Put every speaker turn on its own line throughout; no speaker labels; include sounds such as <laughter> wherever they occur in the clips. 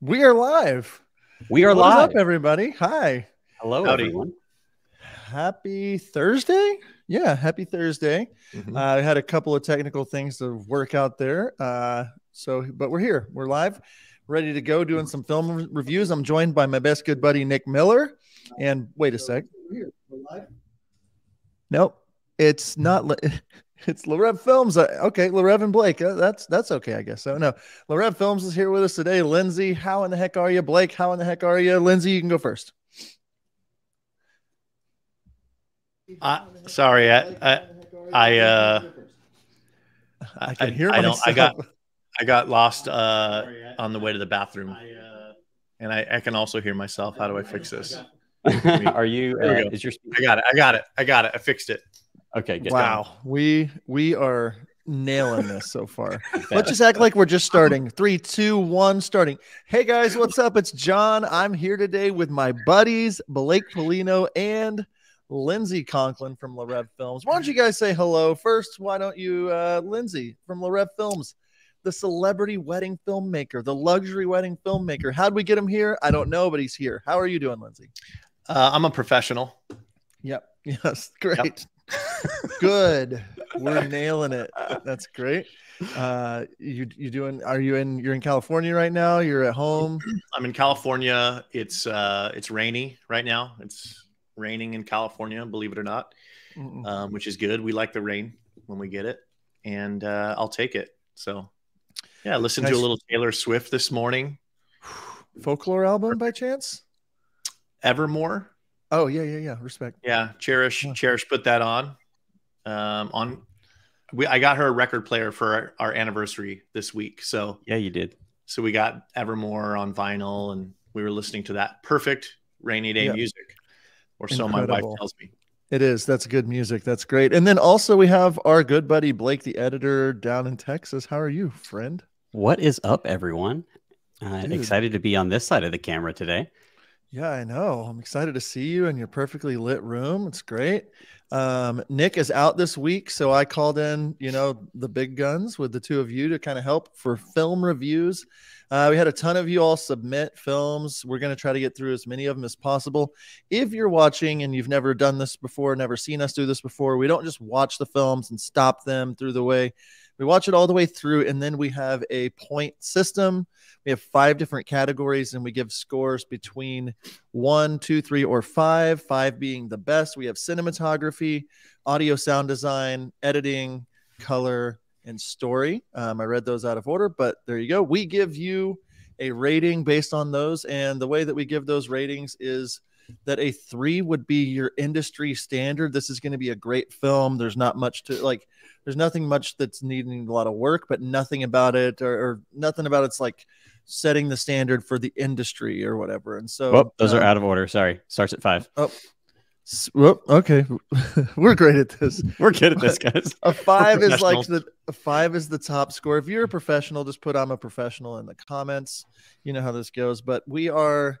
We are live.
We are
What is
live.
up, everybody? Hi.
Hello,
Howdy.
everyone.
Happy Thursday. Yeah, happy Thursday.
Mhm.
Uh, I had a couple of technical things to work out there. Uh, so, but we're here. We're live, ready to go, doing some film re- reviews. I'm joined by my best good buddy Nick Miller. And wait a sec. Nope, it's not. Le- <laughs> It's Le Reve Films. Uh, Okay, Le Reve and Blake. Uh, that's that's okay, I guess. So no, Le Reve Films is here with us today. Lindsey, how in the heck are you? Blake, how in the heck are you? Lindsey, you can go first.
Uh, sorry, I, I, I, uh,
I can hear
I, don't. I got. I got lost uh, on the way to the bathroom, and I, I can also hear myself. How do I fix this? <laughs>
are you? Uh, is your
I got it. I got it. I got it. I fixed it.
Okay? Good.
Wow, we we are nailing this so far. <laughs> Let's just act like we're just starting. Three, two, one, starting. Hey guys, what's up? It's John. I'm here today with my buddies Blake Pollino and Lindsey Conklin from Le Reve Films. Why don't you guys say hello first? Why don't you, uh, Lindsey from Le Reve Films, the celebrity wedding filmmaker, the luxury wedding filmmaker? How'd we get him here? I don't know, but he's here. How are you doing, Lindsey?
Uh, I'm a professional.
Yep. <laughs> Yes. Great. Good. We're <laughs> nailing it. That's great. Uh, you you doing? Are you in? You're in California right now. You're at home. <clears throat>
I'm in California. It's uh, it's rainy right now. It's raining in California, believe it or not, um, which is good. We like the rain when we get it, and uh, I'll take it. So, yeah, listen to a little Taylor Swift this morning.
Folklore album by chance?
Evermore.
Oh yeah, yeah, yeah. Respect.
Yeah, Cherish
Yeah.
Cherish put that on. Um, on we I got her a record player for our, our anniversary this week. So
Yeah, you did.
so we got Evermore on vinyl and we were listening to that perfect rainy day
Yeah.
music. Or so my wife tells me.
It is. That's good music. That's great. And then also we have our good buddy Blake, the editor down in Texas. How are you, friend?
What is up, everyone? Uh, excited to be on this side of the camera today.
Yeah, I know. I'm excited to see you in your perfectly lit room. It's great. Um, Nick is out this week, so I called in, you know, the big guns with the two of you to kind of help for film reviews. Uh, we had a ton of you all submit films. We're going to try to get through as many of them as possible. If you're watching and you've never done this before, never seen us do this before, we don't just watch the films and stop them through the way. We watch it all the way through, and then we have a point system. We have five different categories, and we give scores between one, two, three, or five. Five being the best. We have cinematography, audio, sound design, editing, color, and story. Um, I read those out of order, but there you go. We give you a rating based on those, and the way that we give those ratings is that a three would be your industry standard. This is going to be a great film. There's not much to like. There's nothing much that's needing a lot of work, but nothing about it or, or nothing about it's like setting the standard for the industry or whatever. And so
Whoop, those are
um,
out of order. Sorry. Starts at five.
S- Whoop, okay, <laughs> we're great at this. <laughs>
We're good at this, <laughs> guys.
A five is like the a five is the top score. If you're a professional, just put I'm a professional in the comments. You know how this goes. But we are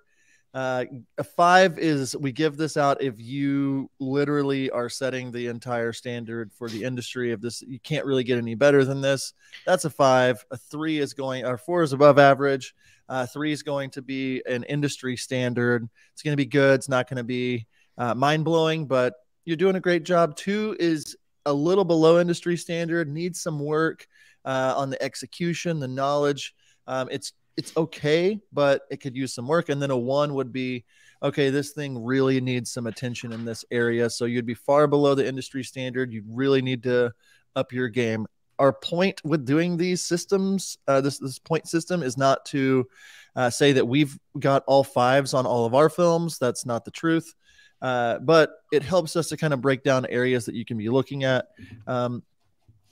uh, a five is we give this out if you literally are setting the entire standard for the industry of this. You can't really get any better than this. That's a five. A three is going, or four is above average. Uh, three is going to be an industry standard. It's going to be good. It's not going to be uh, mind blowing, but you're doing a great job. Two is a little below industry standard, needs some work uh, on the execution, the knowledge. Um, it's it's okay, but it could use some work. And then a one would be okay. This thing really needs some attention in this area, so you'd be far below the industry standard. You really need to up your game. Our point with doing these systems, uh, this this point system, is not to uh, say that we've got all fives on all of our films. That's not the truth. Uh, but it helps us to kind of break down areas that you can be looking at. Um,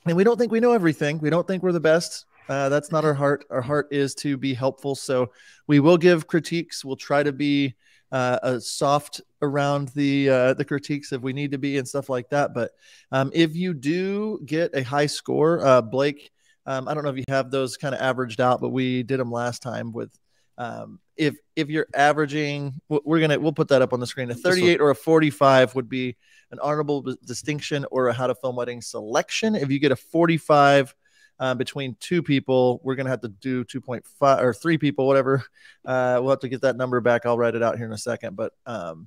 and we don't think we know everything. We don't think we're the best. Uh, that's not our heart. Our heart is to be helpful. So we will give critiques. We'll try to be uh, uh, soft around the uh, the critiques if we need to be and stuff like that. But um, if you do get a high score, uh, Blake, um, I don't know if you have those kind of averaged out, but we did them last time with um, if if you're averaging, we're gonna we'll put that up on the screen. A 38 or a 45 would be an honorable distinction or a how to film wedding selection. If you get a 45, uh, between two people. We're gonna have to do 2.5 or three people, whatever. <laughs> Uh, we'll have to get that number back. I'll write it out here in a second. But um,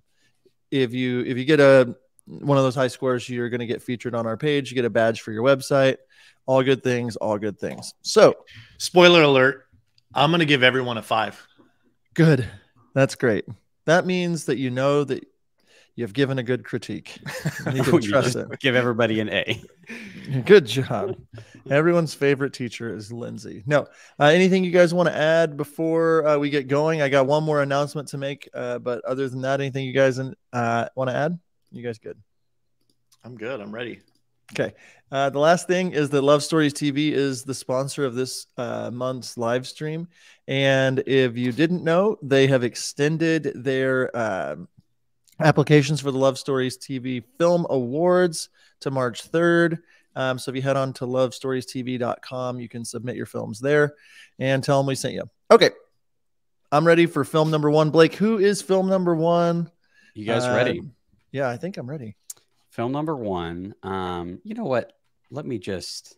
if you if you get a one of those high scores, you're gonna get featured on our page. You get a badge for your website. All good things. All good things. So
Spoiler alert. I'm going to give everyone a five.
good. That's great. That means that you know that you've given a good critique. <laughs> You can trust
just
it.
Give everybody an A. <laughs>
Good job. Everyone's favorite teacher is Lindsey. No, uh, anything you guys want to add before uh, we get going? I got one more announcement to make, uh, but other than that, anything you guys uh, want to add? You guys good?
I'm good. I'm ready.
Okay. Uh, the last thing is that Love Stories TV is the sponsor of this uh, month's live stream. And if you didn't know, they have extended their um applications for the Love Stories TV Film Awards to March 3rd. Um, so if you head on to lovestoriestv.com, you can submit your films there and tell them we sent you. Okay. I'm ready for film number one. Blake, who is film number one?
You guys ready?
Um, yeah, I think I'm ready.
Film number one. Um, you know what? Let me just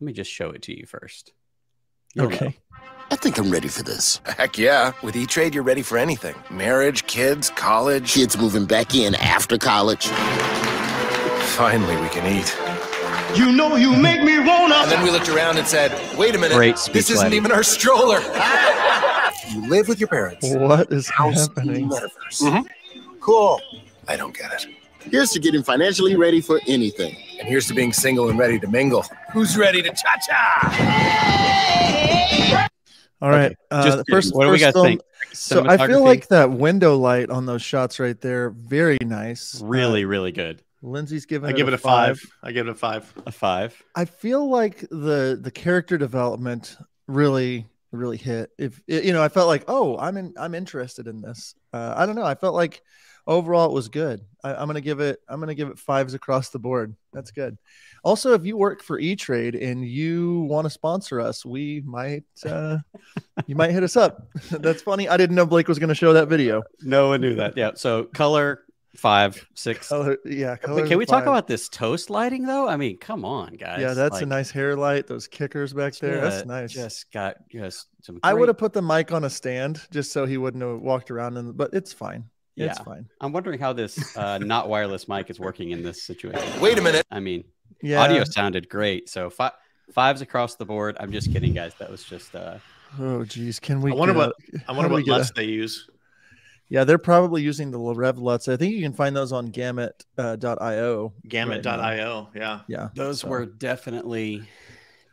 let me just show it to you first. You'll know.
Okay.
I think I'm ready for this.
Heck yeah. With E Trade, you're ready for anything marriage, kids, college.
Kids moving back in after college.
Finally, we can eat.
You know you make me wanna.
And then we looked around and said, wait a minute.
Great
This isn't
Laddie.
even our stroller. <laughs> you live with your parents.
What is
House in the
happening?
metaverse. Mm-hmm. Cool. I don't get it.
Here's to getting financially ready for anything.
And here's to being single and ready to mingle. Who's ready to cha cha?
All right. Uh,
just
the
kidding.
first,
What do we
first
guys
film-
think?
So I feel like that window light on those shots right there, very nice.
really,
Uh,
really good.
Lindsey's giving.
I give it a five. I give it a five.
A five.
I feel like the the character development really really hit. If you know, I felt like, oh, I'm in, I'm interested in this. Uh, I don't know. I felt like overall it was good. I, I'm gonna give it. I'm gonna give it fives across the board. That's good. Also, if you work for E Trade and you want to sponsor us, we might. Uh, <laughs> you might hit us up. <laughs> That's funny. I didn't know Blake was gonna show that video.
No one knew that. Yeah. So color five, six.
Color, yeah.
Wait,
colors
Can we
are
talk about this toast lighting though? I mean, come on, guys.
Yeah, that's a nice hair light. Those kickers back there. That's nice.
Just got just some.
I would have put the mic on a stand just so he wouldn't have walked around, and but it's fine. It's
Yeah.
fine.
I'm wondering how this uh, not wireless mic is working in this situation.
Wait a minute.
I mean,
Yeah.
audio sounded great. So fives across the board. I'm just kidding, guys. That was just uh,
Oh, geez. Can we?
I wonder
get
what-
a-
I wonder what
get a-
LUTs they use.
Yeah, they're probably using the Rev Luts. I think you can find those on Gamut.io. uh, .io.
Gamut.io. Yeah.
Yeah,
those
so-
were definitely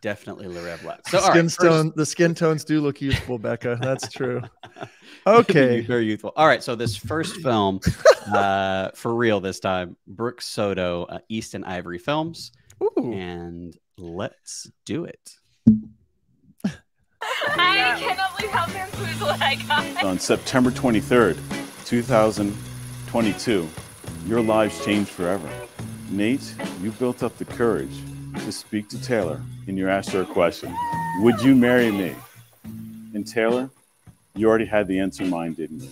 definitely Le Reve LUTs. So
The skin
right,
stone. The skin tones do look youthful, Becca. That's <laughs> true. <laughs> Okay.
very youthful. All right, so this first film, <laughs> uh, for real this time, Brooks Soto, uh, East and Ivory Films,
Ooh.
and let's do it.
I cannot believe how bamboozled I got.
On September 23rd, 2022, your lives changed forever. Nate, you built up the courage to speak to Taylor and you asked her a question Would you marry me? And Taylor, you already had the answer in mind, didn't you?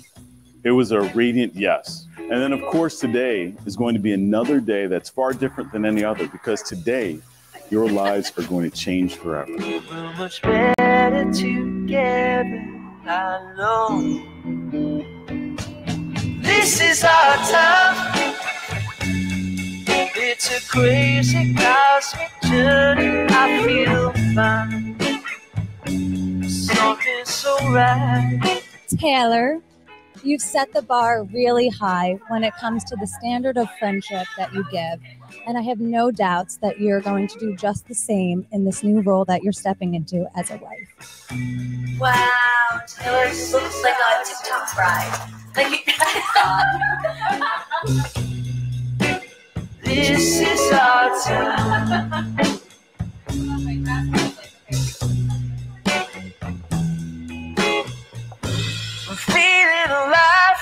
It was a radiant yes. And then, of course, today is going to be another day that's far different than any other because today your lives are going to change forever.
We're much better together. I know. This is our time. It's a crazy cosmic journey. I feel fine. Something so right.
Taylor, you've set the bar really high when it comes to the standard of friendship that you give. And I have no doubts that you're going to do just the same in this new role that you're stepping into as a wife.
Wow, Taylor looks like a TikTok bride. Like, <laughs> <laughs>
This is our time. I'm feeling alive,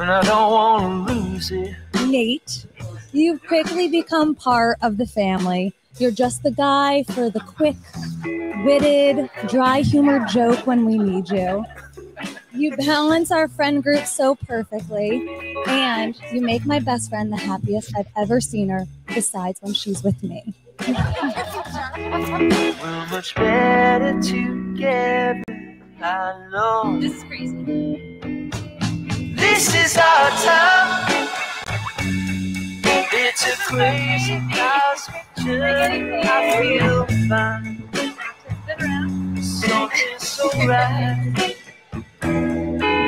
and I don't want to lose it.
Nate, you've quickly become part of the family. You're just the guy for the quick, witted, dry humor joke when we need you. You balance our friend group so perfectly, and you make my best friend the happiest I've ever seen her, besides when she's with me.
We're much better together. I know.
This is crazy.
This is our time. It's a crazy cosmic journey. I feel fine. Something so right.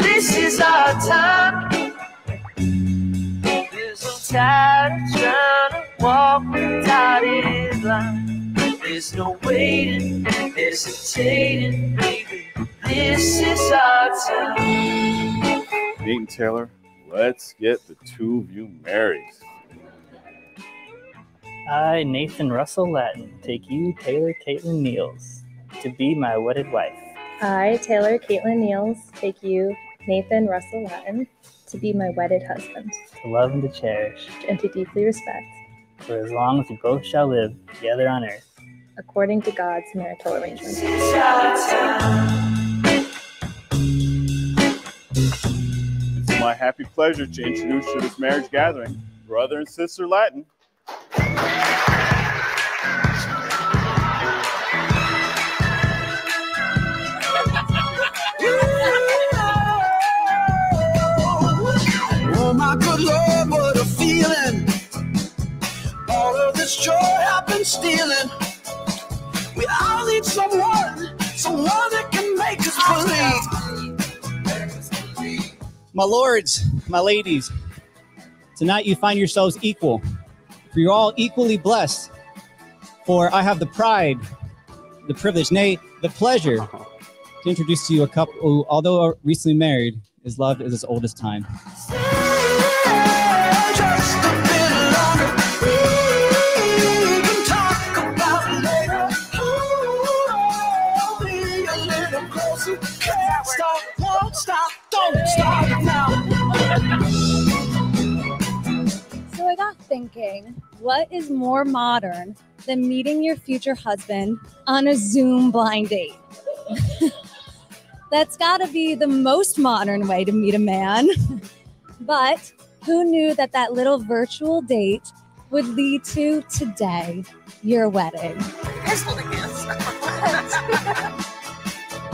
This is our time. There's no time trying to walk the dotted line. There's no waiting, hesitating, baby. This is our time.
Nate and Taylor, let's get the two of you married.
I, Nathan Russell Latin, take you, Taylor Caitlin Niels, to be my wedded wife.
I, Taylor Caitlin Niels, take you, Nathan Russell Latin, to be my wedded husband,
to love and to cherish,
and to deeply respect,
for as long as we both shall live together on earth.
according to God's marital arrangement.
This is our time.
It's my happy pleasure to introduce you to this marriage gathering, brother and sister Latin.
My good lord, what a feeling. All of this joy I've been stealing. We all need someone, someone that can make us believe.
My lords, my ladies, tonight you find yourselves equal, for you're all equally blessed. For I have the pride, the privilege, nay, the pleasure to introduce to you a couple who, although recently married, is loved as old as time.
Thinking, what is more modern than meeting your future husband on a Zoom blind date? <laughs> That's got to be the most modern way to meet a man. <laughs> but who knew that that little virtual date would lead to today, your wedding? <laughs>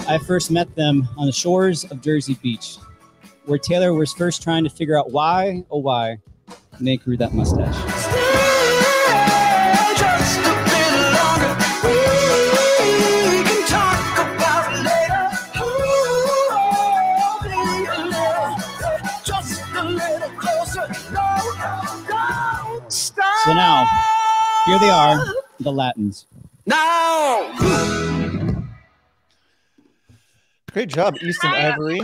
I first met them on the shores of Jersey Beach, where Taylor was first trying to figure out why, oh why, Nate grew that mustache.
Just a bit longer. We can talk about it later. Ooh, be a little, just a little closer. No, no, stop.
So now, here they are, the Latins.
Now.
Great job, Easton Ivory.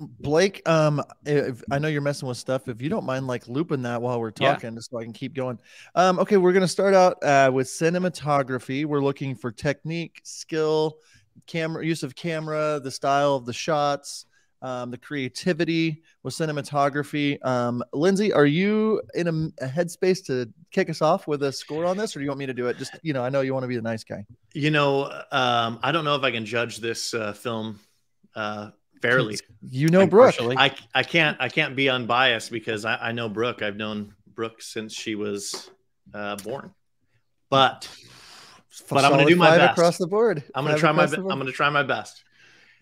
Blake, um, if, I know you're messing with stuff. If you don't mind, like looping that while we're
Yeah.
talking, just so I can keep going. Um, okay, we're gonna start out uh, with cinematography. We're looking for technique, skill, camera use of camera, the style of the shots, um, the creativity with cinematography. Um, Lindsey, are you in a, a headspace to kick us off with a score on this, or do you want me to do it? Just you know, I know you want to be the nice guy.
You know, um, I don't know if I can judge this uh, film uh, fairly.
You know, Brooke.
I I can't I can't be unbiased because I, I know Brooke. I've known Brooke since she was uh, born. But but I'm going to do my best
across the board.
I'm going
Five
to try my be- I'm going to try my best.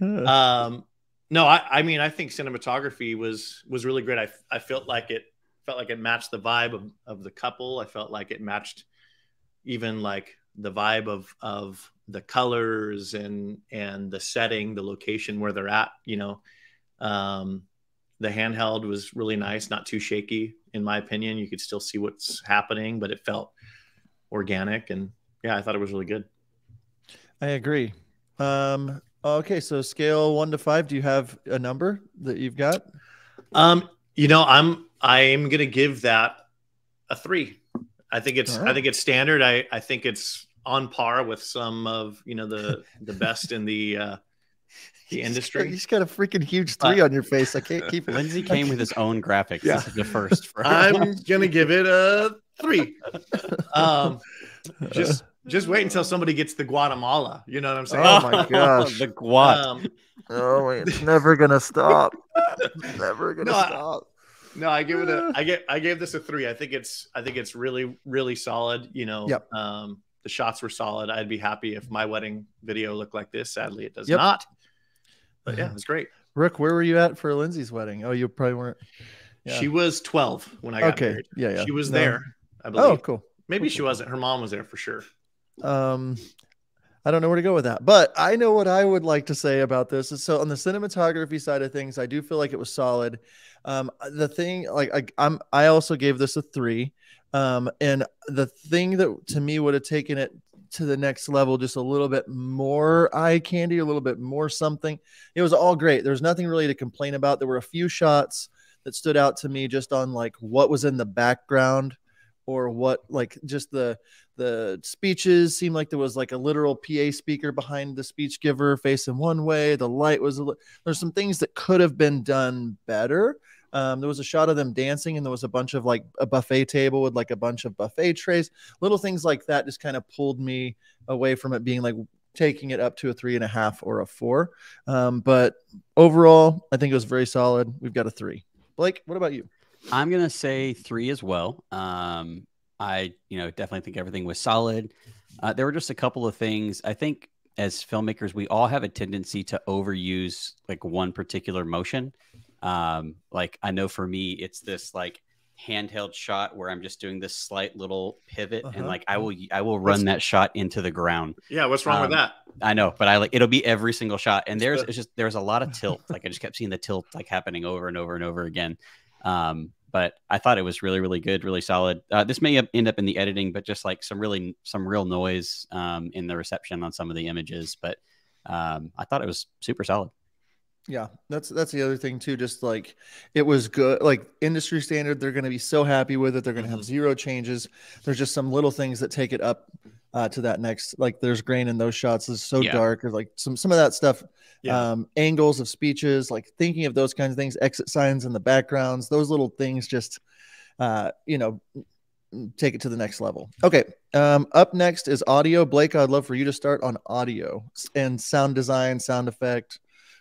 Um, no, I, I mean, I think cinematography was was really great. I, I felt like it felt like it matched the vibe of, of the couple. I felt like it matched even like the vibe of of the colors and and the setting, the location where they're at. You know, um, the handheld was really nice, not too shaky, in my opinion. You could still see what's happening, but it felt organic, and yeah, I thought it was really good.
I agree. Um, okay, so scale one to five. Do you have a number that you've got?
Um, you know, I'm I'm gonna give that a three. I think it's
All
I think it's standard. I I think it's on par with some of you know the the best in the uh, the
You
industry.
just got a freaking huge three on your face. I can't keep. <laughs>
Lindsey came with his own graphics.
Yeah.
This is the first for
I'm gonna give it a three. Um, just just wait until somebody gets the Guatemala. You know what I'm saying?
Oh my <laughs> gosh.
the guat.
Um, <laughs>
Oh, wait, it's never gonna stop. Never gonna
No, I-
stop.
no, I give it a. I get. I gave this a three. I think it's. I think it's really, really solid. You know.
Yep.
Um, the shots were solid. I'd be happy if my wedding video looked like this. Sadly, it does
Yep.
not. But yeah, <laughs> it was great.
Rick, where were you at for Lindsey's wedding? Oh, you probably weren't. Yeah.
She was 12 when I got
Okay.
married.
Yeah, yeah.
She was
No.
there. I believe.
Oh, cool.
Maybe she wasn't. Her mom was there for sure.
Um, I don't know where to go with that, but I know what I would like to say about this. So on the cinematography side of things, I do feel like it was solid. Um, the thing, like I, I'm, I also gave this a three. Um, and the thing that to me would have taken it to the next level, just a little bit more eye candy, a little bit more something. It was all great. There's nothing really to complain about. There were a few shots that stood out to me just on like what was in the background or what like just the the speeches seemed like there was like a literal PA speaker behind the speech giver facing one way. The light was a li- there's some things that could have been done better. Um, there was a shot of them dancing, and there was a bunch of like a buffet table with like a bunch of buffet trays. Little things like that just kind of pulled me away from it being like taking it up to a three and a half or a four. Um, but overall, I think it was very solid. We've got a three. Blake, what about you?
I'm gonna say three as well. Um, I, you know, definitely think everything was solid. Uh, there were just a couple of things. I think as filmmakers, we all have a tendency to overuse like one particular motion. Um, like I know for me, it's this like handheld shot where I'm just doing this slight little pivot, and
Uh-huh.
like I will, I will run that shot into the ground.
Yeah, what's wrong with
Um,
that?
I know, but I like it'll be every single shot, and there's it's just there's a lot of tilt. <laughs> like I just kept seeing the tilt like happening over and over and over again. Um, but I thought it was really really good, really solid. Uh, this may end up in the editing, but just like some really some real noise um, in the reception on some of the images. But um, I thought it was super solid.
Yeah, that's that's the other thing too. Just like it was good, like industry standard. They're going to be so happy with it. They're going to have zero changes. There's just some little things that take it up uh, to that next. Like there's grain in those shots. It's so
Yeah.
dark, or like some some of that stuff.
Yeah.
Um, angles of speeches, like thinking of those kinds of things. Exit signs in the backgrounds. Those little things just, uh, you know, take it to the next level. Okay. Um, up next is audio. Blake, I'd love for you to start on audio and sound design, sound effect.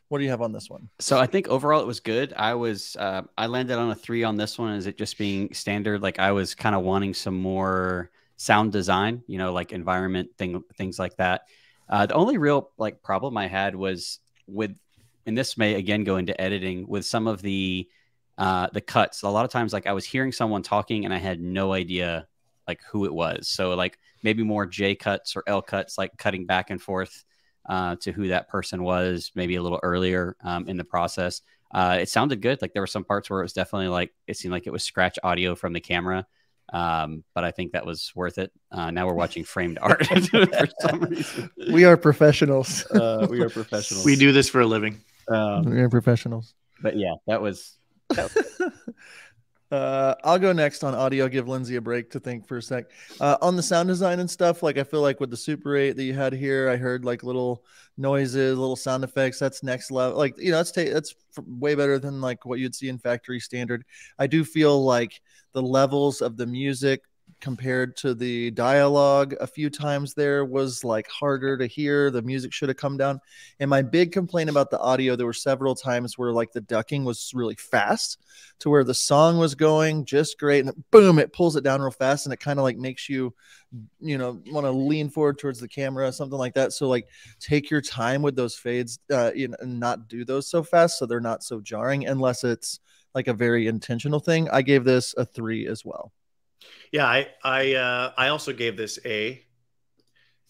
What do you have on this one?
So I think overall it was good. I was uh, I landed on a three on this one. Is it just being standard? Like I was kind of wanting some more sound design, you know, like environment thing, things like that. Uh, the only real like problem I had was with, and this may again go into editing with some of the uh, the cuts. A lot of times, like I was hearing someone talking and I had no idea like who it was. So like maybe more J cuts or L cuts, like cutting back and forth uh, to who that person was, maybe a little earlier um, in the process. Uh, it sounded good. Like there were some parts where it was definitely like it seemed like it was scratch audio from the camera. Um, but I think that was worth it. Uh, now we're watching framed art <laughs> for some reason.
We are professionals.
Uh, we are professionals.
We do this for a living.
Um,
we are professionals.
but yeah, that was <laughs>
Uh, I'll go next on audio. Give Lindsey a break to think for a sec. Uh, on the sound design and stuff, like I feel like with the Super 8 that you had here, I heard like little noises, little sound effects. That's next level. Like you know, that's ta- that's way better than like what you'd see in factory standard. I do feel like the levels of the music compared to the dialogue a few times there was like harder to hear. The music should have come down. And my big complaint about the audio, there were several times where like the ducking was really fast to where the song was going just great. And boom, it pulls it down real fast and it kind of like makes you, you know, want to lean forward towards the camera, something like that. So like take your time with those fades, uh, you know, and not do those so fast so they're not so jarring unless it's like a very intentional thing. I gave this a three as well.
Yeah, I I uh, I also gave this a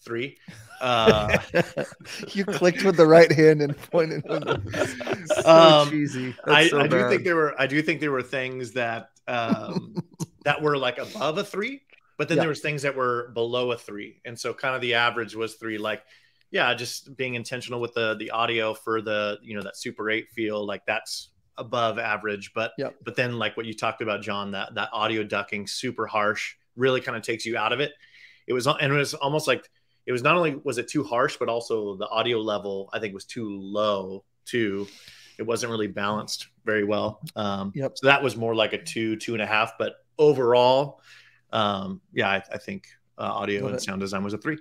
three. Uh, <laughs>
you clicked with the right hand and pointed. With the, <laughs> so
um,
cheesy. That's
I,
so
I do think there were I do think there were things that um, <laughs> that were like above a three, but then
Yeah.
there was things that were below a three, and so kind of the average was three. Like, yeah, just being intentional with the the audio for the you know that Super Eight feel like that's above average, but
Yep.
but then like what you talked about, John, that that audio ducking super harsh really kind of takes you out of it. It was and it was almost like it was not only was it too harsh, but also the audio level I think was too low too. It wasn't really balanced very well. Um,
Yep.
So that was more like a two, two and a half. But overall, um, yeah, I, I think uh, audio
Love
and
it.
sound design was a three.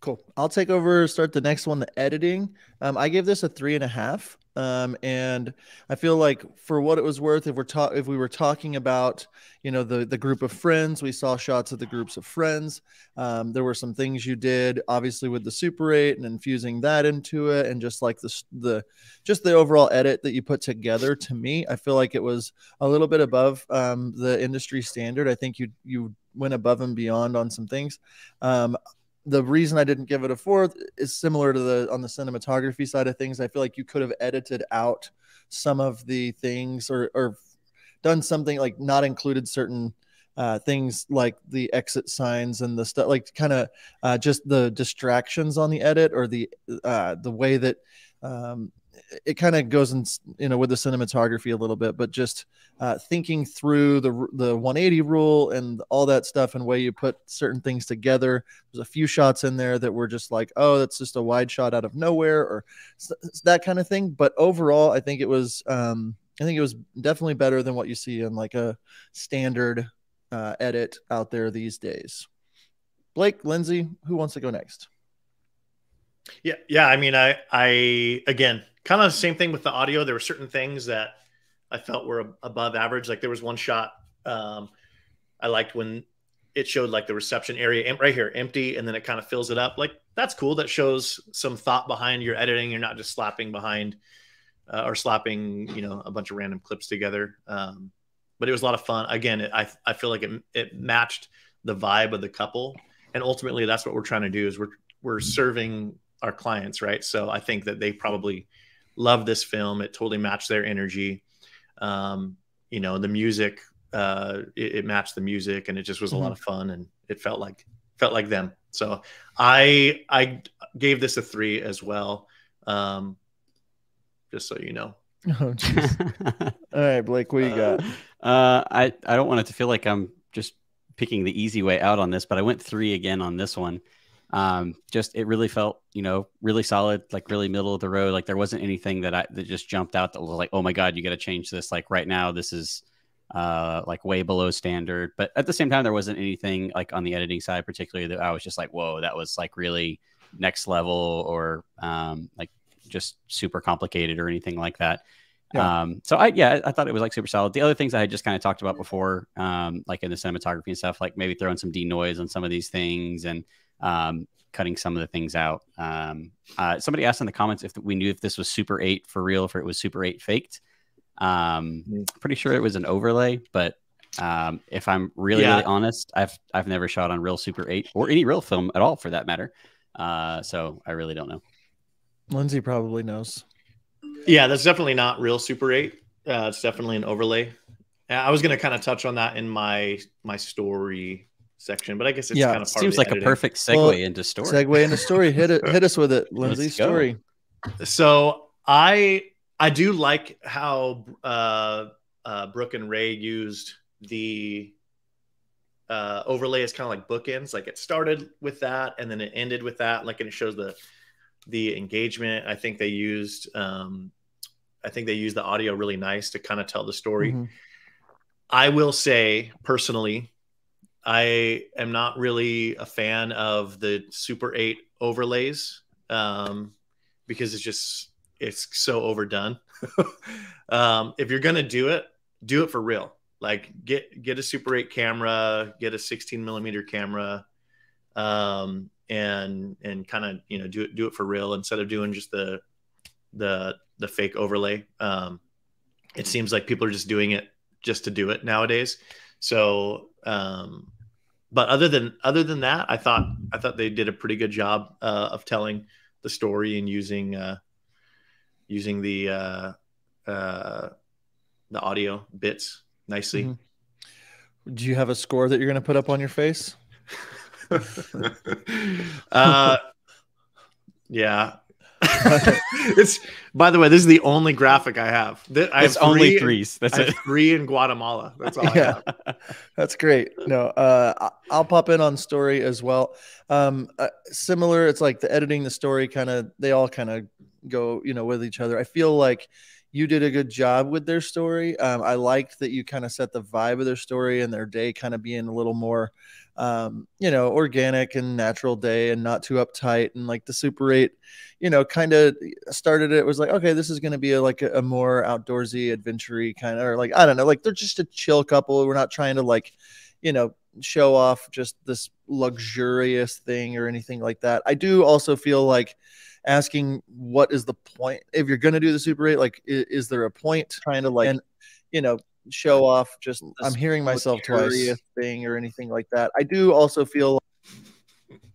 Cool. I'll take over. Start the next one. The editing. Um, I gave this a three and a half. Um, and I feel like for what it was worth, if we're talk, if we were talking about, you know, the the group of friends, we saw shots of the groups of friends. Um, there were some things you did, obviously, with the Super Eight and infusing that into it, and just like the the just the overall edit that you put together. To me, I feel like it was a little bit above um, the industry standard. I think you you went above and beyond on some things. Um, the reason I didn't give it a fourth is similar to the on the cinematography side of things. I feel like you could have edited out some of the things or or done something like not included certain uh, things like the exit signs and the stuff like kind of uh, just the distractions on the edit or the uh, the way that um, it kind of goes in you know with the cinematography a little bit but just uh, thinking through the the 180 rule and all that stuff and way you put certain things together. There's a few shots in there that were just like oh that's just a wide shot out of nowhere or that kind of thing. But overall i think it was um i think it was definitely better than what you see in like a standard uh, edit out there these days. Blake lindsey who wants to go next?
Yeah, yeah. I mean, I, I again, kind of the same thing with the audio. There were certain things that I felt were above average. Like there was one shot um, I liked when it showed like the reception area right here empty, and then it kind of fills it up. Like that's cool. That shows some thought behind your editing. You're not just slapping behind uh, or slapping, you know, a bunch of random clips together. Um, but it was a lot of fun. Again, it, I I feel like it it matched the vibe of the couple, and ultimately that's what we're trying to do is we're we're serving our clients, right? So I think that they probably love this film. It totally matched their energy. Um, you know, the music, uh, it, it matched the music, and it just was a lot of fun, and it felt like felt like them. So I I gave this a three as well. Um, just so you know. <laughs>
oh jeez <laughs> all right blake what you got
Uh, I I don't want it to feel like I'm just picking the easy way out on this, but I went three again on this one. Um, just it really felt, you know, really solid, like really middle of the road. Like there wasn't anything that I that just jumped out that was like, oh my god, you got to change this. Like right now, this is uh like way below standard. But at the same time, there wasn't anything like on the editing side, particularly that I was just like, whoa, that was like really next level or um like just super complicated or anything like that.
Yeah.
Um, so I, yeah, I thought it was like super solid. The other things I had just kind of talked about before, um, like in the cinematography and stuff, like maybe throwing some denoise on some of these things and, um, cutting some of the things out. Um, uh, somebody asked in the comments if we knew if this was Super 8 for real, if it was Super 8 faked. Um, pretty sure it was an overlay, but um, if I'm really,
Yeah.
really honest, I've I've never shot on real Super 8 or any real film at all for that matter. Uh, so I really don't know.
lindsey probably knows
Yeah, that's definitely not real Super 8. Uh, it's definitely an overlay. I was going to kind of touch on that in my my story section, but I guess it's
Yeah,
kind of part
Seems
of the
like
editing.
a perfect segue
Well,
into story.
segue into the story hit it hit us with it <laughs> lindsey
Let's go.
story
So I I do like how uh, uh, Brooke and Ray used the uh, overlay as kind of like bookends. Like it started with that, and then it ended with that. Like and it shows the the engagement. I think they used um, I think they used the audio really nice to kind of tell the story.
Mhm.
I will say personally, I am not really a fan of the Super 8 overlays um, because it's just it's so overdone. <laughs> um, if you're gonna do it, do it for real. Like get get a Super 8 camera, get a 16 millimeter camera, um, and and kind of you know do it do it for real instead of doing just the the the fake overlay. Um, it seems like people are just doing it just to do it nowadays. So, um, but other than other than that, I thought I thought they did a pretty good job uh, of telling the story and using uh, using the uh, uh, the audio bits nicely.
Mhm. do you have a score that you're going to put up on your face <laughs>
uh, yeah. <laughs> it's by the way, this is the only graphic I have. I
It's
have
only
three-
threes. That's
I
it.
Three in Guatemala. That's all I
yeah
have. <laughs>
that's great no uh i'll pop in on story as well um uh, similar it's like the editing the story kind of they all kind of go you know with each other i feel like you did a good job with their story. Um, I liked that you kind of set the vibe of their story and their day kind of being a little more, um, you know, organic and natural day and not too uptight. And like the Super 8, you know, kind of started it was like, okay, this is going to be a, like a, a more outdoorsy, adventure kind of, or like, I don't know, like they're just a chill couple. We're not trying to like, you know, show off just this luxurious thing or anything like that. I do also feel like asking what is the point if you're going to do the super 8 like is, is there a point trying to like and you know show off just i'm hearing myself twice thing or anything like that i do also feel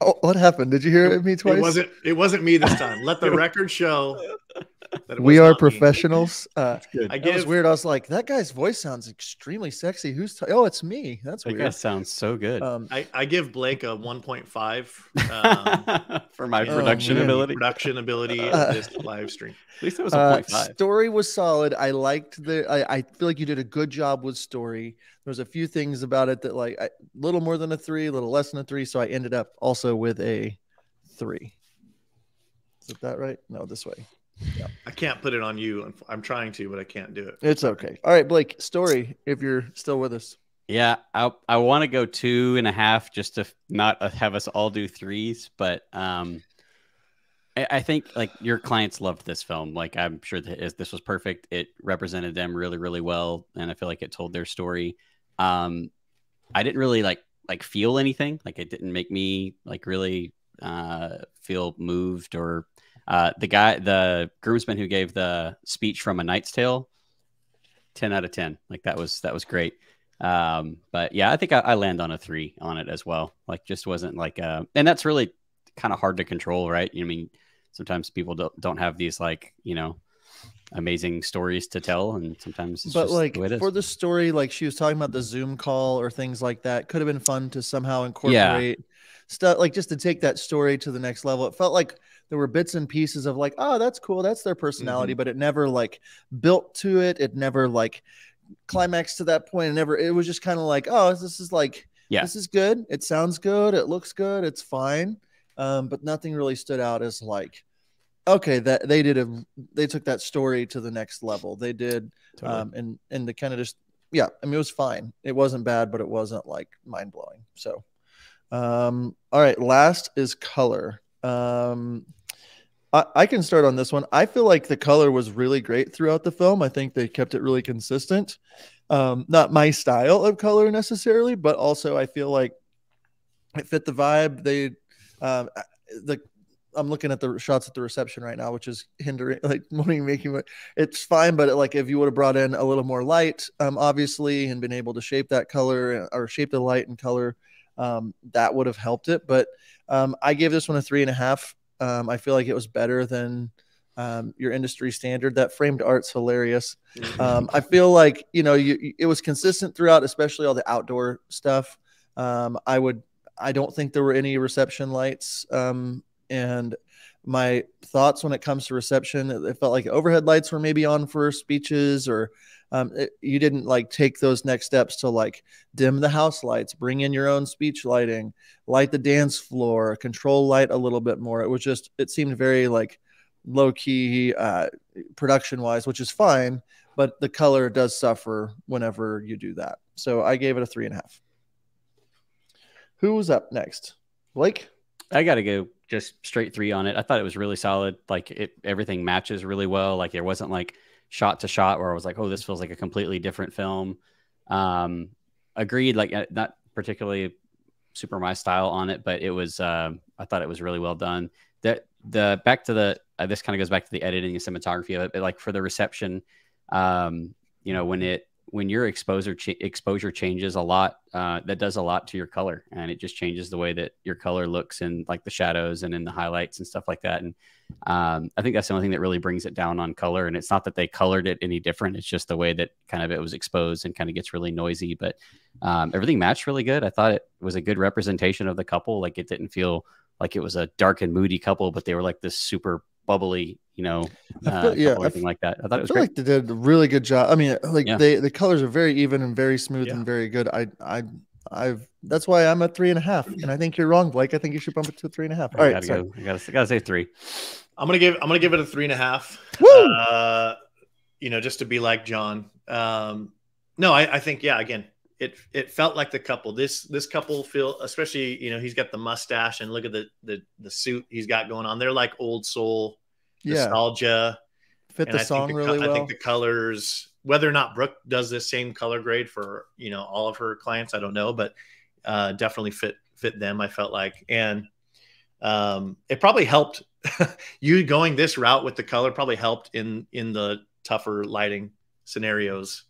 oh what happened did you hear me twice
It wasn't. It wasn't me this <laughs> time. Let the record show. <laughs> That it
we are professionals uh
good.
I
I
that was weird i was like that guy's voice sounds extremely sexy who's t- oh it's me that's
That
weird
guy sounds so good.
um
I, I give Blake a 1.5 um, <laughs>
For my production
man.
ability.
production ability
Uh,
of this live stream.
At least it was a
Uh,
point five.
story was solid. I liked the. I, I feel like you did a good job with story. There was a few things about it that like a little more than a three, a little less than a three. So I ended up also with a three. Is it that right? No, this way.
I can't put it on you. I'm trying to, but I can't do it.
It's okay. All right, Blake. Story. If you're still with us.
Yeah, I I want to go two and a half just to not uh, have us all do threes, but um, I, I think like your clients loved this film. Like I'm sure that is- this was perfect. It represented them really really well, and I feel like it told their story. Um, I didn't really like like feel anything. Like it didn't make me like really uh feel moved or uh the guy the groomsman who gave the speech from A Knight's Tale 10 out of 10 like that was that was great. Um but yeah i think I, I land on a three on it as well. Like just wasn't like uh and that's really kind of hard to control right? I mean sometimes people don't, don't have these like you know amazing stories to tell and sometimes it's
but
just
like
the
for the story, like she was talking about the Zoom call or things like that, could have been fun to somehow incorporate stuff like just to take that story to the next level. It felt like there were bits and pieces of like, oh, that's cool, that's their personality,
Mm-hmm.
but it never like built to it. It never like climaxed to that point. It never. It was just kind of like, oh, this is like,
Yeah.
this is good. It sounds good. It looks good. It's fine. Um, but nothing really stood out as like, okay, that they did a they took that story to the next level. They did
Totally.
um and and the kind of just yeah, I mean it was fine. It wasn't bad, but it wasn't like mind blowing. So um all right, last is color. Um I, can start on this one. I feel like the color was really great throughout the film. I think they kept it really consistent. Um, not my style of color necessarily, but also I feel like it fit the vibe. They um the I'm looking at the shots at the reception right now, which is hindering, like <laughs> wanting making it. It's fine, but like if you would have brought in a little more light, um, obviously, and been able to shape that color uh, or shape the light and color, um, that would have helped it. But um, I gave this one a three and a half. Um, I feel like it was better than um, your industry standard. That framed art's hilarious. Um, I feel like you know you, you- it was consistent throughout, especially all the outdoor stuff. Um, I would. I don't think there were any reception lights. Um, and my thoughts when it comes to reception, it it felt like overhead lights were maybe on for speeches, or um, it- you didn't like take those next steps to like dim the house lights, bring in your own speech lighting, light the dance floor, control light a little bit more. It was just, it seemed very like low key uh, production wise, which is fine, but the color does suffer whenever you do that. So I gave it a three and a half. Who was up next? Blake?
I got to go just straight three on it. I thought it was really solid. Like it, everything matches really well. Like there wasn't like shot to shot where I was like, oh, this feels like a completely different film. Um, agreed. Like uh, not particularly super my style on it, but it was. Um, I thought it was really well done. That the back to the uh, this kind of goes back to the editing and cinematography of it. But like for the reception, um, you know, when it when your exposure ch- exposure changes a lot, uh, that does a lot to your color, and it just changes the way that your color looks in like the shadows and in the highlights and stuff like that. And um, I think that's the only thing that really brings it down on color. And it's not that they colored it any different; it's just the way that kind of it was exposed and kind of gets really noisy. But um, everything matched really good. I thought it was a good representation of the couple. Like it didn't feel like it was a dark and moody couple, but they were like this super bubbly, you know,
I
uh,
feel- yeah,
couple,
I
everything like that. I thought it was I
feel
great.
like they did a really good job. I mean, like
Yeah.
they the colors are very even and very smooth and very good. I I I've that's why I'm at three and a half. And I think you're wrong, Blake. I think you should bump it to three and a half. All
I
right,
gotta
sorry.
go. I gotta, I gotta say three.
I'm gonna give I'm gonna give it a three and a half.
Woo!
Uh, you know, just to be like John. Um, no, I, I think yeah. Again, it it felt like the couple. This this couple feel, especially you know, he's got the mustache and look at the the the suit he's got going on. They're like old soul
Yeah.
nostalgia.
Fit
And
the
I
song
co-
really
I
well.
think the colors, whether or not Brooke does the same color grade for you know all of her clients, I don't know, but uh, definitely fit fit them. I felt like, and um, it probably helped <laughs> you going this route with the color. Probably helped in in the tougher lighting scenarios.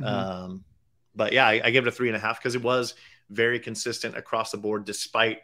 Mhm.
Um, but yeah, I, I gave it a three and a half because it was very consistent across the board, despite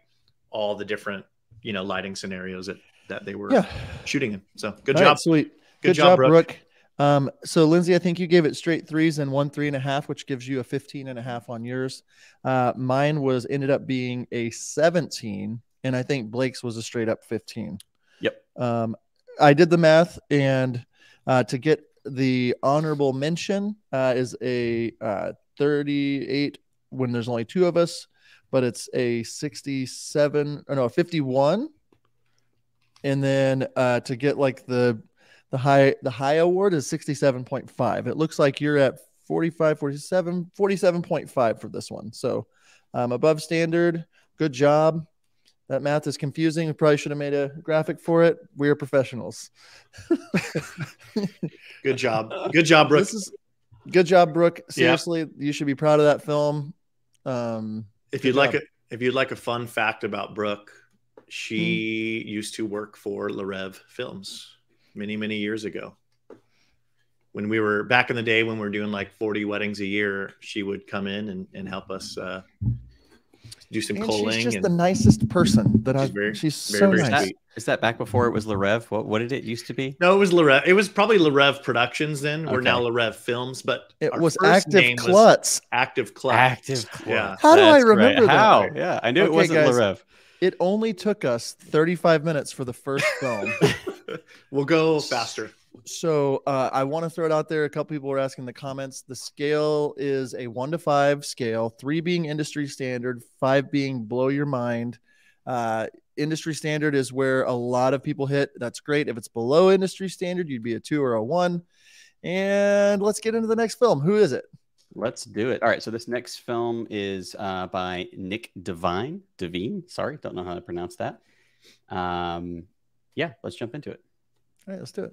all the different you know lighting scenarios that that they were
Yeah.
shooting in. So good
All right,
job,
sweet.
Good,
Good,
job,
job,
Brooke.
Brooke. Um, so Lindsey, I think you gave it straight threes and one three and a half, which gives you a 15 and a half on yours. Uh, mine was ended up being a 17, and I think Blake's was a straight up 15.
Yep.
Um, I did the math, and uh, to get the honorable mention uh, is a uh, 38 when there's only two of us, but it's a 67 or no 51 and then uh, to get like the the high the high award is 67.5 it looks like you're at 45 47 47.5 for this one so um, above standard good job that math is confusing we probably should have made a graphic for it we're professionals <laughs>
Good job. Good job, Brooke.
this is good job brooke
Yeah.
seriously you should be proud of that film um
if you'd like
job.
a if you'd like a fun fact about Brooke, she
Hmm.
used to work for Le Reve Films many many years ago. When we were back in the day when we were doing like 40 weddings a year, she would come in and, and help us uh, do some
and
culling.
she's just
and
the nicest person that i've
very-
she's
very,
so
very
nice
sweet.
Is that back before it was Le Reve? What what did it used to be?
no, it was Le Reve. It was probably Le Reve Productions then. We're now Le Reve Films, but
it was active
name was
klutz
Active Klutz.
Active
Yeah.
How do I
That's right.
remember that?
How? Yeah, I knew it wasn't
guys.
Le Reve.
It only took us 35 minutes for the first film. <laughs>
We'll go faster.
so uh, I want to throw it out there. A couple people were asking in the comments. The scale is a one to five scale, three being industry standard, five being blow your mind. Uh, industry standard is where a lot of people hit. That's great. If it's below industry standard, you'd be a two or a one. And let's get into the next film. Who is it?
Let's do it. All right. So this next film is uh, by Nick Devine. Devine. Sorry, don't know how to pronounce that. Um, yeah, let's jump into it.
All right, let's do it.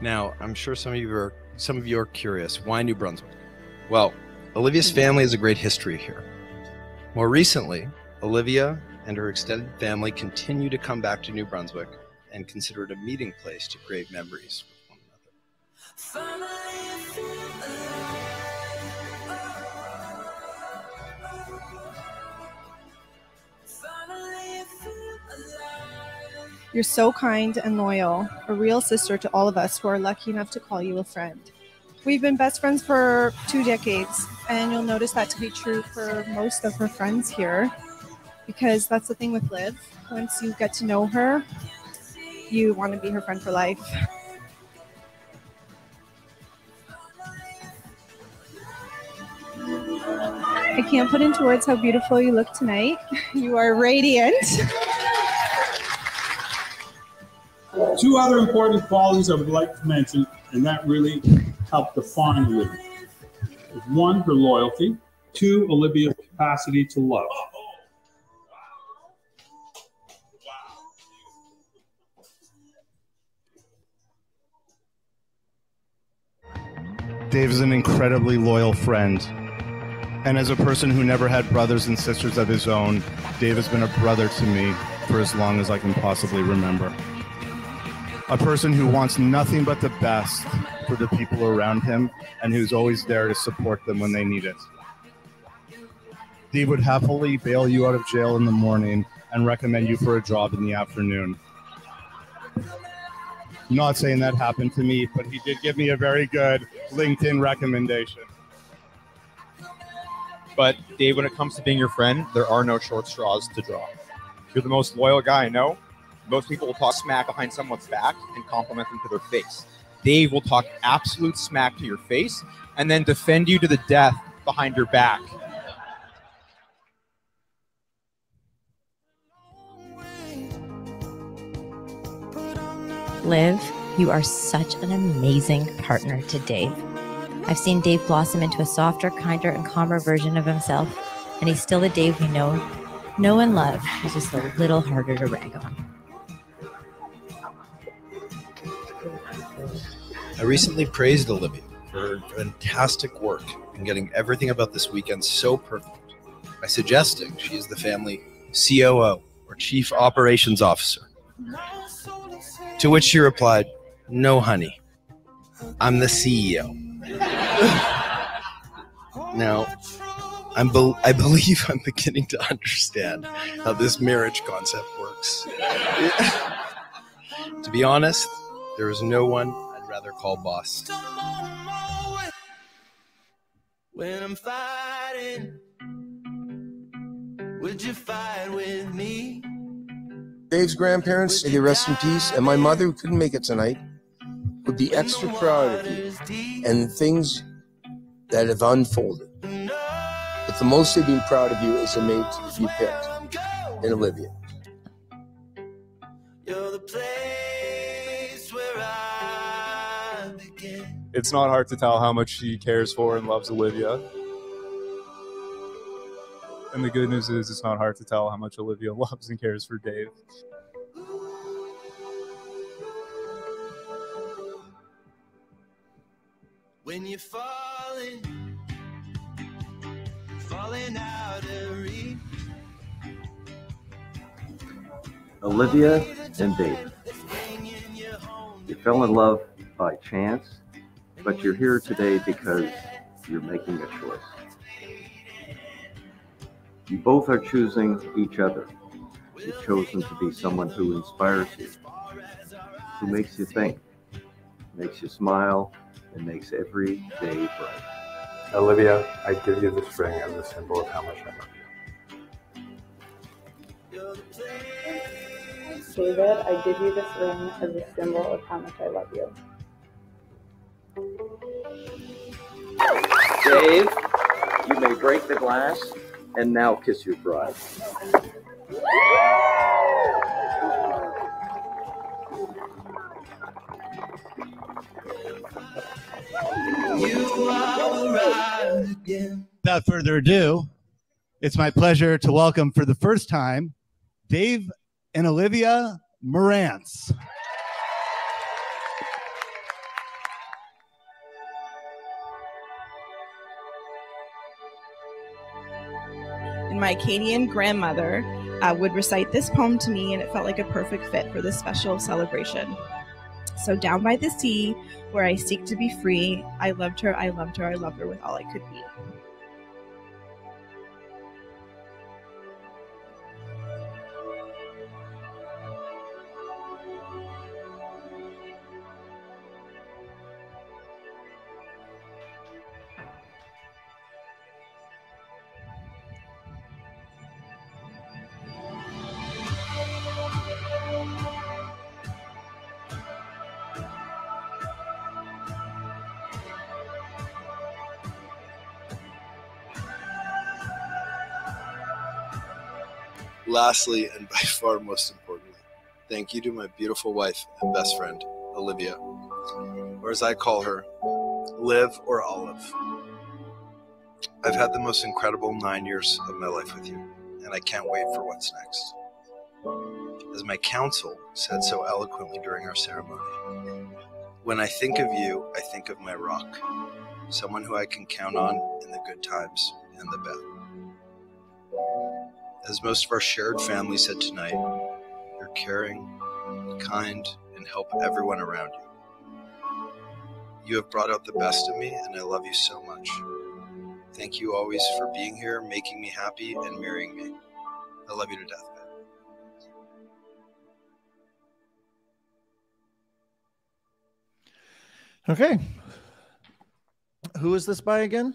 Now, I'm sure some of you are some of you are curious. Why New Brunswick? Well, Olivia's family has a great history here. More recently, Olivia and her extended family continue to come back to New Brunswick and consider it a meeting place to create memories with one another.
You're so kind and loyal, a real sister to all of us who are lucky enough to call you a friend. We've been best friends for two decades, and you'll notice that to be true for most of her friends here, because that's the thing with Liv. Once you get to know her, you want to be her friend for life. I can't put into words how beautiful you look tonight. <laughs> You are radiant.
Two other important qualities I would like to mention, and that really helped define Olivia. One, her loyalty. Two, Olivia's capacity to love.
Dave is an incredibly loyal friend. And as a person who never had brothers and sisters of his own, Dave has been a brother to me for as long as I can possibly remember. A person who wants nothing but the best for the people around him and who's always there to support them when they need it. Dave would happily bail you out of jail in the morning and recommend you for a job in the afternoon. Not saying that happened to me, but he did give me a very good LinkedIn recommendation.
But Dave, when it comes to being your friend, there are no short straws to draw. You're the most loyal guy I know. Most people will talk smack behind someone's back and compliment them to their face. Dave will talk absolute smack to your face and then defend you to the death behind your back.
Liv, you are such an amazing partner to Dave. I've seen Dave blossom into a softer, kinder, and calmer version of himself, and he's still the Dave we know, know and love. He's just a little harder to rag on.
I recently praised Olivia for her fantastic work in getting everything about this weekend so perfect by suggesting she is the family COO or Chief Operations Officer. To which she replied, No, honey, I'm the CEO. now, I'm bel I believe I'm beginning to understand how this marriage concept works. <laughs> to be honest, there is no one I'd rather call boss.
When I'm fighting, would you fight with me?
Dave's grandparents, may they rest in peace, and my mother, who couldn't make it tonight, would be extra proud of you and things that have unfolded. But the most they've been proud of you is the mate you picked in Olivia.
You're the place where I begin.
It's not hard to tell how much she cares for and loves Olivia. And the good news is, it's not hard to tell how much Olivia <laughs> loves and cares for Dave.
When you're falling, falling out of reach.
Olivia and Dave. You fell in love by chance, but you're here today because you're making a choice. You both are choosing each other. You've chosen to be someone who inspires you, who makes you think, makes you smile, and makes every day bright.
Olivia, I give you this ring as a symbol of how much I love you.
David, I give you this ring as a symbol of how much I love you.
Dave, you may break the glass and now kiss your bride.
Without further ado, it's my pleasure to welcome for the first time Dave and Olivia Morantz.
My Acadian grandmother uh, would recite this poem to me, and it felt like a perfect fit for this special celebration. So, down by the sea, where I seek to be free, I loved her, I loved her, I loved her with all I could be.
Lastly, and by far most importantly, thank you to my beautiful wife and best friend, Olivia, or as I call her, Liv or Olive. I've had the most incredible nine years of my life with you, and I can't wait for what's next. As my counsel said so eloquently during our ceremony, when I think of you, I think of my rock, someone who I can count on in the good times and the bad. As most of our shared family said tonight, you're caring, kind, and help everyone around you. You have brought out the best of me, and I love you so much. Thank you always for being here, making me happy, and marrying me. I love you to death.
Okay. Who is this by again?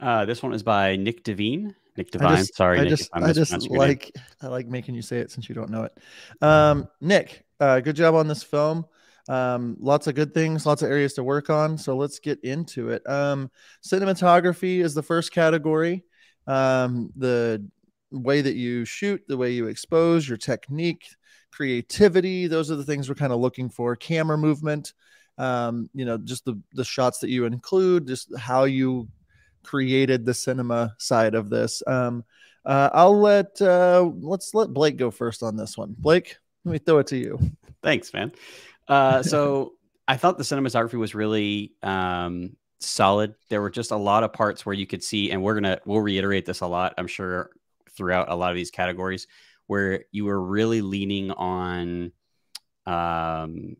Uh, this one is by Nick Devine. Nick
I
Devine.
just-
Sorry,
I
Nick,
just,
I'm
just like, I like making you say it since you don't know it. Um, Nick, uh, good job on this film. Um, lots of good things, lots of areas to work on. So let's get into it. Um, cinematography is the first category. Um, the way that you shoot, the way you expose, your technique, creativity. Those are the things we're kind of looking for. Camera movement, um, you know, just the the shots that you include, just how you created the cinema side of this. Um, uh, I'll let uh, let's let Blake go first on this one. Blake, let me throw it to you. <laughs>
Thanks, man. Uh, so <laughs> I thought the cinematography was really um, solid. There were just a lot of parts where you could see, and we're gonna we'll reiterate this a lot. I'm sure throughout a lot of these categories where you were really leaning on um,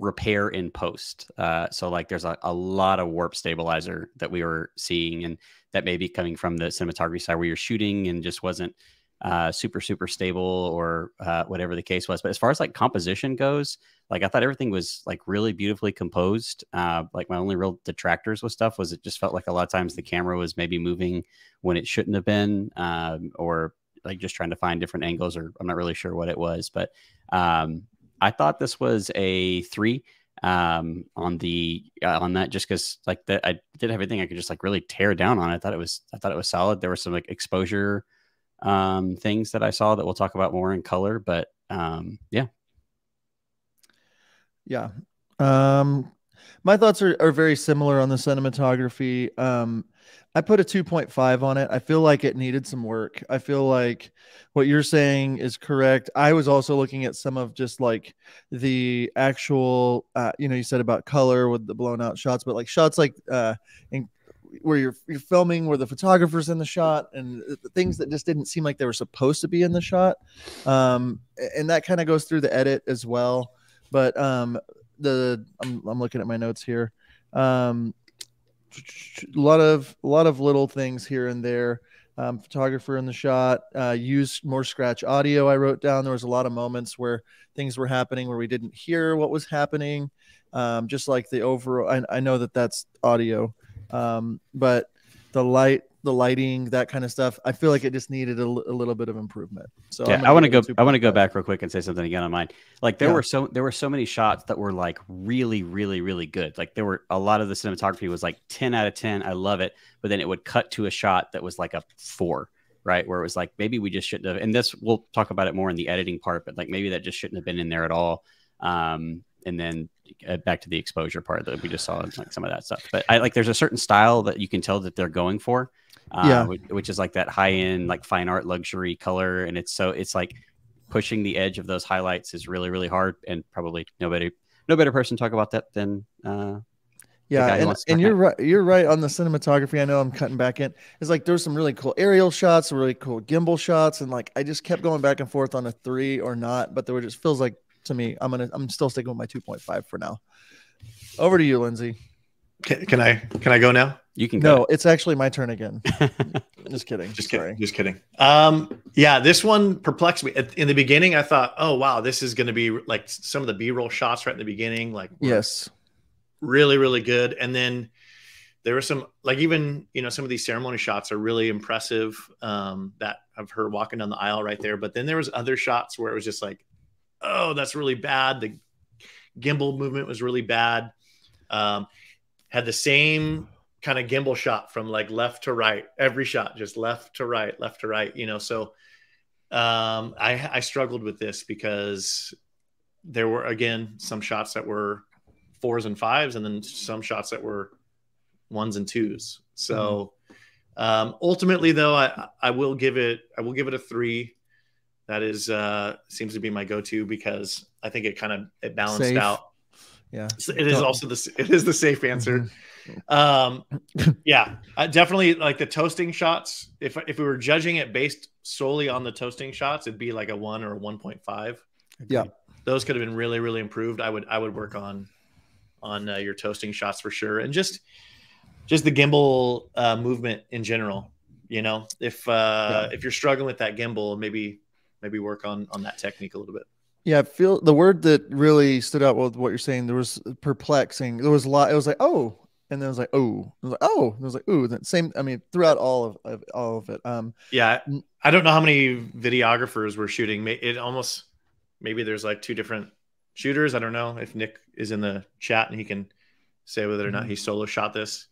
repair in post. Uh, so like there's a, a lot of warp stabilizer that we were seeing, and that may be coming from the cinematography side where you're shooting and just wasn't uh, super super stable or uh, whatever the case was. But as far as like composition goes, like I thought everything was like really beautifully composed. Uh, like my only real detractors with stuff was it just felt like a lot of times the camera was maybe moving when it shouldn't have been, um, or like just trying to find different angles, or I'm not really sure what it was. But um, I thought this was a three um on the uh, on that just because like that i did everything i could just like really tear down on i thought it was i thought it was solid there were some like exposure um, things that I saw that we'll talk about more in color. But um, yeah.
Yeah. Um, my thoughts are, are very similar on the cinematography. Um, I put a 2.5 on it. I feel like it needed some work. I feel like what you're saying is correct. I was also looking at some of just like the actual, uh, you know, you said about color with the blown out shots, but like shots like uh, in where you're you're filming where the photographer's in the shot and things that just didn't seem like they were supposed to be in the shot um and that kind of goes through the edit as well but um the I'm, I'm looking at my notes here. Um a lot of a lot of little things here and there. Um, photographer in the shot uh, more scratch audio i wrote down. There was a lot of moments where things were happening where we didn't hear what was happening. Um, just like the overall I, I know that that's audio. Um, but the light, the lighting, that kind of stuff, I feel like it just needed a, l- a little bit of improvement. So
yeah,
I'm
want to go. I want to go back real quick and say something again on mine. Like there
Yeah.
were so there were so many shots that were like really, really, really good. Like there were a lot of the cinematography was like ten out of ten. I love it, but then it would cut to a shot that was like a four, right? Where it was like maybe we just shouldn't have. And this we'll talk about it more in the editing part, but like maybe that just shouldn't have been in there at all. Um, and then uh, back to the exposure part that we just saw, like some of that stuff. But I like there's a certain style that you can tell that they're going for. Uh,
Yeah.
which, which is like that high end, like fine art luxury color, and it's so it's like pushing the edge of those highlights is really really hard, and probably nobody no better person to talk about that than uh,
Yeah, and, and you're right. You're right on the cinematography. I know I'm cutting back in. It's like there's some really cool aerial shots, really cool gimbal shots, and like I just kept going back and forth on a three or not. But there were just feels like to me, I'm gonna I'm still sticking with my 2.5 for now. Over to you, Lindsey.
Can, can I can I go now?
You can go.
No, it's actually my turn again. <laughs> just kidding.
Just
Sorry.
kidding. Just kidding. Um, yeah, this one perplexed me. In the beginning, I thought, oh wow, this is going to be like some of the B-roll shots right in the beginning, like
Yes.
really really good. And then there were some like even you know some of these ceremony shots are really impressive. Um, that of her walking down the aisle right there. But then there was other shots where it was just like, oh, that's really bad. The gimbal movement was really bad. Um, had the same kind of gimbal shot from like left to right every shot just left to right left to right you know? So um i i struggled with this because there were again some shots that were fours and fives and then some shots that were ones and twos. So um ultimately though i i will give it i will give it a three. That is uh seems to be my go-to because i think it kind of it balanced
Safe.
out
Yeah.
so it is
Don't-
also the it is the safe answer. Um, yeah, I definitely like the toasting shots. If if we were judging it based solely on the toasting shots, it'd be like a one or a one point five.
Yeah.
Those could have been really really improved. I would I would work on on uh, your toasting shots for sure, and just just the gimbal uh, movement in general. You know, if uh, if you're struggling with that gimbal, maybe maybe work on on that technique a little bit.
Yeah, I feel the word that really stood out with what you're saying. There was perplexing. There was a lot. It was like oh, and then it was like oh, it was like oh, it was like ooh. Then same. I mean, throughout all of, of all of it. Um,
Yeah, I don't know how many videographers were shooting. It almost maybe there's like two different shooters. I don't know if Nick is in the chat and he can say whether or not he solo shot this.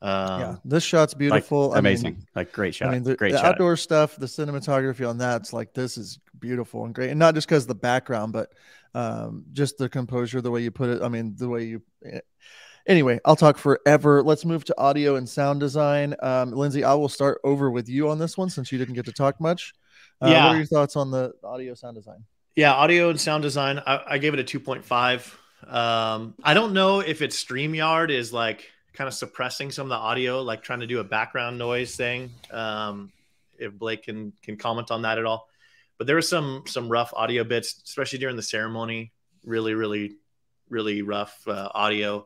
Um,
yeah, this shot's beautiful. I mean-
amazing. Like, great shot.
I mean, the,
Great
the
shot.
outdoor stuff, the cinematography on that's like this is beautiful and great, and not just because the background, but um, just the composure, the way you put it. I mean, the way you. eh. Anyway, I'll talk forever. Let's move to audio and sound design. Um, Lindsey, I will start over with you on this one since you didn't get to talk much. Uh,
Yeah.
What are your thoughts on the audio sound design?
Yeah, audio and sound design. I, I gave it a 2.5. Um, I don't know if it's StreamYard is like kind of suppressing some of the audio, like trying to do a background noise thing. Um, if Blake can can comment on that at all. But there were some some rough audio bits, especially during the ceremony. Really, really, really rough uh, audio.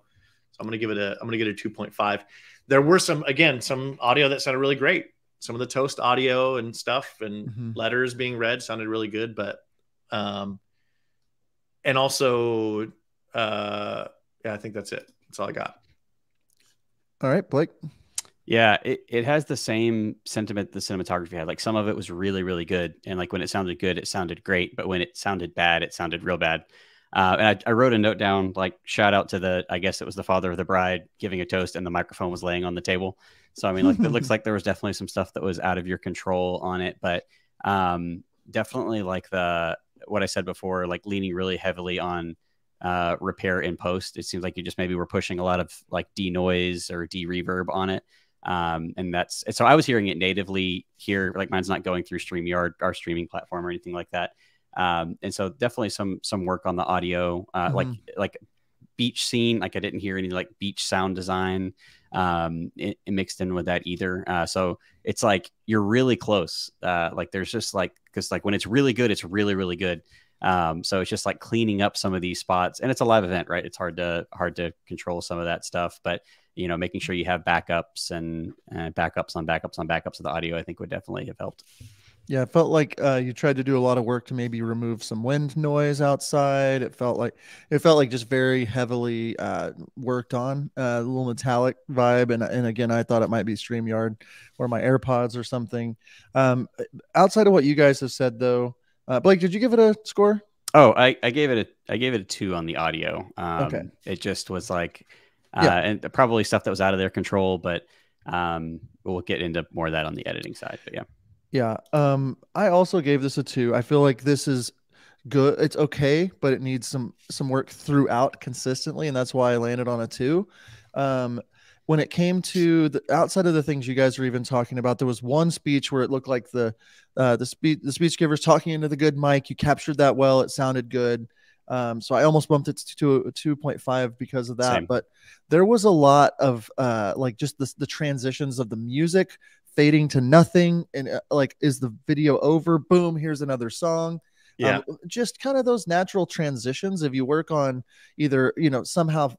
So I'm gonna give it a I'm gonna give it a 2.5. There were some again some audio that sounded really great. Some of the toast audio and stuff and
Mhm.
letters being read sounded really good, but um and also uh yeah i think that's it that's all i got
All right, Blake.
Yeah, it, it has the same sentiment the cinematography had. Like some of it was really, really good. And like when it sounded good, it sounded great. But when it sounded bad, it sounded real bad. Uh, and I, I wrote a note down, like shout out to the, I guess it was the father of the bride giving a toast and the microphone was laying on the table. So, I mean, like it looks <laughs> like there was definitely some stuff that was out of your control on it. But um, definitely like the, what I said before, like leaning really heavily on uh, repair in post. It seems like you just maybe were pushing a lot of like de noise or de reverb on it. Um, and that's so I was hearing it natively here, like mine's not going through StreamYard, our streaming platform or anything like that. Um, and so definitely some some work on the audio, uh, like
Mhm.
like beach scene. Like I didn't hear any like beach sound design um, it, it mixed in with that either. Uh, so it's like you're really close. Uh, like there's just like because like when it's really good, it's really really good. Um, so it's just like cleaning up some of these spots, and it's a live event, right? It's hard to hard to control some of that stuff, but you know, making sure you have backups and uh, backups on backups on backups of the audio, I think would definitely have helped.
Yeah, it felt like uh, you tried to do a lot of work to maybe remove some wind noise outside. It felt like it felt like just very heavily uh, worked on, uh, a little metallic vibe. And and again, I thought it might be Streamyard or my AirPods or something. Um, outside of what you guys have said, though, uh, Blake, did you give it a score?
Oh, I, I gave it a I gave it a two on the audio. Um,
Okay.
It just was like, uh,
Yeah.
and probably stuff that was out of their control, but um, we'll get into more of that on the editing side. But yeah.
Yeah. Um, I also gave this a two. I feel like this is good. It's okay, but it needs some some work throughout consistently, and that's why I landed on a two. Um, when it came to the outside of the things you guys were even talking about, there was one speech where it looked like the uh, the speech the speech giver's talking into the good mic. You captured that well. It sounded good. Um, so I almost bumped it to two point five because of that.
Same.
But there was a lot of uh, like just the the transitions of the music fading to nothing and uh, like is the video over boom here's another song
Yeah.
um, just kind of those natural transitions if you work on either you know somehow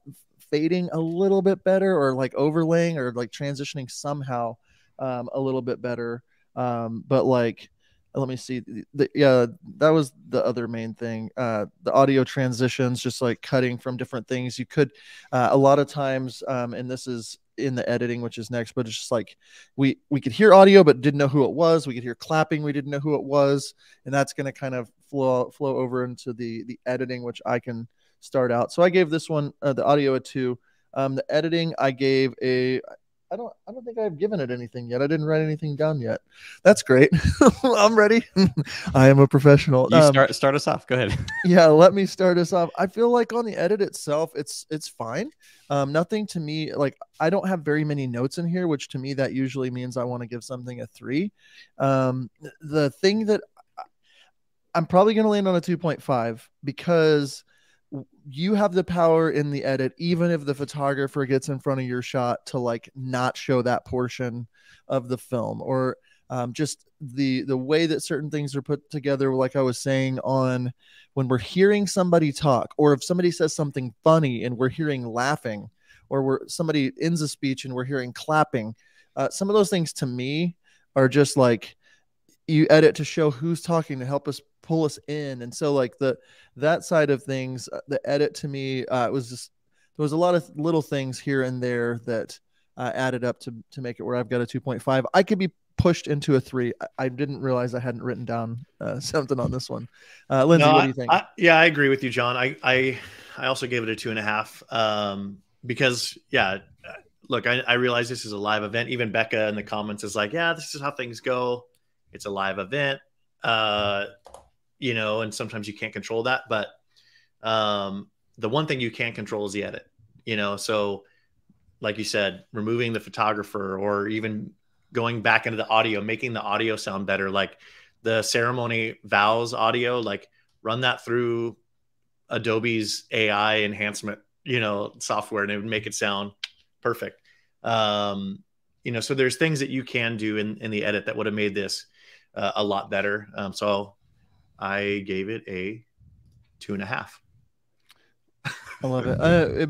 fading a little bit better or like overlaying or like transitioning somehow um, a little bit better um, but like let me see the, yeah that was the other main thing. Uh the audio transitions just like cutting from different things. You could uh, a lot of times um and this is in the editing which is next but it's just like we we could hear audio but didn't know who it was. We could hear clapping we didn't know who it was. And that's going to kind of flow flow over into the the editing which i can start out. So i gave this one uh, the audio a two. Um the editing i gave a I don't I don't think I've given it anything yet. I didn't write anything down yet. That's great. <laughs> I'm ready. <laughs> I am a professional.
You
Um,
start start us off. Go ahead. <laughs>
yeah, let me start us off. I feel like on the edit itself, it's it's fine. Um, nothing to me like I don't have very many notes in here, which to me that usually means I want to give something a three. Um, the thing that I'm probably going to land on a 2.5 because you have the power in the edit, even if the photographer gets in front of your shot to like not show that portion of the film or um, just the the way that certain things are put together like i was saying on when we're hearing somebody talk or if somebody says something funny and we're hearing laughing or we're somebody ends a speech and we're hearing clapping uh, some of those things to me are just like you edit to show who's talking to help us pull us in and so like the that side of things uh, the edit to me uh, it was just there was a lot of little things here and there that uh, added up to to make it where i've got a 2.5 i could be pushed into a three i, I didn't realize i hadn't written down uh, <laughs> something on this one uh, lindsey
No,
what do you think
I- yeah, I agree with you, John. I, I I also gave it a two and a half um, because yeah, look, I, I realize this is a live event. Even Becca in the comments is like, yeah, this is how things go. It's a live event. Uh, you know, and sometimes you can't control that. But um, the one thing you can control is the edit, you know. So, like you said, removing the photographer or even going back into the audio, making the audio sound better, like the ceremony vows audio, like run that through Adobe's AI enhancement, you know, software, and it would make it sound perfect. Um, you know, so there's things that you can do in, in the edit that would have made this uh, a lot better. Um, so I gave it a two and a half.
I love it. Uh,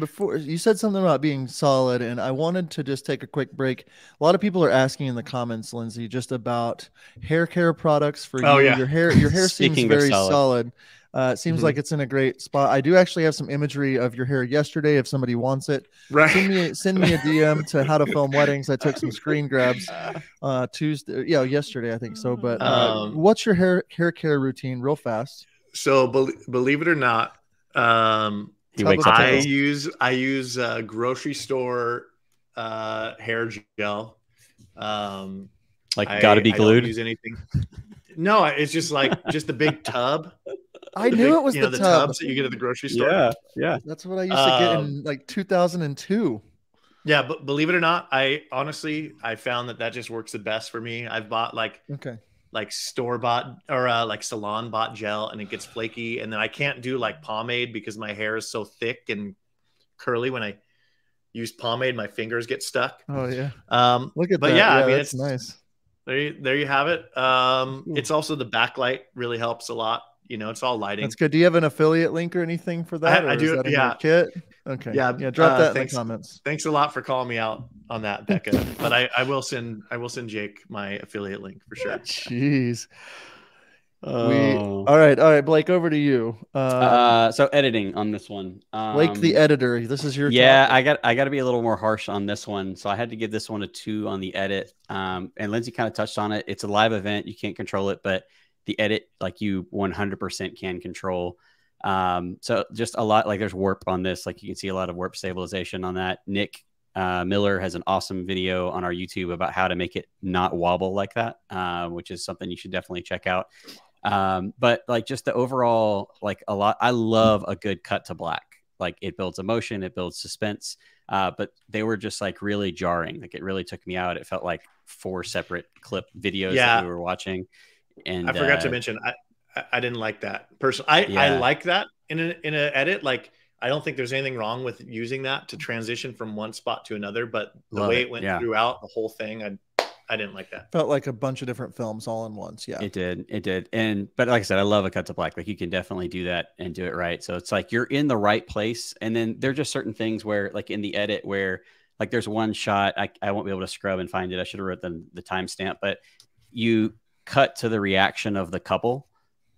before you said something about being solid, and I wanted to just take a quick break. A lot of people are asking in the comments, Lindsey, just about hair care products for
Oh,
you.
yeah.
Your hair, your hair <laughs> seems very
solid.
solid. Uh, it seems
Mhm.
like it's in a great spot. I do actually have some imagery of your hair yesterday. If somebody wants it,
Right.
Send me send me a DM to how to film weddings. I took some <laughs> screen grabs uh, Tuesday, yeah, yesterday I think so. But uh,
Um,
what's your hair hair care routine, real fast?
So bel believe it or not, um,
He wakes up
I use I use uh, grocery store uh, hair gel. Um,
Like,
I-
gotta be
I don't
glued?
use anything. No, it's just like just the big <laughs> tub.
I
The
knew
big-
it was
you
the
know, the
tub.
tubs that you get at the grocery store.
Yeah, yeah.
That's what I used to get in
Um,
like 2002.
Yeah, but believe it or not, I honestly I found that that just works the best for me. I've bought like
Okay.
Like store bought or uh, like salon bought gel, and it gets flaky, and then I can't do like pomade because my hair is so thick and curly. When I use pomade, my fingers get stuck.
Oh yeah.
Um,
Look at
but
that.
yeah, I mean it's
nice.
There, you, there you have it. Um,
Ooh.
it's also the backlight really helps a lot. You know, it's all lighting.
That's good. Do you have an affiliate link or anything for that?
I
or is
do,
that
yeah.
kit. Okay.
Yeah,
Yeah. Drop
uh,
that in
thanks,
the comments.
Thanks a lot for calling me out on that, Becca. <laughs> but I, I will send I will send Jake my affiliate link for sure.
Jeez. We,
Oh.
all right. All right. Blake, over to you. Uh,
Uh, so editing on this one.
Blake, the
Um,
editor. This is your
yeah
topic.
i got i got to be a little more harsh on this one so i had to give this one a two on the edit um and lindsey kind of touched on it it's a live event you can't control it but the edit like you 100% can control. Um so just a lot like there's warp on this like you can see a lot of warp stabilization on that. Nick uh, miller has an awesome video on our youtube about how to make it not wobble like that uh, which is something you should definitely check out. Um but like just the overall like a lot i love a good cut to black. Like it builds emotion it builds suspense uh but they were just like really jarring. Like it really took me out. It felt like four separate clip videos
Yeah.
that we were watching and
I forgot to
uh,
mention I, I I didn't like that personally. I, I like that in a in an edit. Like I don't think there's anything wrong with using that to transition from one spot to another. But the
Love
way
it,
it, went
yeah.
throughout the whole thing, I I didn't like that.
Felt like a bunch of different films all in once. Yeah.
It did. It did. And but like I said, I love a cut to black. Like you can definitely do that and do it right. So it's like you're in the right place. And then there are just certain things where like in the edit where like there's one shot I, I won't be able to scrub and find it. I should have wrote the, the timestamp, but you cut to the reaction of the couple.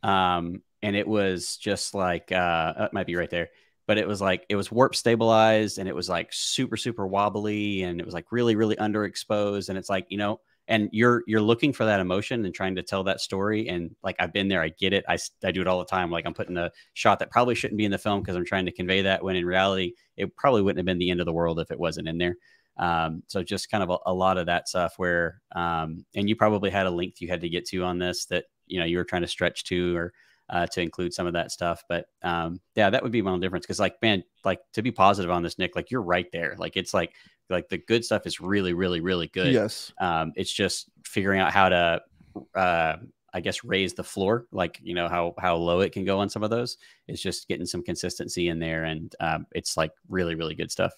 Um, and it was just like uh it might be right there. But it was like it was warp stabilized and it was like super, super wobbly and it was like really, really underexposed. And it's like, you know, and you're you're looking for that emotion and trying to tell that story and like i've been there i get it I, I do it all the time like i'm putting a shot that probably shouldn't be in the film because i'm trying to convey that when in reality it probably wouldn't have been the end of the world if it wasn't in there um, so just kind of a, a lot of that stuff where um, and you probably had a length you had to get to on this that you know you were trying to stretch to or uh, to include some of that stuff. But um, yeah that would be one difference because like man like to be positive on this nick like you're right there. Like it's like like the good stuff is really really really good.
Yes.
um, it's just figuring out how to uh, i guess raise the floor like you know how how low it can go on some of those. It's just getting some consistency in there and um, it's like really really good stuff.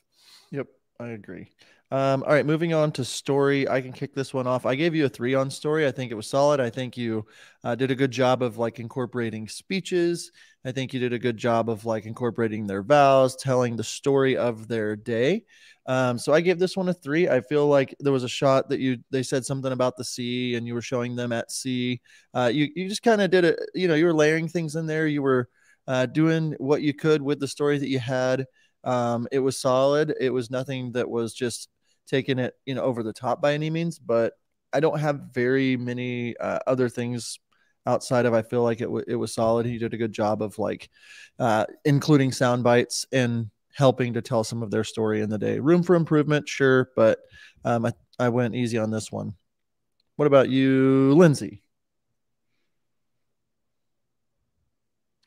Yep, I agree. Um, all right, moving on to story. I can kick this one off. I gave you a three on story. I think it was solid. I think you uh, did a good job of like incorporating speeches. I think you did a good job of like incorporating their vows, telling the story of their day. Um, so I gave this one a three. I feel like there was a shot that you they said something about the sea and you were showing them at sea. Uh, you you just kind of did it. You know, you were layering things in there. You were uh, doing what you could with the story that you had. Um, it was solid. It was nothing that was just taking it, you know, over the top by any means. But I don't have very many uh, other things outside of. I feel like it w- it was solid. He did a good job of like uh, including sound bites and helping to tell some of their story in the day. Room for improvement, sure, but um, I, I went easy on this one. What about you, Lindsey?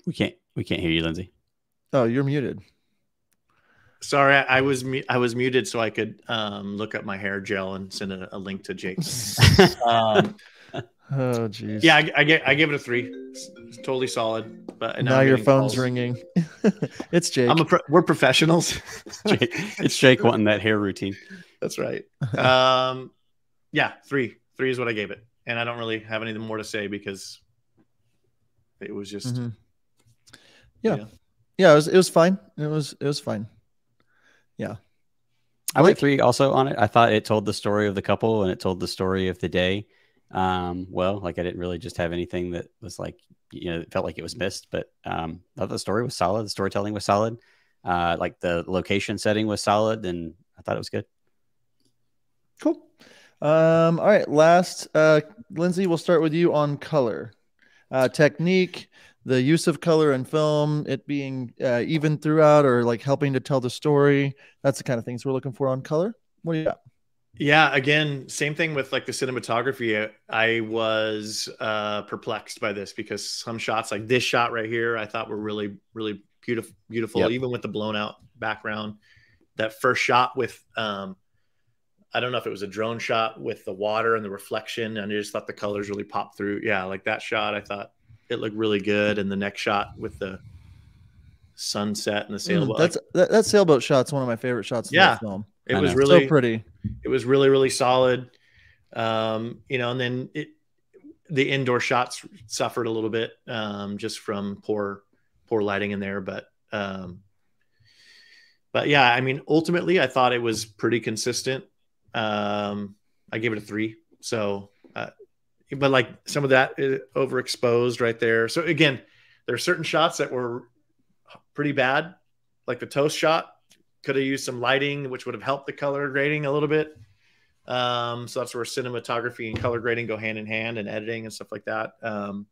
We can't we can't hear you, Lindsey.
Oh, you're muted.
Sorry, I I was I was muted so I could um, look up my hair gel and send a, a link to Jake. <laughs> um,
Oh, jeez.
yeah, I, I get I give it a three. It's, it's totally solid. But and
now your phone's
calls.
ringing. <laughs> it's Jake.
I'm a pro- we're professionals. <laughs>
Jake, it's Jake wanting that hair routine.
That's right. Um, yeah, three. Three is what I gave it, and I don't really have anything more to say because it was just
Mhm. Yeah. yeah, it was it was fine. It was it was fine. Yeah.
I went three also on it. I thought it told the story of the couple and it told the story of the day. Um, well, like I didn't really just have anything that was like, you know, it felt like it was missed, but um, I thought the story was solid. The storytelling was solid. Uh, like the location setting was solid, and I thought it was good.
Cool. Um, all right, last uh Lindsey, we'll start with you on color. Uh technique, the use of color in film, it being uh, even throughout or like helping to tell the story. That's the kind of things we're looking for on color. What do you got?
Yeah, again, same thing with like the cinematography. I was uh, perplexed by this because some shots, like this shot right here, I thought were really, really beautiful. Beautiful,
Yep.
even with the blown out background. That first shot with, um, I don't know if it was a drone shot with the water and the reflection, and I just thought the colors really popped through. Yeah, like that shot, I thought it looked really good, and the next shot with the sunset and the
Mm,
sailboat.
that's that, that sailboat shot's one of my favorite shots in
Yeah.
the film.
It
I
was
know.
really
so pretty.
it was really really solid um you know and then it the indoor shots suffered a little bit um just from poor poor lighting in there but um but yeah i mean ultimately i thought it was pretty consistent um i gave it a three so uh, but like some of that is overexposed right there so again there are certain shots that were pretty bad like the toast shot could have used some lighting which would have helped the color grading a little bit um, so that's where cinematography and color grading go hand in hand and editing and stuff like that. Um,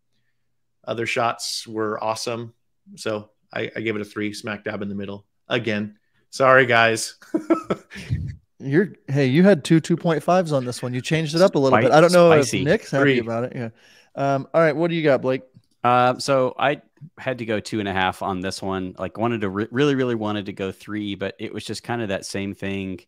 other shots were awesome. So I, I gave it a three, smack dab in the middle. Again, sorry guys. <laughs>
You're hey, you had two 2.5s on this one. You changed it up a little
Spicy-
bit. I don't know
spicy.
if Nick's happy
Three.
about it. Yeah. Um, all right, what do you got, Blake?
Uh, so I had to go two and a half on this one. Like wanted to re- really, really wanted to go three, but it was just kind of that same thing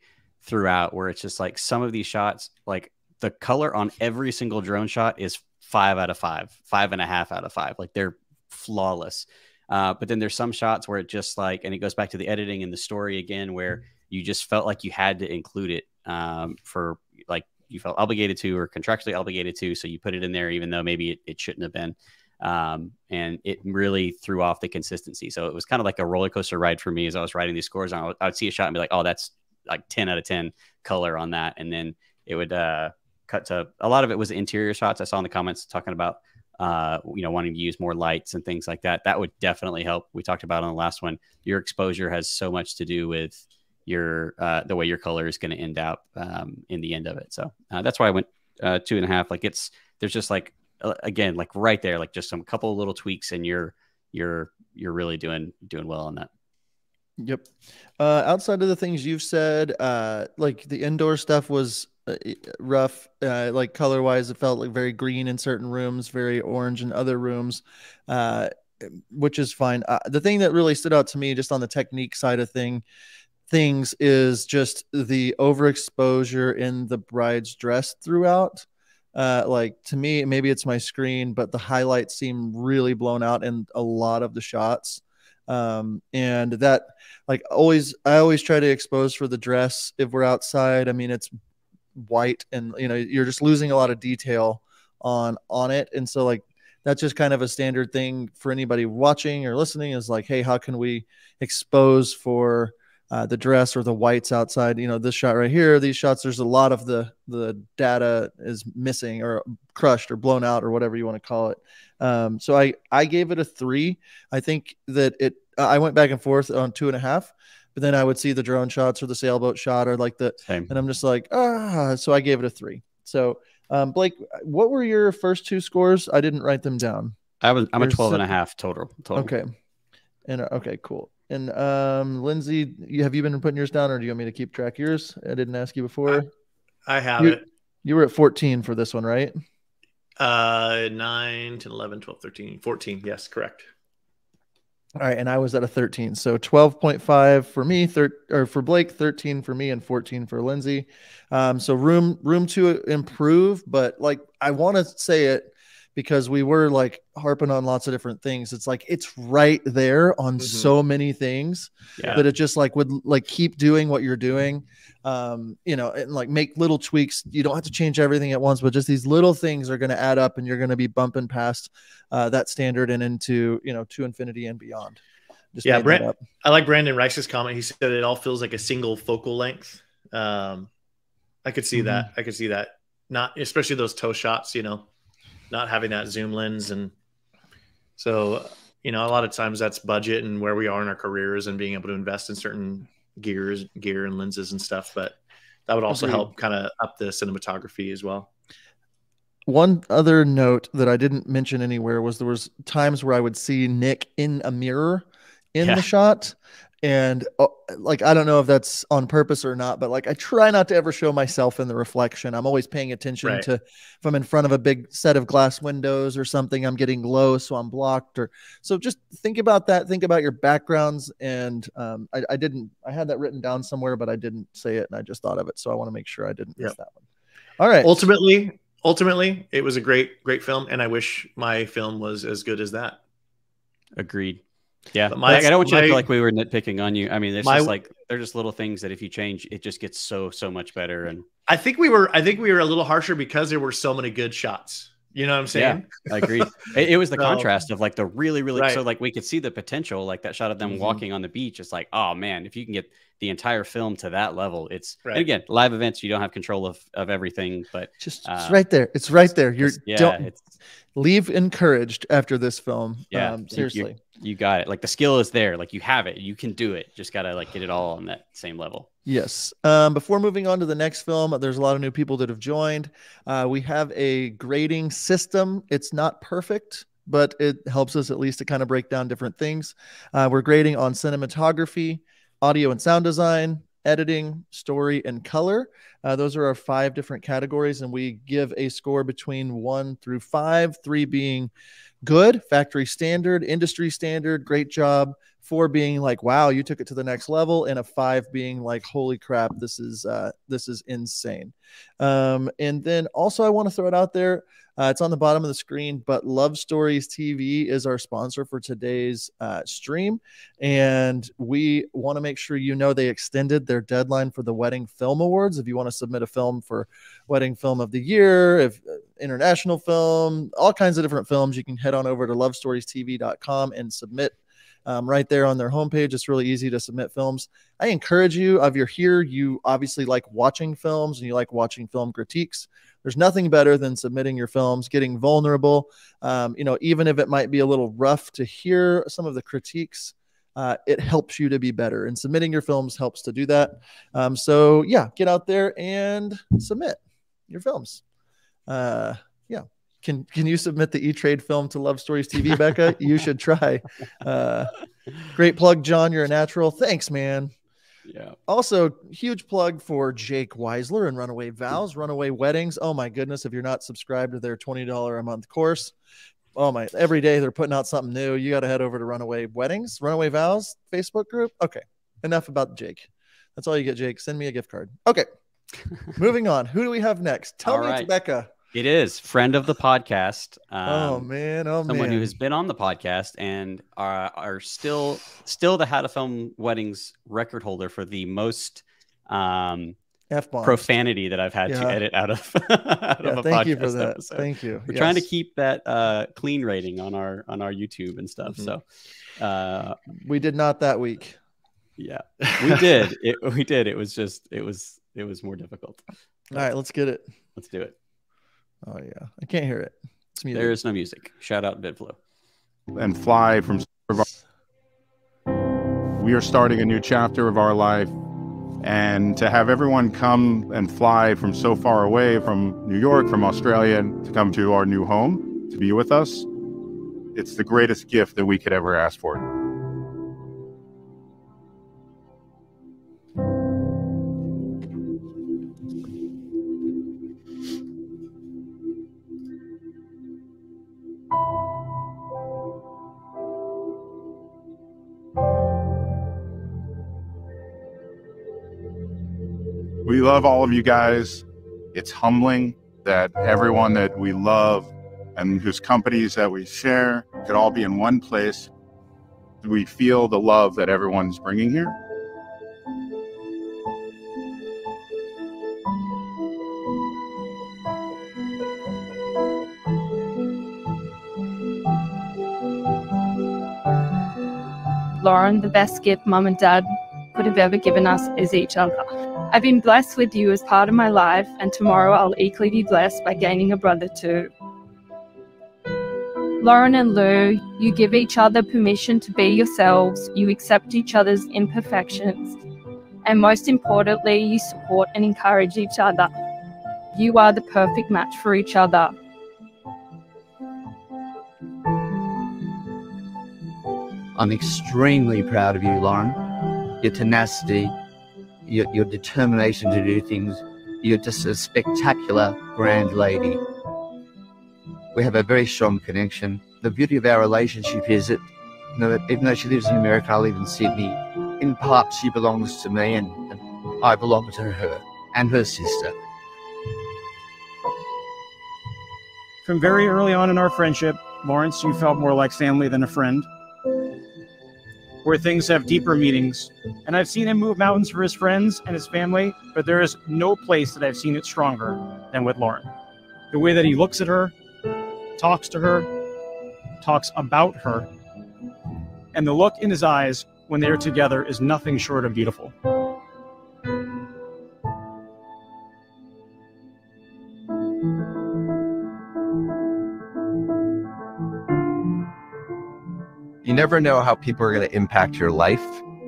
throughout, where it's just like some of these shots, like the color on every single drone shot is five out of five, five and a half out of five. Like they're flawless. Uh, but then there's some shots where it just like, and it goes back to the editing and the story again, where you just felt like you had to include it um, for like you felt obligated to or contractually obligated to. So you put it in there, even though maybe it, it shouldn't have been. Um, and it really threw off the consistency. So it was kind of like a roller coaster ride for me as I was writing these scores. I would, I would see a shot and be like, oh, that's like 10 out of 10 color on that. And then it would uh, cut to a lot of it was interior shots. I saw in the comments talking about, uh, you know, wanting to use more lights and things like that. That would definitely help. We talked about on the last one. Your exposure has so much to do with your uh, the way your color is going to end up um, in the end of it. So uh, that's why I went uh, two and a half. Like it's there's just like uh, again like right there like just some couple of little tweaks and you're you're you're really doing doing well on that.
Yep. Uh, outside of the things you've said, uh, like the indoor stuff was rough. Uh, like color wise, it felt like very green in certain rooms, very orange in other rooms, uh, which is fine. Uh, the thing that really stood out to me, just on the technique side of thing, things, is just the overexposure in the bride's dress throughout. Uh, like to me, maybe it's my screen, but the highlights seem really blown out in a lot of the shots. Um and that like always i always try to expose for the dress if we're outside. I mean it's white and you know you're just losing a lot of detail on on it. And so like that's just kind of a standard thing for anybody watching or listening is like hey how can we expose for uh, the dress or the whites outside you know this shot right here these shots there's a lot of the the data is missing or crushed or blown out or whatever you want to call it um, so i i gave it a three i think that it i went back and forth on two and a half but then i would see the drone shots or the sailboat shot or like the
Same.
and i'm just like ah so i gave it a three so um, blake what were your first two scores i didn't write them down
I was I'm a
Your
12 and a half total. total.
Okay. And uh, okay, cool. And um, Lindsey, you, have you been putting yours down, or do you want me to keep track of yours? I didn't ask you before.
I have
You-
it.
You were at 14 for this one, right?
Uh, 9, 10, 11, 12, 13, 14. Yes, correct.
All right, and I was at a 13. So 12.5 for me, thir- or for Blake, 13 for me, and 14 for Lindsey. Um, so room room to improve, but like I want to say it because we were like harping on lots of different things. It's like it's right there on so many things
Yeah.
that it just like would like keep doing what you're doing. Um, you know, and like make little tweaks. You don't have to change everything at once, but just these little things are going to add up, and you're going to be bumping past uh, that standard and into you know to infinity and beyond. Just
yeah, Brand. I like Brandon Rice's comment. He said it all feels like a single focal length. Um, I could see
Mm-hmm.
that. I could see that. Not especially those toe shots. You know, not having that zoom lens, and so you know, a lot of times that's budget and where we are in our careers and being able to invest in certain gears, gear and lenses and stuff. But that would also
Agreed.
help kind of up the cinematography as well.
One other note that I didn't mention anywhere was there was times where I would see Nick in a mirror in
Yeah.
the shot. And uh, like, I don't know if that's on purpose or not, but like, I try not to ever show myself in the reflection. I'm always paying attention
Right.
to if I'm in front of a big set of glass windows or something, I'm getting low, so I'm blocked. Or so just think about that. Think about your backgrounds. And um, I, I didn't, I had that written down somewhere, but I didn't say it and I just thought of it. So I want to make sure I didn't miss that one. All right.
Ultimately, ultimately, it was a great, great film, and I wish my film was as good as that.
Agreed. Yeah,
But my-
like, I don't want you to feel like we were nitpicking on you. I mean, it's
My-
just like they're just little things that if you change, it just gets so so much better. And
I think we were I think we were a little harsher because there were so many good shots. You know what I'm saying?
Yeah, I agree. <laughs> It, it was the
So-
contrast of like the really, really
Right.
so like we could see the potential, like that shot of them
Mhm.
walking on the beach. It's like, oh man, if you can get the entire film to that level, it's
Right.
and again live events. You don't have control of of everything, but
just
uh,
it's right there. It's right there. You're
yeah,
don't
it's-
leave encouraged after this film.
yeah,
um,
you- you-
seriously.
you got it. Like the skill is there. Like you have it. You can do it. Just gotta like get it all on that same level.
Yes. Um, before moving on to the next film, there's a lot of new people that have joined. Uh, we have a grading system. It's not perfect, but it helps us at least to kind of break down different things. Uh, we're grading on cinematography, audio and sound design, editing, story, and color. Uh, those are our five different categories, and we give a score between one through five, three being good, factory standard, industry standard, great job. Four being like, wow, you took it to the next level, and a five being like, holy crap, this is uh, this is insane. Um, and then also, I want to throw it out there. Uh, it's on the bottom of the screen, but Love Stories TV is our sponsor for today's uh, stream. And we want to make sure you know they extended their deadline for the Wedding Film Awards. If you want to submit a film for Wedding Film of the Year, if uh, international film, all kinds of different films, you can head on over to lovestoriestv.com and submit um, right there on their homepage. It's really easy to submit films. I encourage you, if you're here, you obviously like watching films and you like watching film critiques. There's nothing better than submitting your films, getting vulnerable. Um, you know, even if it might be a little rough to hear some of the critiques, uh, it helps you to be better. And submitting your films helps to do that. Um, so yeah, get out there and submit your films. Uh. Can can you submit the E Trade film to Love Stories TV, Becca? you should try. <laughs> Uh, great plug, John. You're a natural. Thanks, man.
Yeah.
Also, huge plug for Jake Weisler and Runaway Vows, Runaway Weddings. Oh my goodness, if you're not subscribed to their $20 a month course, oh my, every day they're putting out something new. You got to head over to Runaway Weddings, Runaway Vows Facebook group. Okay, enough about Jake. That's all you get, Jake. Send me a gift card. Okay, <laughs> moving on. Who do we have next? Tell
All
me
right.
it's Becca.
It is friend of the podcast.
oh
um,
man, oh
someone who has been on the podcast and are, are still still the How to Film Weddings record holder for the most um,
F-bombs.
profanity that I've had
Yeah.
to edit out of, <laughs> out
Yeah,
of a
thank
podcast
you for that.
episode.
Thank you.
We're trying to keep that uh, clean rating on our on our YouTube and stuff.
Mhm.
So uh,
We did not that week.
yeah, <laughs> we did. It, we did. It was just it was it was more difficult.
All right, let's get it.
Let's do it.
Oh yeah, I can't hear it. It's muted.
There is no music. Shout out VidFlow.
and fly from we are starting a new chapter of our life and to have everyone come and fly from so far away from new york from australia to come to our new home to be with us it's the greatest gift that we could ever ask for
love all of you guys. It's humbling that everyone that we love and whose companies that we share could all be in one place. We feel the love that everyone's bringing here.
Lauren, the best gift mum and dad could have ever given us is each other. I've been blessed with you as part of my life, and tomorrow I'll equally be blessed by gaining a brother too. Lauren and Lou, you give each other permission to be yourselves, you accept each other's imperfections, and most importantly, you support and encourage each other. You are the perfect match for each other.
I'm extremely proud of you, Lauren. Your tenacity, your, your determination to do things. You're just a spectacular, grand lady. We have a very strong connection. The beauty of our relationship is that, you know, even though she lives in America, I live in Sydney, in part she belongs to me and, and I belong to her and her sister.
From very early on in our friendship, Lawrence, you felt more like family than a friend. Where things have deeper meanings. And I've seen him move mountains for his friends and his family, but there is no place that I've seen it stronger than with Lauren. The way that he looks at her, talks to her, talks about her, and the look in his eyes when they are together is nothing short of beautiful.
You never know how people are going to impact your life.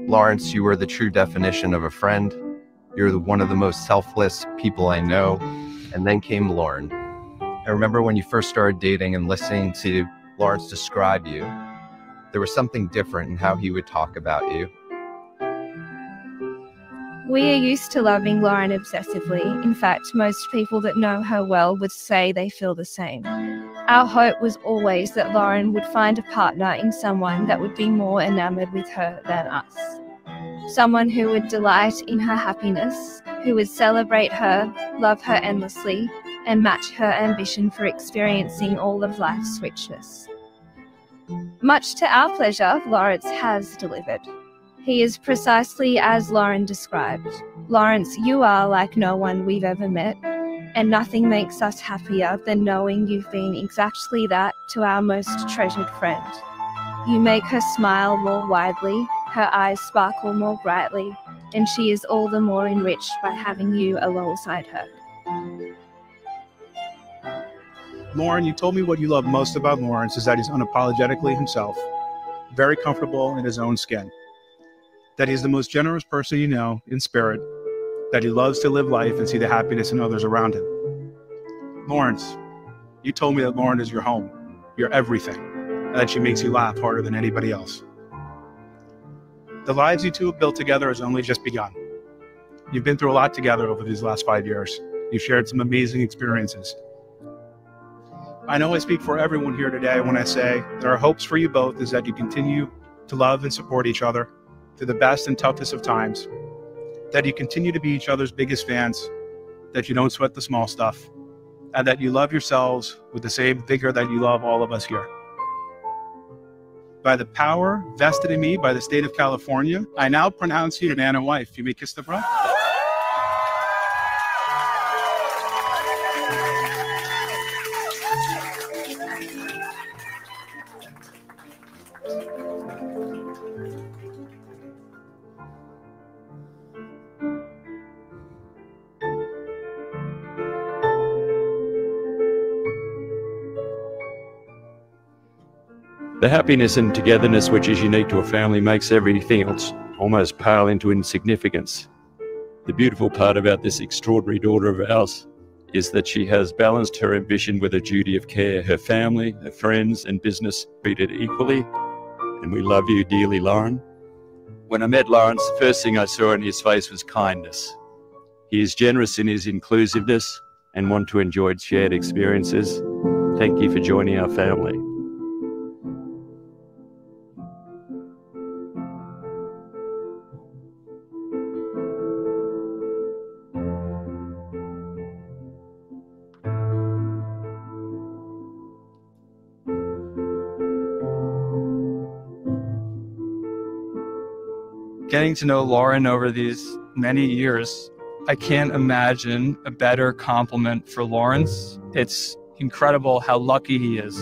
Lawrence, you are the true definition of a friend. You're one of the most selfless people I know. And then came Lauren. I remember when you first started dating and listening to Lawrence describe you, there was something different in how he would talk about you.
We are used to loving Lauren obsessively. In fact, most people that know her well would say they feel the same. Our hope was always that Lauren would find a partner in someone that would be more enamored with her than us. Someone who would delight in her happiness, who would celebrate her, love her endlessly, and match her ambition for experiencing all of life's richness. Much to our pleasure, Lawrence has delivered. He is precisely as Lauren described. Lawrence, you are like no one we've ever met, and nothing makes us happier than knowing you've been exactly that to our most treasured friend. You make her smile more widely, her eyes sparkle more brightly, and she is all the more enriched by having you alongside her.
Lauren, you told me what you love most about Lawrence is that he's unapologetically himself, very comfortable in his own skin, that he's the most generous person you know in spirit, that he loves to live life and see the happiness in others around him. Lawrence, you told me that Lauren is your home, your everything, and that she makes you laugh harder than anybody else. The lives you two have built together has only just begun. You've been through a lot together over these last five years. You've shared some amazing experiences. I know I speak for everyone here today when I say that our hopes for you both is that you continue to love and support each other through the best and toughest of times, that you continue to be each other's biggest fans, that you don't sweat the small stuff, and that you love yourselves with the same vigor that you love all of us here. By the power vested in me by the state of California, I now pronounce you man and wife. You may kiss the bride.
The happiness and togetherness which is unique to a family makes everything else almost pale into insignificance. The beautiful part about this extraordinary daughter of ours is that she has balanced her ambition with a duty of care. Her family, her friends, and business treated equally. And we love you dearly, Lauren. When I met Lawrence, the first thing I saw in his face was kindness. He is generous in his inclusiveness and want to enjoy shared experiences. Thank you for joining our family.
Getting to know Lauren over these many years, I can't imagine a better compliment for Lawrence. It's incredible how lucky he is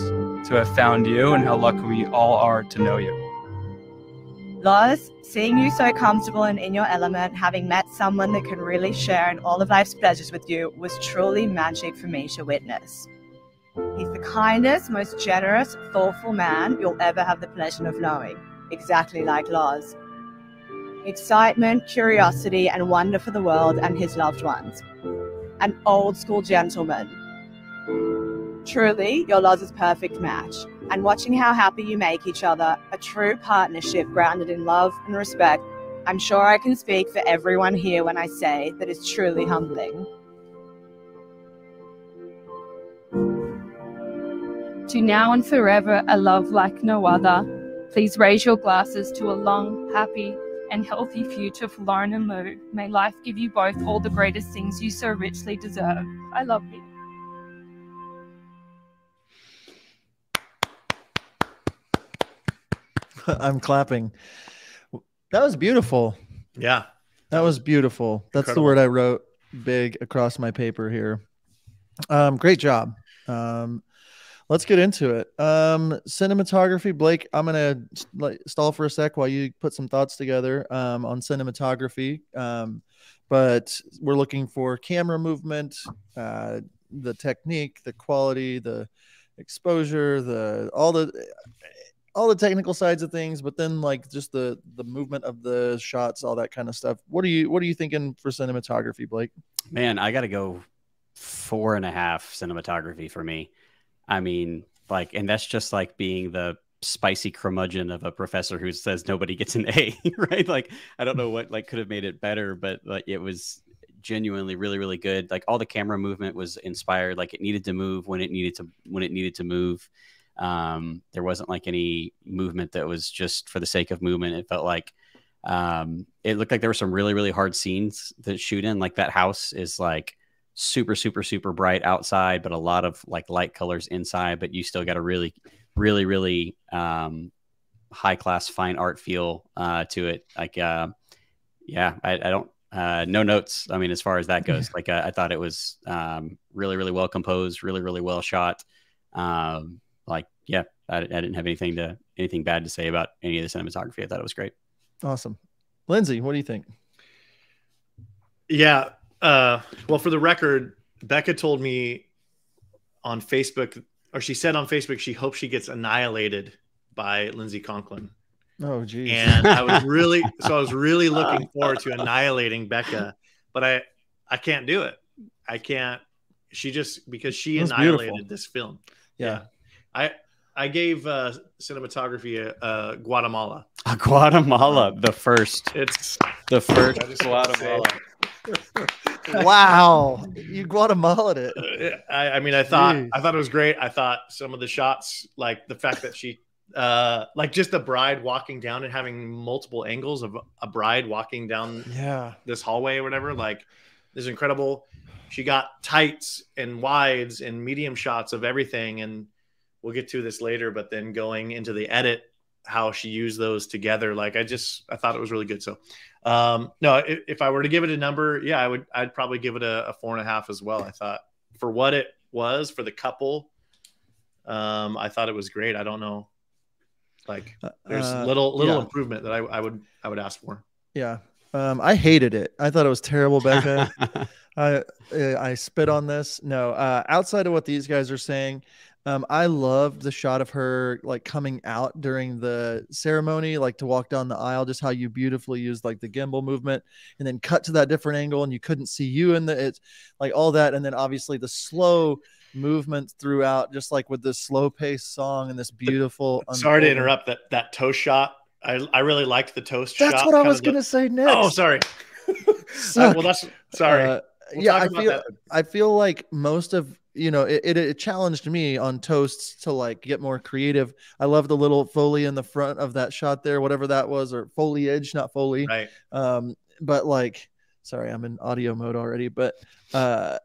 to have found you and how lucky we all are to know you.
Lars, seeing you so comfortable and in your element, having met someone that can really share in all of life's pleasures with you, was truly magic for me to witness. He's the kindest, most generous, thoughtful man you'll ever have the pleasure of knowing, exactly like Lars. Excitement, curiosity, and wonder for the world and his loved ones. An old school gentleman. Truly, your Lars is perfect match. And watching how happy you make each other, a true partnership grounded in love and respect, I'm sure I can speak for everyone here when I say that it's truly humbling.
To now and forever a love like no other. Please raise your glasses to a long, happy, and healthy future for Lauren and Lou. May life give you both all the greatest things you so richly deserve. I love you. <laughs>
I'm clapping. That was beautiful.
Yeah.
That was beautiful. That's
Incredible.
the word I wrote big across my paper here. Um, great job. Um, let's get into it. Um, cinematography, Blake. I'm gonna like, stall for a sec while you put some thoughts together um, on cinematography. Um, but we're looking for camera movement, uh, the technique, the quality, the exposure, the all the all the technical sides of things, but then like just the the movement of the shots, all that kind of stuff. What are you what are you thinking for cinematography, Blake?
Man, I got to go four and a half cinematography for me. I mean, like, and that's just like being the spicy curmudgeon of a professor who says nobody gets an <laughs> A, right? Like, I don't know what like could have made it better, but like it was genuinely really really good. Like all the camera movement was inspired. Like it needed to move when it needed to when it needed to move. Um, there wasn't like any movement that was just for the sake of movement. It felt like um, it looked like there were some really really hard scenes to shoot in. Like that house is like super super super bright outside, but a lot of like light colors inside. But you still got a really really really um, high class fine art feel uh, to it. Like uh, yeah, I, I don't. Uh, no notes. I mean, as far as that <laughs> goes, like I, I thought it was um, really, really well composed, really, really well shot. Um, like, yeah, I, I didn't have anything to anything bad to say about any of the cinematography. I thought it was great.
Awesome, Lindsey. What do you think?
Yeah. Uh, well, for the record, Becca told me on Facebook, or she said on Facebook, she hopes she gets annihilated by Lindsey Conklin.
Oh, geez.
And I was <laughs> really, so I was really looking forward to annihilating Becca, but I, I can't do it. I can't. She just because she
That's
annihilated
beautiful.
this film.
Yeah.
I, I gave uh, cinematography a, a Guatemala.
Uh, Guatemala, the first.
It's
the first
I just wanted to say-
Guatemala. <laughs>
wow, you Guatemala it.
I, I mean, I thought
Jeez.
I thought it was great. I thought some of the shots, like the fact that she, uh, like just the bride walking down and having multiple angles of a bride walking down
Yeah.
this hallway or whatever, like is incredible. She got tights and wides and medium shots of everything, and we'll get to this later. But then going into the edit, how she used those together, like I just I thought it was really good. So, um, no, if, if I were to give it a number, yeah, I would I'd probably give it a, a four and a half as well. I thought for what it was for the couple, um, I thought it was great. I don't know, like there's
Uh,
little little
yeah.
improvement that I, I would I would ask for.
Yeah. Um, I hated it. I thought it was terrible, Becca. <laughs> I uh, I spit on this. No, uh, outside of what these guys are saying, um, I loved the shot of her like coming out during the ceremony, like to walk down the aisle. Just how you beautifully used like the gimbal movement, and then cut to that different angle, and you couldn't see you in the it's like all that, and then obviously the slow movement throughout, just like with this slow paced song and this beautiful.
Sorry to interrupt that that toast shot. I, I really liked the toast
That's
shot.
what I was gonna say next.
Oh, sorry.
Suck. <laughs>
well, that's sorry.
Uh,
We'll
yeah, I feel
that.
I feel like most of you know it, it, it challenged me on toasts to like get more creative. I love the little foley in the front of that shot there, whatever that was, or foliage, not foley.
Right.
Um, but like Sorry, I'm in audio mode already, but uh,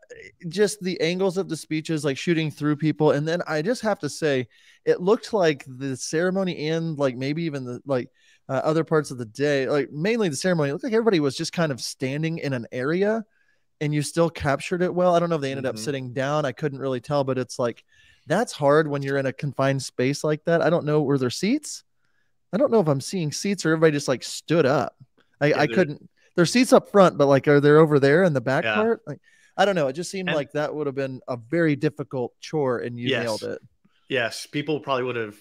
just the angles of the speeches, like shooting through people, and then I just have to say, it looked like the ceremony and like maybe even the like uh, other parts of the day, like mainly the ceremony, it looked like everybody was just kind of standing in an area, and you still captured it well. I don't know if they ended up
Mhm.
sitting down. I couldn't really tell, but it's like that's hard when you're in a confined space like that. I don't know. Were there seats? I don't know if I'm seeing seats or everybody just like stood up. I,
Yeah,
I couldn't. There's seats up front, but like, are they over there in the back
Yeah.
part? Like, I don't know. It just seemed
And-
like that would have been a very difficult chore, and you
Yes.
nailed it.
Yes, people probably would have.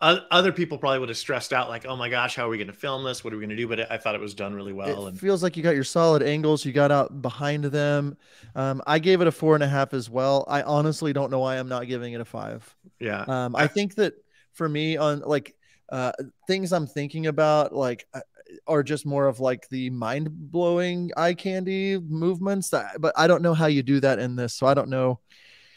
Other people probably would have stressed out, like, "Oh my gosh, how are we going to film this? What are we going to do?" But I thought it was done really well.
it
And
feels like you got your solid angles. You got out behind them. Um, I gave it a four and a half as well. I honestly don't know why I'm not giving it a five.
yeah,
Um, I think that for me, on like uh, things I'm thinking about, like uh, are just more of like the mind blowing eye candy movements. That, but I don't know how you do that in this, so I don't know.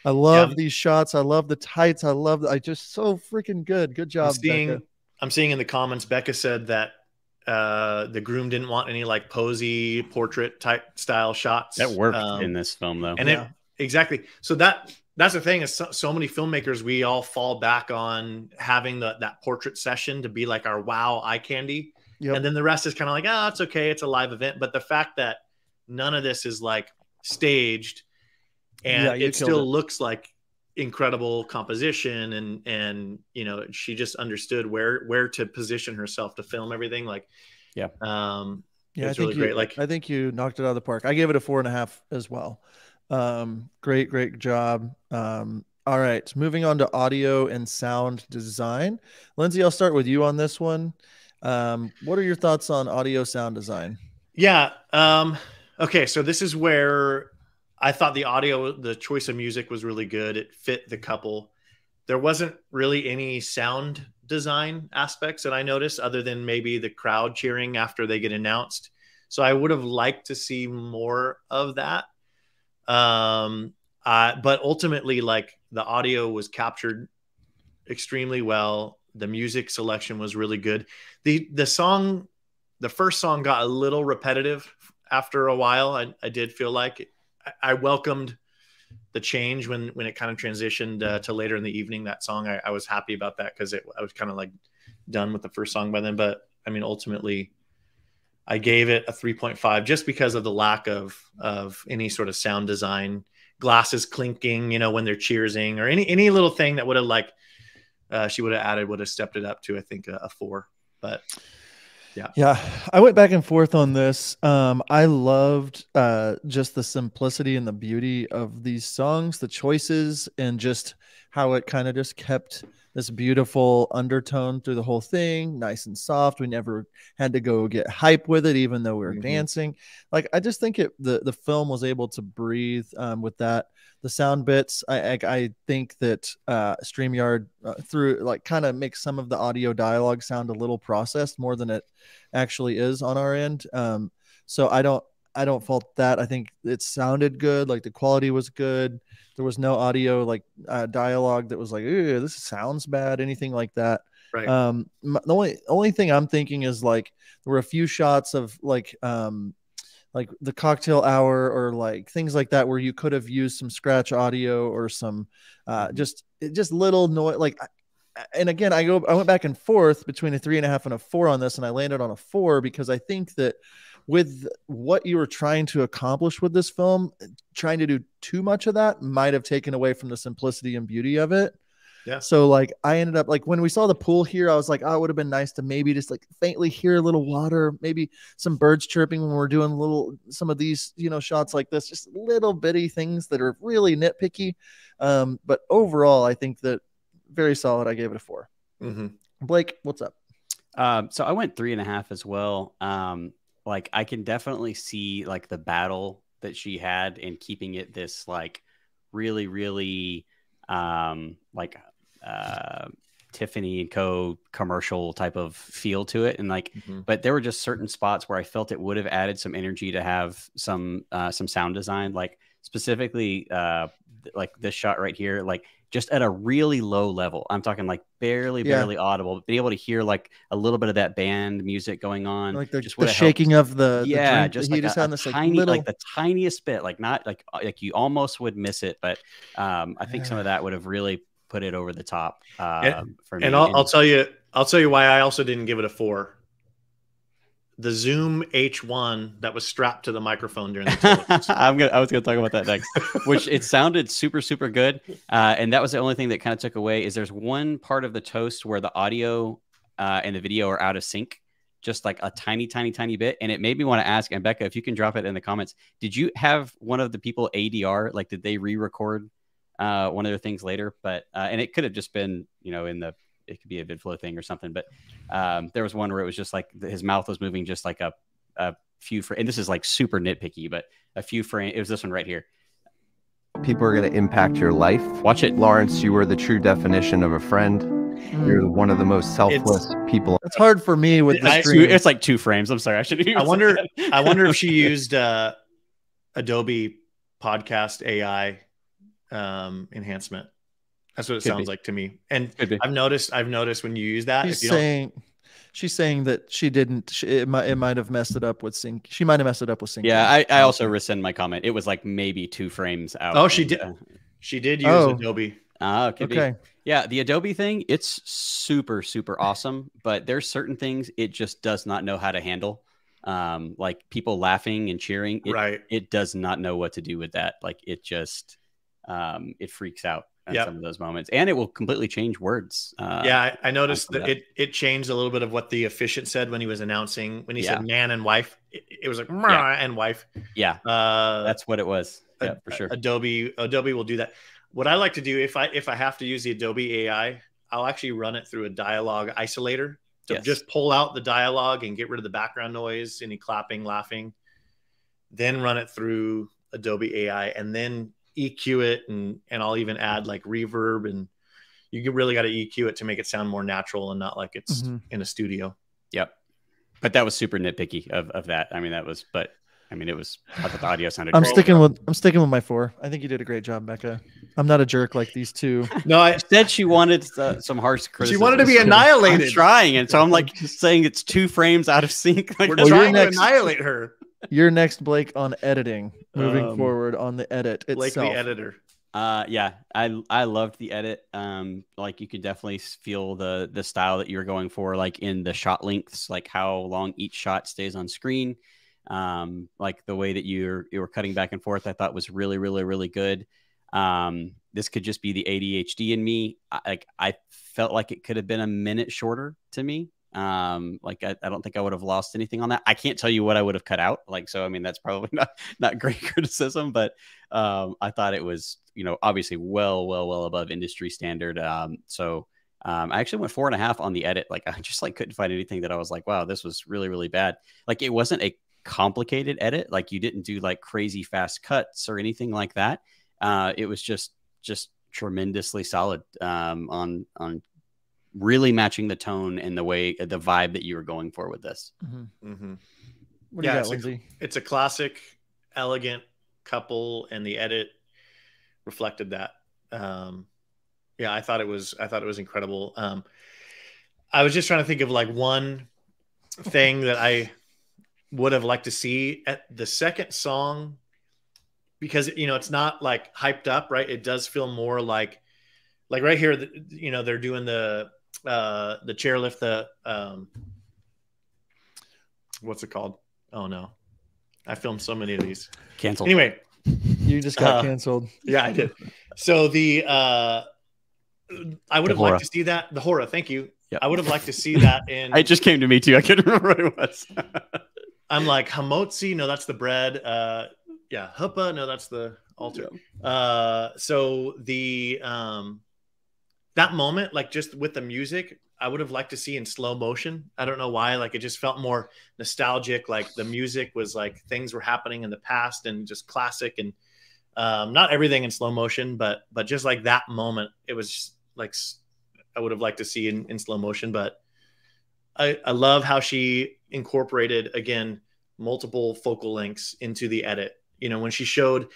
I love
Yeah.
these shots. I love the tights. I love. I just so freaking good. Good
I'm
job,
seeing,
Becca.
I'm seeing in the comments, Becca said that uh, the groom didn't want any like posy portrait type style shots.
That worked
Um,
in this film though.
and it exactly so that that's the thing is so, so many filmmakers we all fall back on having the, that portrait session to be like our wow eye candy
Yep.
and then the rest is kind of like oh it's okay it's a live event but the fact that none of this is like staged and
Yeah,
it still
it.
looks like incredible composition and and you know she just understood where where to position herself to film everything like
yeah
um
Yeah,
it's
I think
really
you,
great like
I think you knocked it out of the park. I gave it a four and a half as well. Um, great, great job. Um, all right, moving on to audio and sound design. Lindsey, I'll start with you on this one. Um, what are your thoughts on audio sound design?
Yeah. Um, okay. So this is where I thought the audio, the choice of music was really good. It fit the couple. There wasn't really any sound design aspects that I noticed other than maybe the crowd cheering after they get announced. So I would have liked to see more of that. Um, uh, but ultimately, like the audio was captured extremely well. The music selection was really good. The the song, the first song got a little repetitive after a while. I, I did feel like I, welcomed the change when when it kind of transitioned uh, to later in the evening. That song, I, I was happy about that because it I was kind of like done with the first song by then. But I mean, ultimately, I gave it a 3.5 just because of the lack of of any sort of sound design, glasses clinking, you know, when they're cheersing or any any little thing that would have like uh, she would have added would have stepped it up to I think a, a four. But yeah,
Yeah, I went back and forth on this. Um, I loved uh, just the simplicity and the beauty of these songs, the choices, and just how it kind of just kept this beautiful undertone through the whole thing, nice and soft. We never had to go get hype with it, even though we were
Mhm.
dancing. Like I just think it the the film was able to breathe um, with that. The sound bits, I I, I think that uh, Streamyard uh, through like kind of makes some of the audio dialogue sound a little processed more than it actually is on our end. Um, so I don't I don't fault that. I think it sounded good. Like the quality was good. There was no audio like uh, dialogue that was like, "Ooh, this sounds bad," anything like that.
Right.
Um, the only only thing I'm thinking is like there were a few shots of like um like the cocktail hour or like things like that where you could have used some scratch audio or some uh just just little noise like and again i go i went back and forth between a three and a half and a four on this and i landed on a four because i think that with what you were trying to accomplish with this film trying to do too much of that might have taken away from the simplicity and beauty of it
Yeah.
so like I ended up like when we saw the pool here, I was like, oh, it would have been nice to maybe just like faintly hear a little water, maybe some birds chirping when we're doing little some of these, you know, shots like this, just little bitty things that are really nitpicky. Um, but overall, I think that very solid. I gave it a 4
Mm-hmm.
Blake, what's up?
Um, so I went three and a half as well. Um, like I can definitely see like the battle that she had in keeping it this like really, really um like uh Tiffany and Co commercial type of feel to it. And like
Mhm.
but there were just certain spots where I felt it would have added some energy to have some uh some sound design, like specifically uh like this shot right here, like just at a really low level. I'm talking like barely,
Yeah.
barely audible. but Be able to hear like a little bit of that band music going on,
Like the,
just
the shaking
helped.
of the, the
yeah,
drink
just like
just
a, a
this like
tiny,
little
like the tiniest bit, like not like like you almost would miss it, but um, I think some of that would have really put it over the top um,
and,
for me.
and I'll, I'll tell you, I'll tell you why I also didn't give it a four. The Zoom H1 that was strapped to the microphone during the. <laughs>
I'm gonna. I was gonna talk about that next. Which it sounded super super good, uh, and that was the only thing that kind of took away. Is there's one part of the toast where the audio uh, and the video are out of sync, just like a tiny tiny tiny bit, and it made me want to ask. And Becca, if you can drop it in the comments, did you have one of the people ADR? Like, did they re-record uh, one of their things later? But uh, and it could have just been you know in the it could be a VidFlow thing or something. But um, there was one where it was just like his mouth was moving just like a a few fra- and this is like super nitpicky, but a few frame. It was this one right here.
People are going to impact your life.
Watch it.
Lawrence, you are the true definition of a friend. You're one of the most selfless people.
It's hard for me with the
I-
stream.
It's like two frames. I'm sorry. I should.
I wonder. I wonder if she <laughs> used uh, Adobe Podcast AI um, enhancement. That's what it
Could
sounds
be.
like to me. And I've noticed. I've noticed when you use that,
She's
if you don't-
saying she's saying that she didn't. She, it might it might have messed it up with sync. She might have messed it up with sync.
Yeah, I, I also rescind my comment. It was like maybe two frames out.
Oh, she did.
uh,
She did use
Oh.
Adobe.
Ah, it could
Okay.
be. Yeah, the Adobe thing, it's super, super awesome, but there's certain things it just does not know how to handle. Um, like people laughing and cheering. It,
Right.
It does not know what to do with that. Like it just um it freaks out at
Yep.
some of those moments. And it will completely change words. Uh
yeah, I, I noticed
of
that it it changed a little bit of what the officiant said when he was announcing when he
Yeah.
said man and wife. It, it was like
Yeah.
And wife.
Yeah.
Uh,
That's what it was.
A-
Yeah, for sure.
Adobe Adobe will do that. What I like to do if I if I have to use the Adobe AI, I'll actually run it through a dialogue isolator to
Yes.
just pull out the dialogue and get rid of the background noise, any clapping, laughing. Then run it through Adobe AI and then EQ it and and I'll even add like reverb and you really got to EQ it to make it sound more natural and not like it's
Mhm.
in a studio.
Yep. But that was super nitpicky of, of that. I mean, that was, but I mean, it was, I thought the audio sounded
I'm
great.
sticking with I'm sticking with my four. I think you did a great job, Becca. I'm not a jerk like these two. <laughs>
No, I
said she wanted uh, some harsh criticism.
She wanted to be annihilated.
I'm trying, and so I'm like <laughs> saying it's two frames out of sync. <laughs> Like,
We're
that's-
trying to annihilate her.
You're next, Blake, on editing. Moving
Um,
forward on the edit
Blake
itself.
the editor.
Uh, yeah, I I loved the edit. Um, like you could definitely feel the the style that you were going for, like in the shot lengths, like how long each shot stays on screen. Um, like the way that you're you were cutting back and forth, I thought was really really really good. Um, this could just be the ADHD in me. I, like I felt like it could have been a minute shorter to me. Um, like I, I don't think I would have lost anything on that. I can't tell you what I would have cut out. Like so, I mean that's probably <laughs> not not great <laughs> criticism, but um, I thought it was you know obviously well well well above industry standard. Um, so um, I actually went four and a half on the edit. Like <laughs> I just like couldn't find anything that I was like, wow, this was really really bad. Like it wasn't a complicated edit. Like you didn't do like crazy fast cuts or anything like that. Uh, it was just just tremendously solid um, on on really matching the tone and the way the vibe that you were going for with this.
Mm-hmm.
What do you got,
it's, a, it's a classic, elegant couple, and the edit reflected that. Um, yeah, I thought it was. I thought it was incredible. Um, I was just trying to think of like one thing that I would have liked to see at the second song because you know it's not like hyped up, right? It does feel more like like right here. You know, they're doing the uh the chairlift, the um, what's it called? Oh no, I filmed so many of these.
Canceled.
Anyway,
You just got
Uh,
canceled.
yeah, I did. So the uh I would
The
have liked to see that. The hora, thank you.
Yep.
I would have liked to see that <laughs> in
It just came to me too. I couldn't <laughs> remember what it was.
I'm like hamotzi, no, that's the bread. Uh yeah, chuppah, no, that's the altar. Uh so the um that moment, like just with the music, I would have liked to see in slow motion. I don't know why. Like it just felt more nostalgic. Like the music was like things were happening in the past and just classic and um, not everything in slow motion, but but just like that moment, it was just, like I would have liked to see in, in slow motion. But I, I love how she incorporated again multiple focal lengths into the edit. You know, when she showed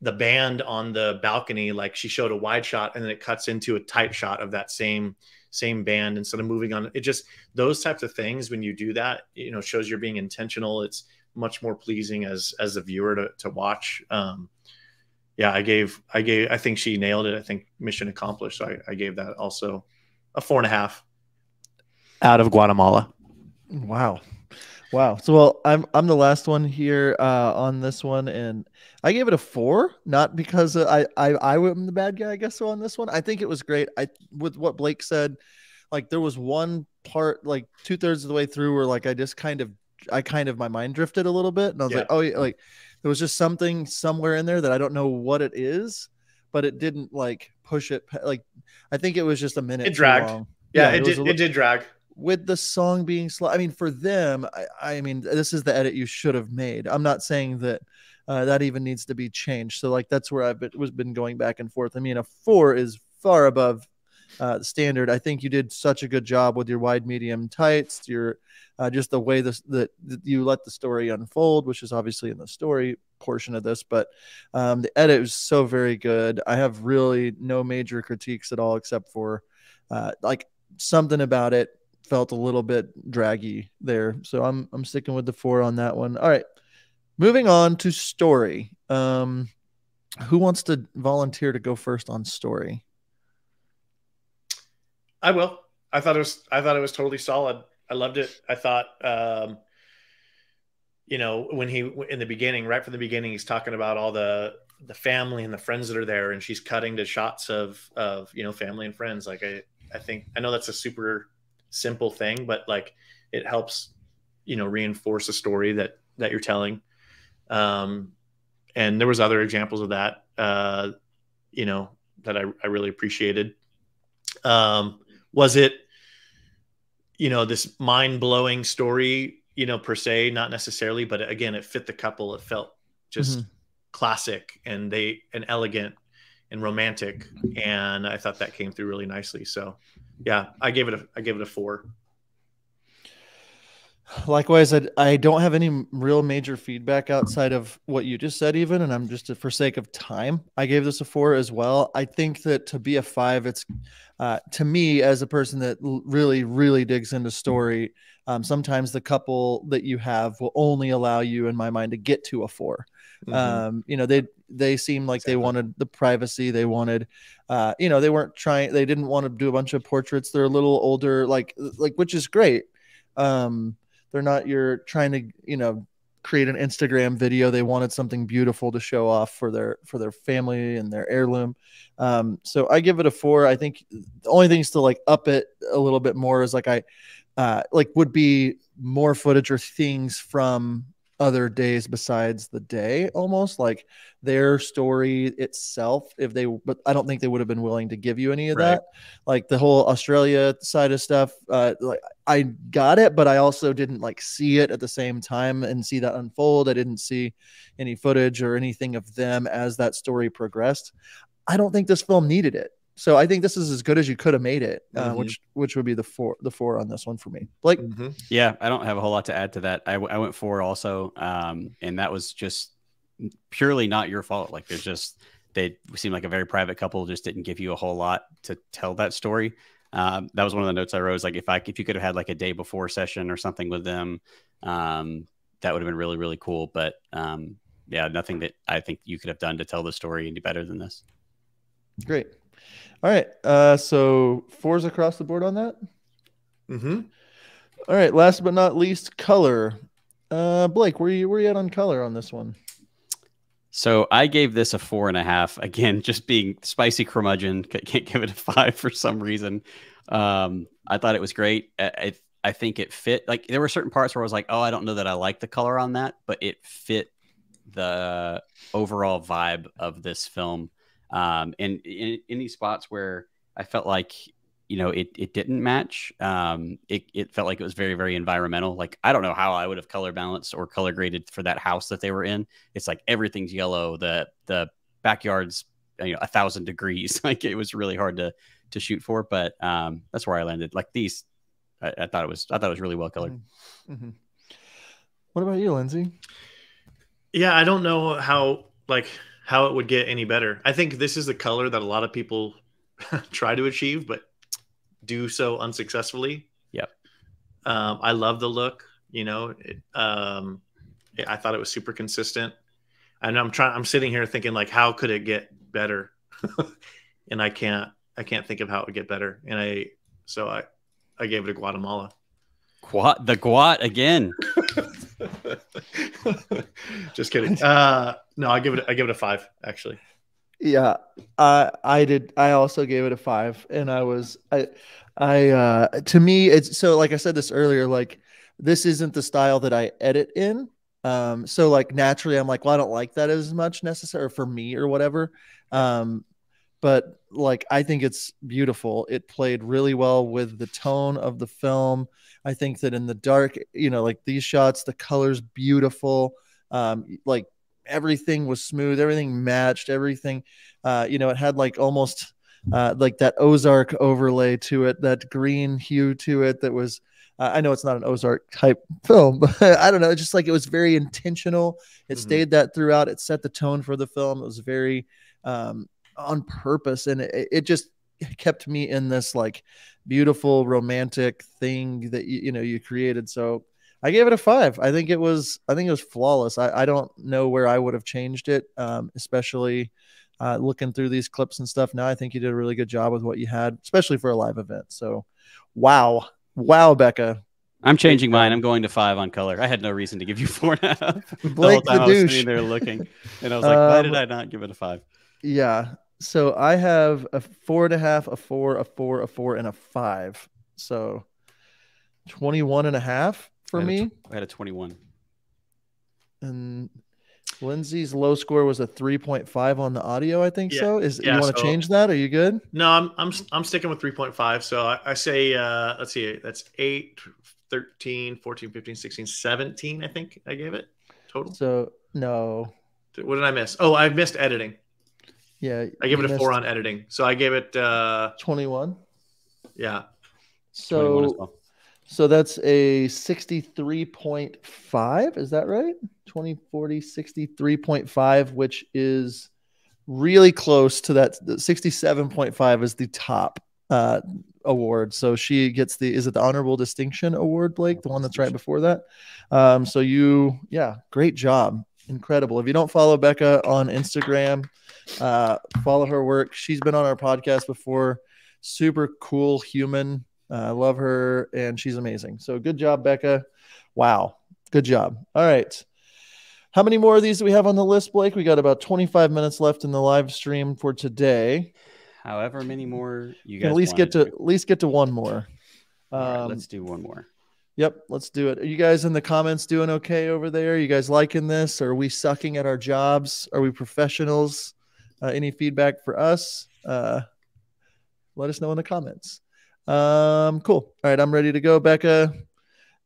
the band on the balcony, like she showed a wide shot and then it cuts into a tight shot of that same same band instead of moving on. It just those types of things when you do that, you know, shows you're being intentional. It's much more pleasing as as a viewer to to watch. Um, yeah, I gave I gave I think she nailed it. I think mission accomplished. So I, I gave that also a four and a half.
Out of Guatemala.
Wow. Wow. So well, I'm I'm the last one here uh, on this one, and I gave it a four, not because I I I am the bad guy, I guess. So on this one, I think it was great. I with what Blake said, like there was one part, like two thirds of the way through, where like I just kind of I kind of my mind drifted a little bit, and I was
Yeah.
like, oh yeah, like there was just something somewhere in there that I don't know what it is, but it didn't like push it. Like I think it was just a minute.
It
too
dragged.
long.
Yeah, it
was
did-
a
it did drag.
With the song being slow. I mean, for them, I, I mean, this is the edit you should have made. I'm not saying that uh, that even needs to be changed. So like that's where I've been, was been going back and forth. I mean, a four is far above uh, standard. I think you did such a good job with your wide, medium, tights. Your uh, just the way this that you let the story unfold, which is obviously in the story portion of this, but um, the edit was so very good. I have really no major critiques at all, except for uh, like something about it felt a little bit draggy there. So I'm I'm sticking with the four on that one. All right. Moving on to story. Um who wants to volunteer to go first on story?
I will. I thought it was. I thought it was totally solid. I loved it. I thought, um, you know, when he in the beginning, right from the beginning, he's talking about all the the family and the friends that are there, and she's cutting to shots of of you know family and friends. Like I, I think I know that's a super simple thing, but like it helps, you know, reinforce a story that that you're telling. Um, and there was other examples of that, uh, you know, that I, I really appreciated. Um, was it, you know, this mind blowing story, you know, per se, not necessarily, but again, it fit the couple. It felt just
Mhm.
classic and they and elegant and romantic, and I thought that came through really nicely. So, yeah, I gave it a I gave it a four.
Likewise, I, I don't have any real major feedback outside of what you just said, even, and I'm just for sake of time, I gave this a four as well. I think that to be a five, it's uh, to me as a person that really, really digs into story. Um, sometimes the couple that you have will only allow you, in my mind, to get to a 4
Mhm.
Um, you know, they they seemed like they wanted the privacy, they wanted, uh, you know, they weren't trying, they didn't want to do a bunch of portraits. They're a little older, like like which is great. Um, they're not you're trying to you know create an instagram video they wanted something beautiful to show off for their for their family and their heirloom um so i give it a four i think the only things to like up it a little bit more is like i uh like would be more footage or things from other days besides the day almost like their story itself if they but i don't think they would have been willing to give you any of
Right.
that like the whole australia side of stuff uh like i got it but i also didn't like see it at the same time and see that unfold. I didn't see any footage or anything of them as that story progressed. I don't think this film needed it so i think this is as good as you could have made it uh,
Mhm.
which which would be the four the four on this one for me blake
Yeah, I don't have a whole lot to add to that. I, w- I went four also, um, and that was just purely not your fault. Like, there's just they seem like a very private couple, just didn't give you a whole lot to tell that story. Um, that was one of the notes I wrote. is Like, if I if you could have had like a day before session or something with them, um, that would have been really really cool. But um, yeah, nothing that I think you could have done to tell the story any better than this.
great all right uh so fours across the board on that
mm-hmm.
all right last but not least color uh blake where you where you at on color on this one
So I gave this a four and a half. Again, <laughs> just being spicy curmudgeon. <laughs> Can't give it a five for some reason. Um, I thought it was great. I, I I think it fit. Like there were certain parts where I was like, oh, I don't know that I like the color on that, but it fit the overall vibe of this film. Um, and in any spots where I felt like you know it it didn't match um it, it felt like it was very very environmental. Like i don't know how i would have color balanced or color graded for that house that they were in. It's like everything's yellow the the backyard's you know a thousand degrees. <laughs> Like it was really hard to to shoot for but um that's where i landed. Like these i, I thought it was i thought it was really well colored.
Mm-hmm. what about you lindsey?
Yeah, I don't know how like how it would get any better. I think this is the color that a lot of people <laughs> try to achieve, but do so unsuccessfully.
Yep.
Um, I love the look. You know, it, um, I thought it was super consistent, and I'm trying. I'm sitting here thinking like, how could it get better? <laughs> and I can't. I can't think of how it would get better. And I, so I, I gave it a Guatemala.
Guat the Guat again. <laughs> <laughs>
Just kidding. Uh, no, I give it. I give it a five. Actually.
Yeah, I I did. I also gave it a five, and I was I I uh to me it's so like I said this earlier. Like this isn't the style that I edit in. Um, so like naturally, I'm like, well, I don't like that as much necessary for me or whatever. Um, but like I think it's beautiful. It played really well with the tone of the film. I think that in the dark, you know, like these shots, the colors beautiful. Um, like everything was smooth, everything matched, everything. Uh, you know, it had like almost uh, like that Ozark overlay to it, that green hue to it. That was, uh, I know it's not an Ozark type <laughs> film, but I don't know. Just like it was very intentional. It
Mhm.
stayed that throughout. It set the tone for the film. It was very um, on purpose, and it, it just kept me in this like beautiful romantic thing that you, you know you created. So I gave it a five. I think it was I think it was flawless. I, I don't know where I would have changed it, um, especially uh, looking through these clips and stuff. Now I think you did a really good job with what you had, especially for a live event. So, wow, wow, Becca,
I'm changing mine. I'm going to five on color. I had no reason to give you <laughs> four and a half. the whole
Blake the
time I was
douche.
sitting there looking, and I was like, why
Um,
did I not give it a five?
Yeah. So I have a four and a half, a four, a four, a four, and a five. So 21 and a half for
I
me.
tw- I had a 21.
And Lindsey's low score was a 3.5 on the audio, I think
Yeah,
so. Is
yeah,
you want to
so-
change that? Are you good?
No, I'm I'm I'm sticking with 3.5. So I, I say uh let's see, that's 8, 13, 14, 15, 16, 17, I think I gave it total.
So no.
What did I miss? Oh, I missed editing.
Yeah.
I gave it a 4 on editing. So I gave it uh
21.
yeah.
21 as
So
well.
so that's a 63.5, is that right? 20 40 63.5 which is really close to that 67.5 is the top uh award. So she gets the is it the honorable distinction award Blake, the one that's right before that. Um so you yeah, great job. Incredible. If you don't follow Becca on Instagram, uh follow her work. She's been on our podcast before. Super cool human. Uh, I love her and she's amazing. So good job, Becca. Wow. Good job. All right. How many more of these do we have on the list, Blake? We got about 25 minutes left in the live stream for today.
However many more you guys
at least get to
wanted
at least get to one more.
All right,
Um,
let's do one more.
Yep, let's do it. Are you guys in the comments doing okay over there? You guys liking this? Are we sucking at our jobs? Are we professionals? Uh, any feedback for us? Uh, let us know in the comments. Um, cool. All right, I'm ready to go, Becca.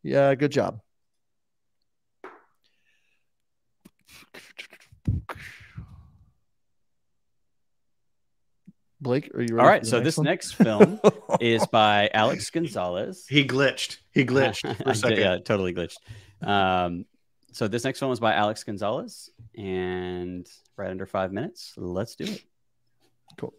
Yeah, good job. Blake, are you ready?
All right, so
next
this
one?
next film <laughs> is by Alex Gonzalez.
He glitched. He glitched <laughs> for
I
a
did-
second.
yeah, totally glitched. Um, so this next film is by Alex Gonzalez, and right under five minutes. Let's do it.
Cool.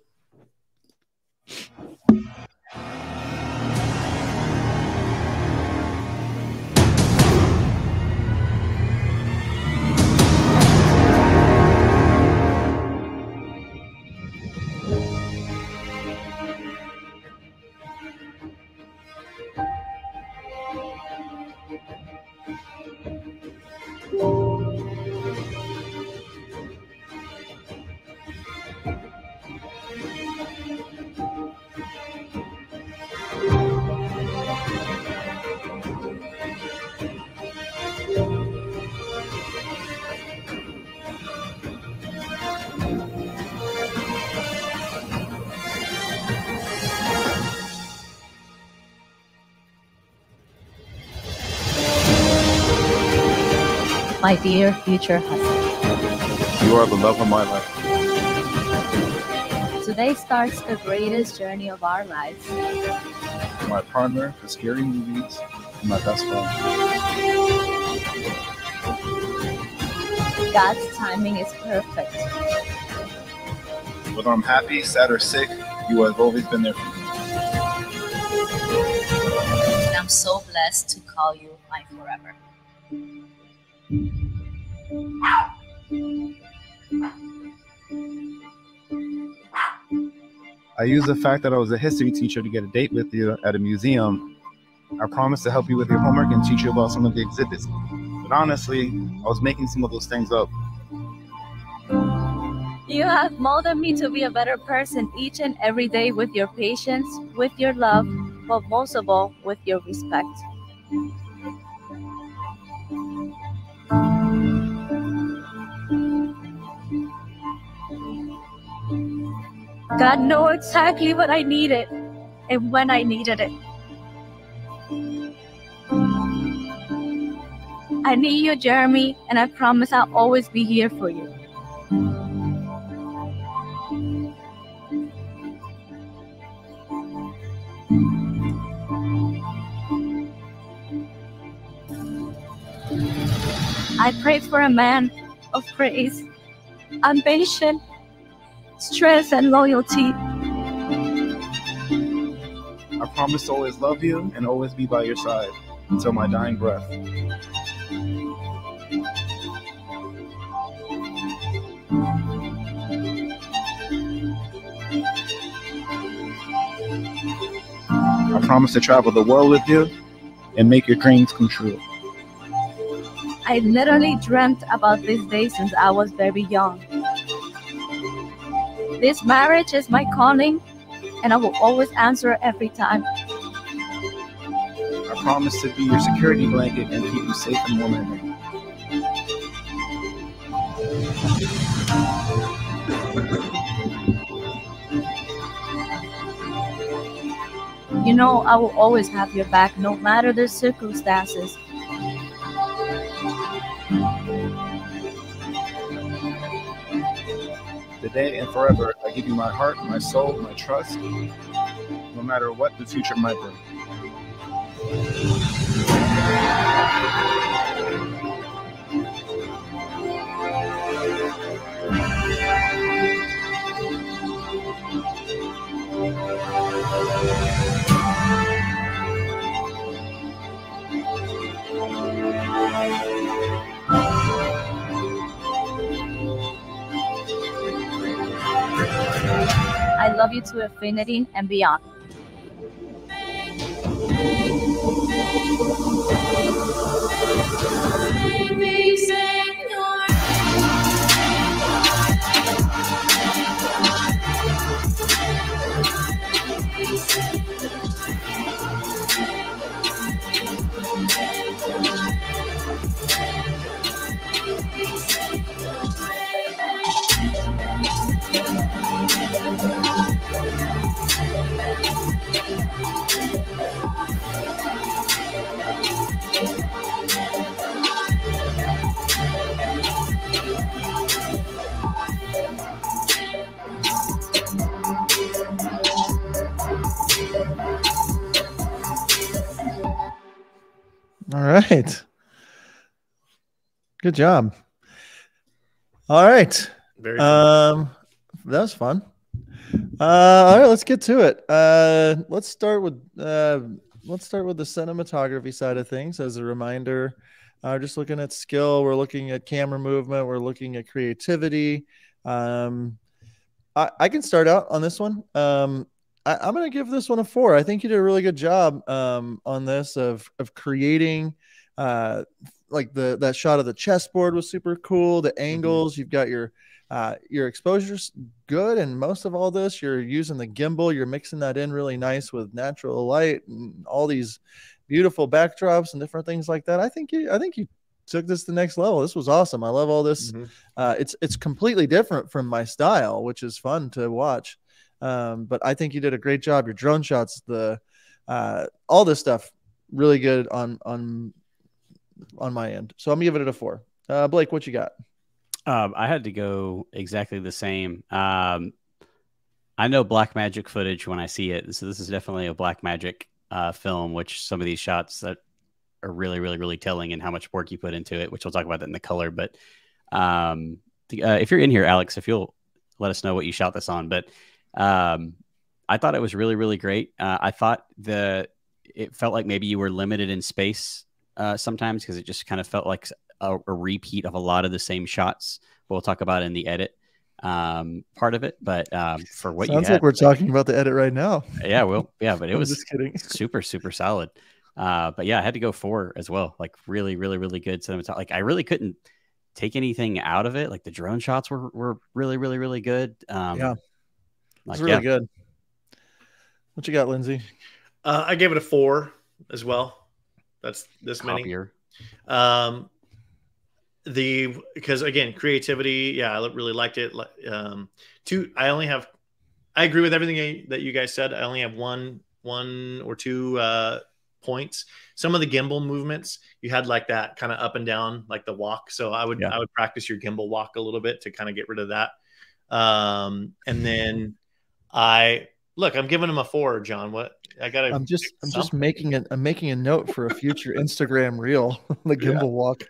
My dear future husband.
You are the love of my life.
Today starts the greatest journey of our lives.
my partner for scary movies, and my best friend.
God's timing is perfect.
Whether I'm happy, sad, or sick, you have always been there for me.
And I'm so blessed to call you my forever.
I used the fact that I was a history teacher to get a date with you at a museum. I promised to help you with your homework and teach you about some of the exhibits. But honestly, I was making some of those things up.
You have molded me to be a better person each and every day with your patience, with your love, but most of all, with your respect. God knew exactly what I needed and when I needed it. I need you, Jeremy, and I promise I'll always be here for you. I pray for a man of grace, ambition, strength, and loyalty.
I promise to always love you and always be by your side until my dying breath. I promise to travel the world with you and make your dreams come true.
I literally dreamt about this day since I was very young. This marriage is my calling, and I will always answer every time.
I promise to be your security blanket and keep you safe and warm at night.
You know, I will always have your back no matter the circumstances.
Today and forever, I give you my heart, my soul, my trust, no matter what the future might bring.
Love you to infinity and beyond.
All right. Good job. All right.
Very
um that was fun. Uh all right, let's get to it. Uh let's start with uh let's start with the cinematography side of things as a reminder. Uh just looking at skill, we're looking at camera movement, we're looking at creativity. Um I, I can start out on this one. Um I, I'm going to give this one a four. I think you did a really good job um, on this of of creating uh, like the that shot of the chessboard was super cool. The angles, you've got your uh, your exposure's good, and most of all this, you're using the gimbal. You're mixing that in really nice with natural light and all these beautiful backdrops and different things like that. I think you, I think you took this to the next level. This was awesome. I love all this. Uh, it's it's completely different from my style, which is fun to watch. Um, but I think you did a great job. Your drone shots, the uh, all this stuff, really good on on on my end. So I'm give it a four. Uh, Blake, what you got?
Um, I had to go exactly the same. Um, I know Blackmagic footage when I see it, so this is definitely a Blackmagic uh, film. Which some of these shots that are really, really, really telling, and how much work you put into it. Which we'll talk about that in the color. But Um, the, uh, if you're in here, Alex, if you'll let us know what you shot this on, but um, I thought it was really, really great. Uh, I thought the it felt like maybe you were limited in space uh, sometimes because it just kind of felt like a, a, repeat of a lot of the same shots. We'll talk about in the edit um, part of it, but um, for what
sounds
you had,
like we're talking about the edit right now.
yeah, well, yeah, but it <laughs> was
just kidding. <laughs>
super, super solid. Uh, but yeah, I had to go four as well. Like really, really, really good cinematography. Like I really couldn't take anything out of it. Like the drone shots were were really, really, really good. Um,
Yeah.
Like,
It's really
yeah.
good. What you got, Lindsey?
Uh, I gave it a four as well. That's this
Copier.
many. Um, the because again, creativity. Yeah, I really liked it. Um, two. I only have. I agree with everything I- that you guys said. I only have one, one or two uh, points. Some of the gimbal movements you had like that kind of up and down, like the walk. So I would
Yeah.
I would practice your gimbal walk a little bit to kind of get rid of that. Um, and then I look. I'm giving him a four, John. What I gotta
I'm just I'm just making a I'm making a note for a future <laughs> Instagram reel, <laughs> the gimbal walk.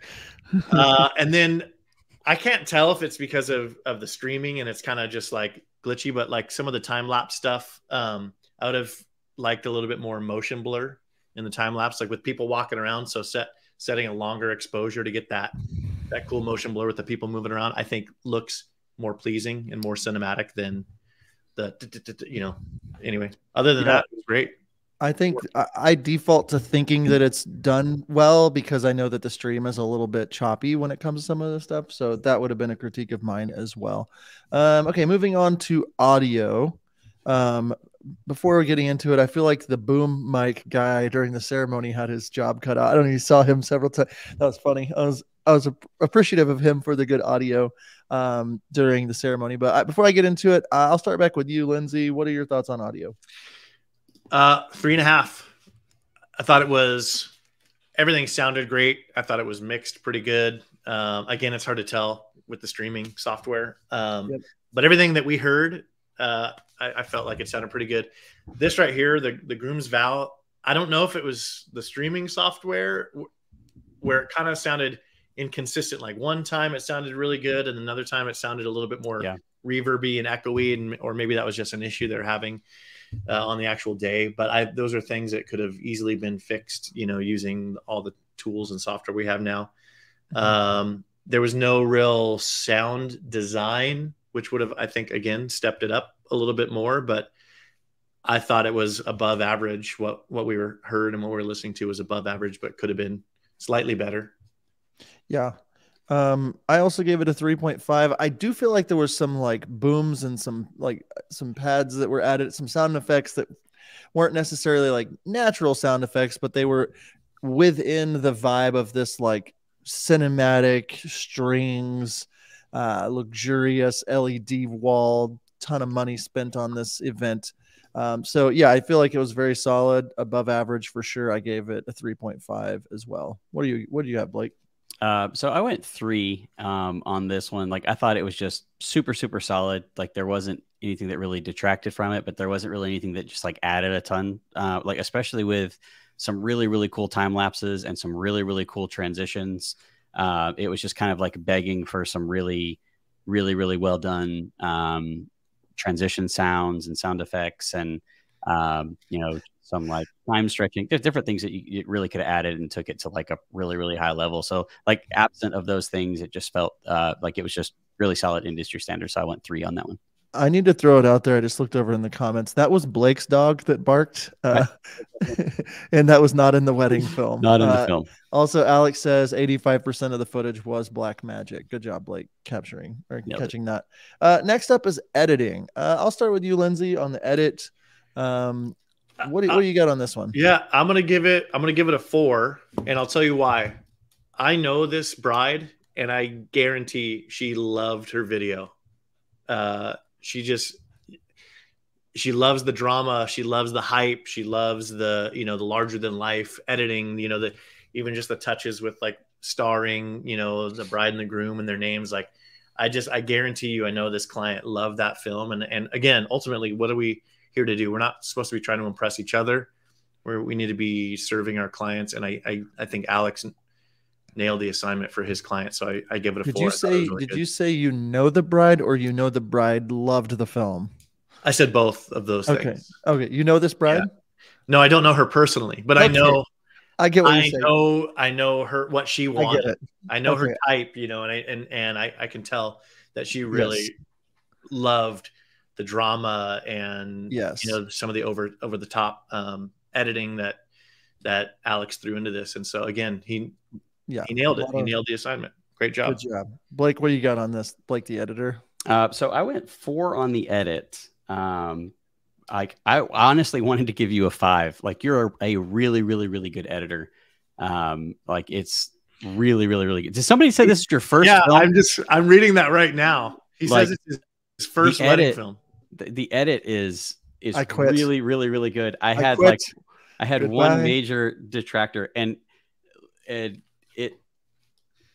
uh, <laughs> and then I can't tell if it's because of of the streaming and it's kind of just like glitchy, but like some of the time lapse stuff, um, I would have liked a little bit more motion blur in the time lapse, like with people walking around. So set setting a longer exposure to get that that cool motion blur with the people moving around, I think looks more pleasing and more cinematic than the you know. Anyway, other than
Yeah.
that, it was great.
I think I, default to thinking that it's done well because I know that the stream is a little bit choppy when it comes to some of the stuff. So that would have been a critique of mine as well. Um, okay, moving on to audio. Um, before getting into it, I feel like the boom mic guy during the ceremony had his job cut out. I don't know. You saw him several times. That was funny. I was I was appreciative of him for the good audio um, during the ceremony. But I, before I get into it, uh, I'll start back with you, Lindsey. What are your thoughts on audio?
Uh, three and a half. I thought it was everything sounded great. I thought it was mixed pretty good. Um, again, it's hard to tell with the streaming software, um,
Yep.
but everything that we heard, uh, I, I felt like it sounded pretty good. This right here, the the groom's vow. I don't know if it was the streaming software where it kind of sounded inconsistent. Like one time it sounded really good, and another time it sounded a little bit more
Yeah.
reverby and echoey, and or maybe that was just an issue they're having uh, on the actual day. But I, those are things that could have easily been fixed, you know, using all the tools and software we have now. Um, there was no real sound design, which would have, I think, again, stepped it up a little bit more. But I thought it was above average. What what we were heard and what we were listening to was above average, but could have been slightly better.
Yeah. Um, I also gave it a 3.5. I do feel like there was some like booms and some like some pads that were added, some sound effects that weren't necessarily like natural sound effects, but they were within the vibe of this like cinematic strings, uh, luxurious LED wall, ton of money spent on this event. Um, so yeah, I feel like it was very solid, above average for sure. I gave it a 3.5 as well. What do you what do you have, Blake?
Uh, so I went three um, on this one. Like I thought it was just super, super solid. Like there wasn't anything that really detracted from it, but there wasn't really anything that just like added a ton. Uh, like especially with some really, really cool time lapses and some really, really cool transitions. Uh, it was just kind of like begging for some really, really, really well done um, transition sounds and sound effects and um, you know some like time stretching there's different things that you, you really could have added and took it to like a really really high level so like absent of those things it just felt uh, like it was just really solid industry standard so i went three on that one
I need to throw it out there. I just looked over in the comments. That was Blake's dog that barked, uh, <laughs> and that was not in the wedding film.
Not in the
Uh,
film.
Also, Alex says 85% of the footage was Blackmagic. Good job, Blake, capturing or
Nailed it.
catching that. Uh, next up is editing. Uh, I'll start with you, Lindsey, on the edit. Um, what do, what do you got on this one?
Yeah, I'm gonna give it. I'm gonna give it a four, and I'll tell you why. I know this bride, and I guarantee she loved her video. Uh, she just she loves the drama. She loves the hype. She loves the you know the larger than life editing. You know the even just the touches with like starring. You know the bride and the groom and their names. Like I just I guarantee you, I know this client loved that film. And and again, ultimately, what are we here to do? We're not supposed to be trying to impress each other. Where we need to be serving our clients. And I I, I think Alex nailed the assignment for his client. So I, I give it a
Did
four.
you
I
say
really
did
good.
you say you know the bride or you know the bride loved the film?
I said both of those
Okay.
things.
Okay. You know this bride?
No, I don't know her personally, but I know
I get what
I
you're saying.
know I know her what she
get
wanted.
it.
I, know
Okay.
her type, you know, and I and and I, I can tell that she really
Yes.
loved the drama and
Yes.
you know some of the over over the top um, editing that that Alex threw into this. And so again, he
Yeah.
he nailed it.
lot
He nailed the assignment. Great job.
Good job. Blake, what do you got on this? Blake the editor.
Uh, so I went four on the edit. Um, like I honestly wanted to give you a five. Like you're a, a really, really, really good editor. Um, like it's really, really, really good. Did somebody say this is your first?
yeah,
film?
I'm just I'm reading that right now. He
Like,
says it's his, his first wedding
edit-
film.
The, the edit is is really, really, really good. I
I
had
quit.
like I had
Goodbye.
one major detractor, and it it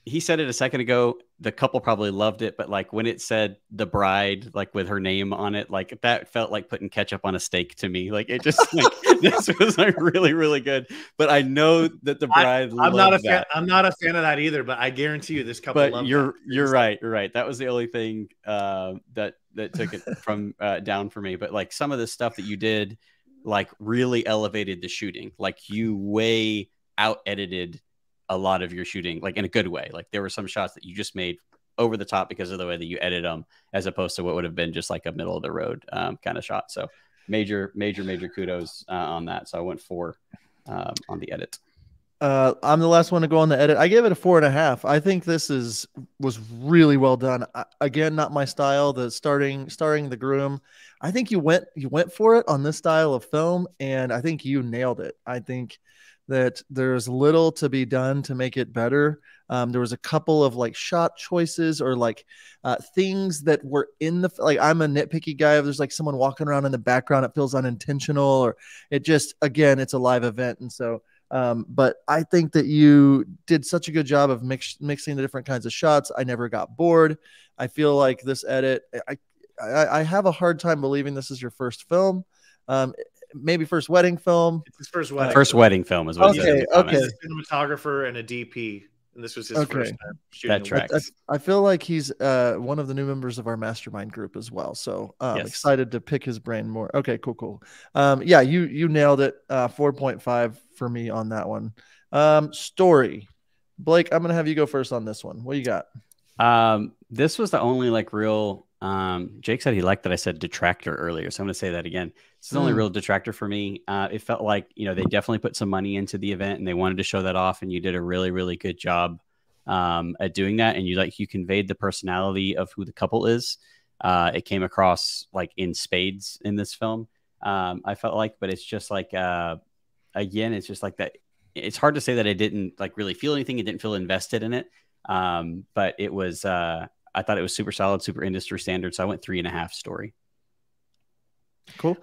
he said it a second ago. The couple probably loved it, but like when it said the bride, like with her name on it, like that felt like putting ketchup on a steak to me. Like it just <laughs> like this was like really, really good. But I know that the
I,
bride.
I'm not a
loved
fan.
that.
I'm not a fan of that either. But I guarantee you, this couple.
But
loved
you're
that.
you're right. You're right. That was the only thing uh, that that took it <laughs> from uh, down for me. But like some of the stuff that you did, like really elevated the shooting. Like you way out edited a lot of your shooting, like in a good way. Like there were some shots that you just made over the top because of the way that you edit them, as opposed to what would have been just like a middle of the road um, kind of shot. So major, major, major kudos uh, on that. So I went four um, on the edit.
Uh, I'm the last one to go on the edit. I gave it a four and a half. I think this is was really well done. I, again, not my style. The starting starring the groom. I think you went you went for it on this style of film, and I think you nailed it. I think that there's little to be done to make it better. Um, there was a couple of like shot choices or like uh, things that were in the like. I'm a nitpicky guy. If there's like someone walking around in the background, it feels unintentional, or it just again, it's a live event, and so um, but I think that you did such a good job of mix, mixing the different kinds of shots. I never got bored. I feel like this edit, I, I, I have a hard time believing this is your first film. Um, maybe first wedding film.
It's his first wedding.
First wedding film is what he said
Okay, okay.
He's a cinematographer and a DP, and this was his
Okay.
first time shooting.
That
a wedding.
tracks.
I, I feel like he's uh, one of the new members of our mastermind group as well. So I'm
Yes.
excited to pick his brain more. Okay, cool, cool. Um, yeah, you you nailed it. Uh, 4.5 for me on that one. Um, story. Blake, I'm gonna have you go first on this one. What you got?
Um, this was the only like real. Um, Jake said he liked that I said detractor earlier, so I'm going to say that again. It's the only
Mm.
real detractor for me. Uh, it felt like you know they definitely put some money into the event and they wanted to show that off, and you did a really really good job um, at doing that. And you like you conveyed the personality of who the couple is. Uh, it came across like in spades in this film. Um, I felt like, but it's just like uh, again, it's just like that. It's hard to say that I didn't like really feel anything. It didn't feel invested in it. Um, but it was, uh, I thought it was super solid, super industry standard. So I went three and a half story.
Cool.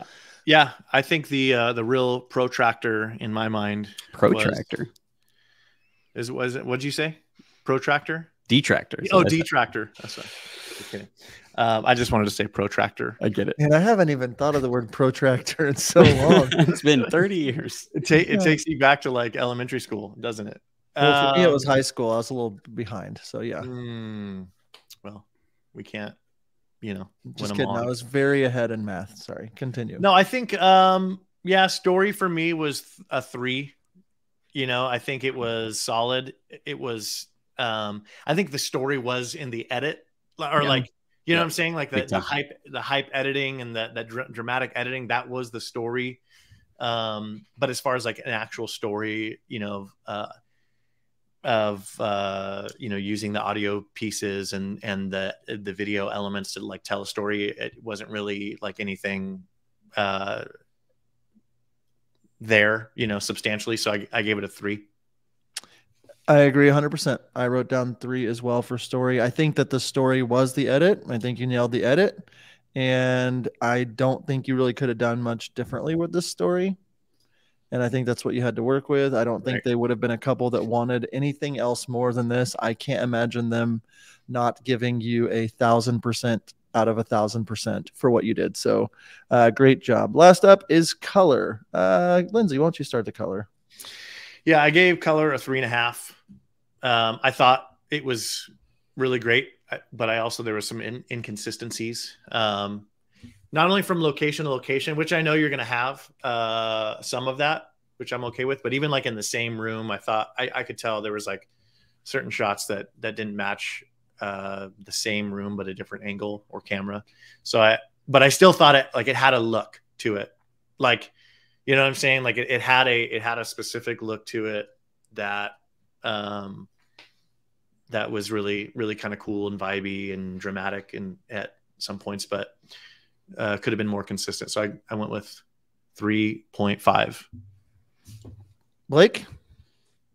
Yeah, I think the uh, the real protractor in my mind.
Protractor.
Was, is was it? What'd you say? Protractor.
Detractor.
Oh,
That's-
detractor. That's right. Just kidding. Um, I just wanted to say protractor.
I get it.
And I haven't even thought of the word protractor in so <laughs> long.
it's been 30 years.
It, ta- it takes you back to like elementary school, doesn't it?
Well, for me, it was
Um,
high school. I was a little behind. So yeah.
mm, well, we can't, you know,
Just kidding. I was very ahead in math. Sorry. Continue.
No, I think um yeah, story for me was a 3. You know, I think it was solid. It was um I think the story was in the edit or
Yeah.
like you know
Yeah.
what I'm saying like the, the hype the hype editing and the that dr- dramatic editing that was the story. Um but as far as like an actual story, you know, uh of uh you know using the audio pieces and and the the video elements to like tell a story it wasn't really like anything uh there you know substantially so i, I gave it a three
I agree 100%. I wrote down three as well for story. I think that the story was the edit. I think you nailed the edit. And I don't think you really could have done much differently with this story. And I think that's what you had to work with. I don't think
Right.
they would have been a couple that wanted anything else more than this. I can't imagine them not giving you a thousand percent out of a thousand percent for what you did. So uh, great job. Last up is color. Uh, Lindsey, why don't you start the color?
yeah i gave color a three and a half Um, I thought it was really great, but I also there was some in, inconsistencies. Um, not only from location to location, which I know you're going to have uh, some of that, which I'm okay with, but even like in the same room, I thought I, I could tell there was like certain shots that that didn't match uh, the same room but a different angle or camera. So I, but I still thought it like it had a look to it, like you know what I'm saying. Like it, it had a it had a specific look to it that um that was really really kind of cool and vibey and dramatic and at some points, but uh, could have been more consistent. So I, I went with three point five.
Blake.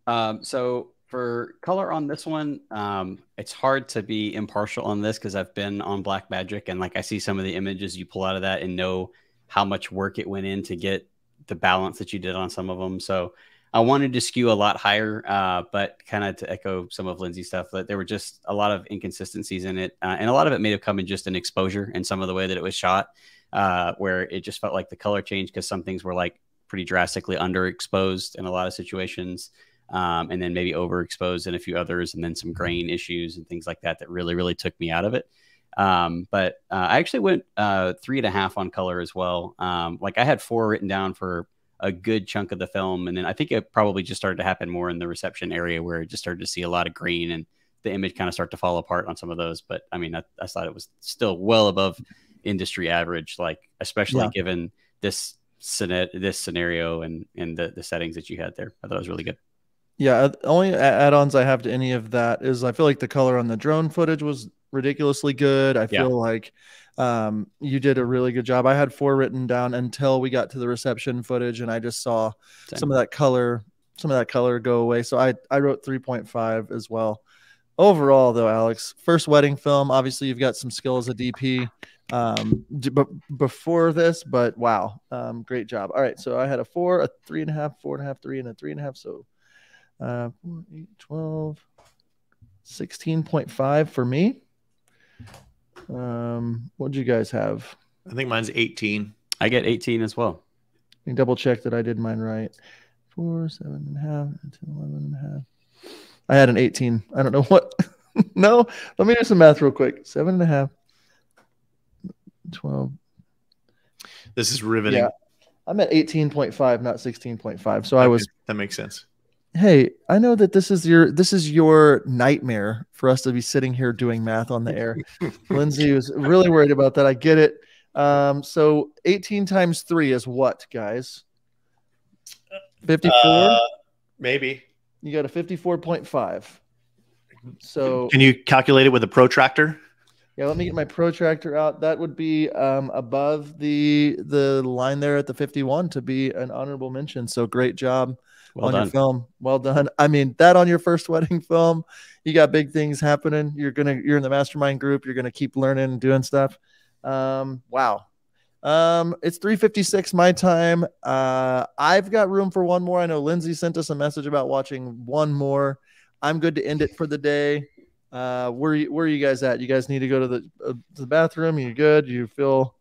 Um, so for color on this one, um, it's hard to be impartial on this because I've been on Blackmagic and like I see some of the images you pull out of that and know how much work it went in to get the balance that you did on some of them. So I wanted to skew a lot higher, uh, but kind of to echo some of Lindsey's stuff, that there were just a lot of inconsistencies in it, uh, and a lot of it may have come in just an exposure and some of the way that it was shot, uh, where it just felt like the color changed because some things were like pretty drastically underexposed in a lot of situations, um, and then maybe overexposed in a few others, and then some grain issues and things like that that really really took me out of it. Um, but uh, I actually went uh, three and a half on color as well. Um, like I had four written down for a good chunk of the film, and then I think it probably just started to happen more in the reception area where it just started to see a lot of green and the image kind of start to fall apart on some of those. But I mean, I, I thought it was still well above industry average, like especially
Yeah.
given this this scenario and and the the settings that you had there. I thought it was really good.
Yeah, uh, only add-ons I have to any of that is I feel like the color on the drone footage was ridiculously good. I
Yeah.
feel like um, you did a really good job. I had four written down until we got to the reception footage, and I just saw
Same.
some of that color, some of that color go away. So I I wrote three point five as well. Overall, though, Alex, first wedding film. Obviously, you've got some skill as a DP um d- but before this but wow um great job all right so i had a four a three and a half four and a half three and a three and a half so uh, 4, 8, 12, 16.5 for me. Um, what did you guys have?
I think mine's 18.
I get 18 as well.
Let me double check that I did mine right. Four, seven and a half, 10, 11 and a half. I had an 18. I don't know <laughs> what. no, let me do some math real quick. Seven and a half, 12.
This is riveting.
Yeah. I'm at 18.5, not 16.5. So I was
That makes sense.
Hey, I know that this is your this is your nightmare for us to be sitting here doing math on the air. Lindsey <laughs> was really worried about that. I get it. Um, so 18 times three is what, guys? 54.
Uh, maybe.
you got a 54.5. So
Can you calculate it with a protractor?
yeah, let me get my protractor out. That would be um, above the the line there at the 51 to be an honorable mention. So great job
Well
on
done.
your film. Well done. I mean, that on your first <laughs> wedding film, you got big things happening. You're gonna you're in the mastermind group. You're gonna keep learning and doing stuff. Um, wow. Um, it's 356 my time. Uh, I've got room for one more. I know Lindsey sent us a message about watching one more. I'm good to end it for the day. Uh, where you- where are you guys at? You guys need to go to the uh, to the bathroom. You good? You feel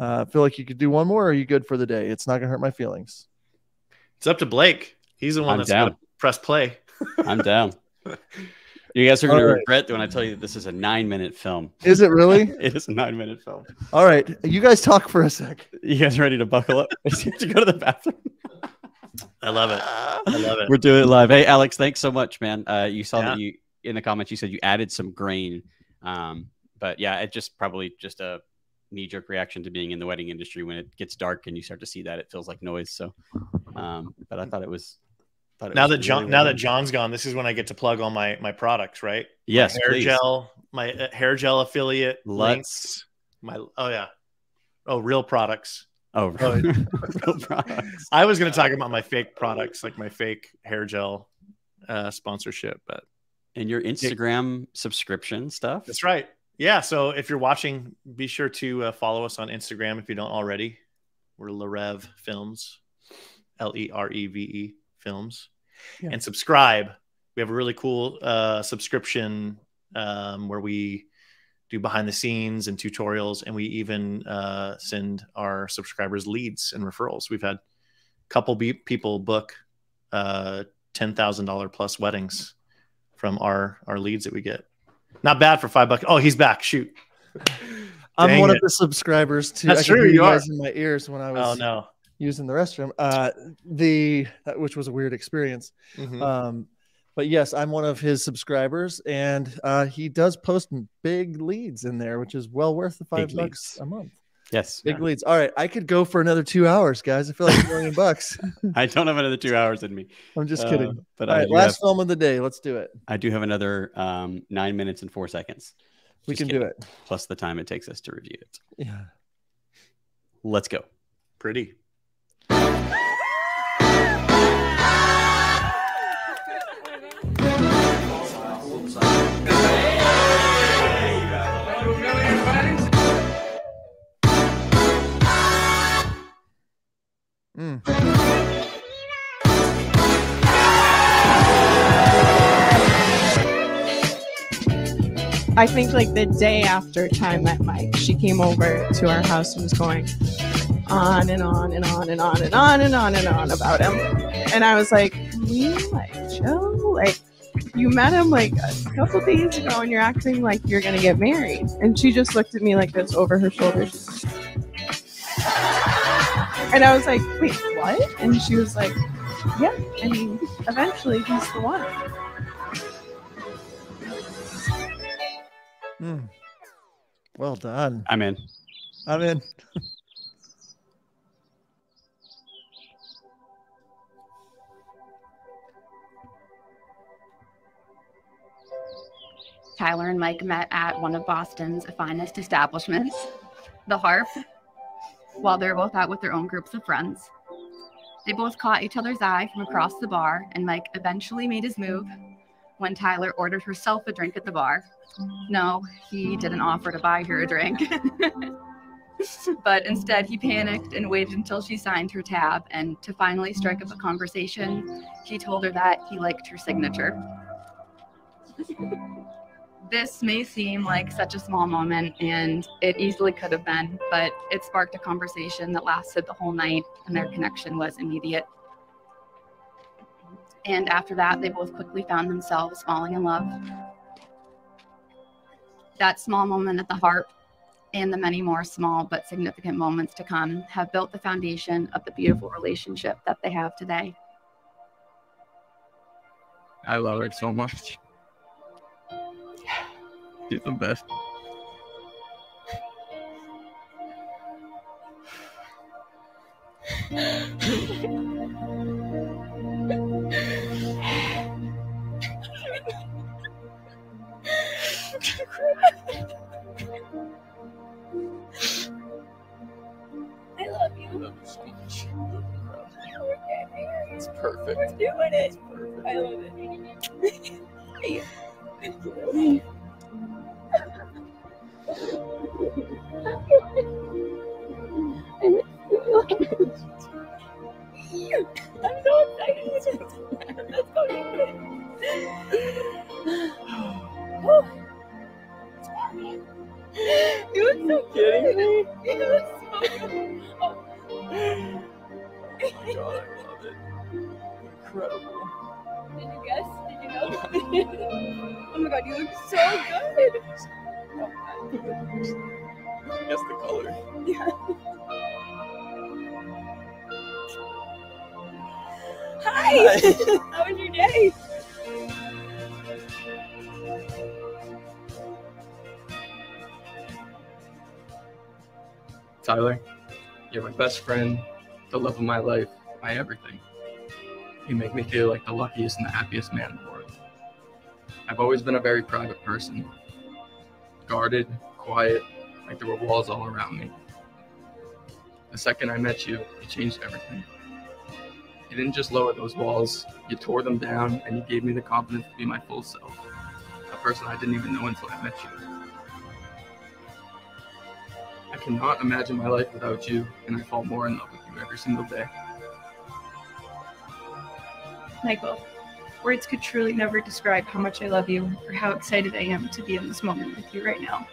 uh, feel like you could do one more? Or are you good for the day? It's not gonna hurt my feelings.
It's up to Blake. He's the one
I'm
that's
down.
going to press play. <laughs>
I'm down. <laughs> You guys are going to
All right.
regret when I tell you that this is a nine minute film.
Is it really? <laughs>
it is a nine minute film.
All right, you guys talk for a sec.
You guys ready to buckle up? you have to go to the bathroom.
I love it. I love it.
We're doing it live. Hey, Alex, thanks so much, man. Uh, you saw
Yeah.
that you in the comments. You said you added some grain, um, but yeah, it just probably just a knee jerk reaction to being in the wedding industry. When it gets dark and you start to see that, it feels like noise. So, um, but I thought it was.
Now that
really
John, now that John's gone, this is when I get to plug all my my products, right?
Yes,
my hair
please.
gel, my uh, hair gel affiliate
LUTs.
links. My oh yeah, oh real products.
Oh,
Oh, <laughs>
real products.
I was going to talk about my fake products, like my fake hair gel uh, sponsorship, but
and your Instagram subscription stuff.
that's right. Yeah. So if you're watching, be sure to uh, follow us on Instagram if you don't already. We're Le Reve Films, L E R E V E Films,
Yeah.
and subscribe. We have a really cool uh, subscription um, where we do behind the scenes and tutorials, and we even uh, send our subscribers leads and referrals. We've had a couple be- people book uh, ten thousand dollar plus weddings from our our leads that we get. Not bad for five bucks. Oh, he's back. Shoot.
I'm
Dang
one
it.
of the subscribers too.
That's
I
true, you are.
in my ears when I was
Oh, no.
Using the restroom. Uh, the which was a weird experience.
Mhm.
Um, but yes, I'm one of his subscribers, and uh, he does post big leads in there, which is well worth the five
Big
bucks
leads.
a month.
Yes.
Big leads. All right, I could go for another two hours, guys. I feel like a million bucks. <laughs>
I don't have another two hours in me.
I'm just
Uh,
kidding.
but
All
I
right, last
have-
film of the day. Let's do it.
I do have another um, nine minutes and four seconds.
We
Just
can do it.
Plus the time it takes us to review it.
Yeah.
Let's go.
Pretty.
I think like the day after Ty met Mike, she came over to our house and was going on and on and on and on and on and on and on about him. And I was like, we like Joe, like you met him like a couple days ago and you're acting like you're gonna get married. And she just looked at me like this over her shoulder. And I was like, wait, what? And she was like, yeah, I mean, eventually he's the one.
Mm. Well done.
I'm in.
I'm in. <laughs>
Tyler and Mike met at one of Boston's finest establishments, the Harp, while they were both out with their own groups of friends. They both caught each other's eye from across the bar, and Mike eventually made his move when Tyler ordered herself a drink at the bar. No, he didn't offer to buy her a drink. <laughs> but instead, he panicked and waited until she signed her tab. And to finally strike up a conversation, he told her that he liked her signature. This may seem like such a small moment, and it easily could have been, but it sparked a conversation that lasted the whole night, and their connection was immediate. And after that, they both quickly found themselves falling in love. That small moment at the harp and the many more small but significant moments to come have built the foundation of the beautiful relationship that they have today.
I love it so much. She's the best.
I love you.
It's perfect.
We're doing it. I love it. <laughs> I'm so excited. Let's go get it. You look so kidding me. You look so good. Oh.
my God, I love it. Incredible.
Did you guess? Did you know? oh my god, you look so good.
Guess the color.
Yeah. <laughs> Hi. <laughs> How was your day?
Tyler, you're my best friend, the love of my life, my everything. You make me feel like the luckiest and the happiest man in the world. I've always been a very private person, guarded, quiet, like there were walls all around me. The second I met you, you changed everything. You didn't just lower those walls, you tore them down and you gave me the confidence to be my full self, a person I didn't even know until I met you. I cannot imagine my life without you, and I fall more in love with you every single day.
Michael, words could truly never describe how much I love you or how excited I am to be in this moment with you right now.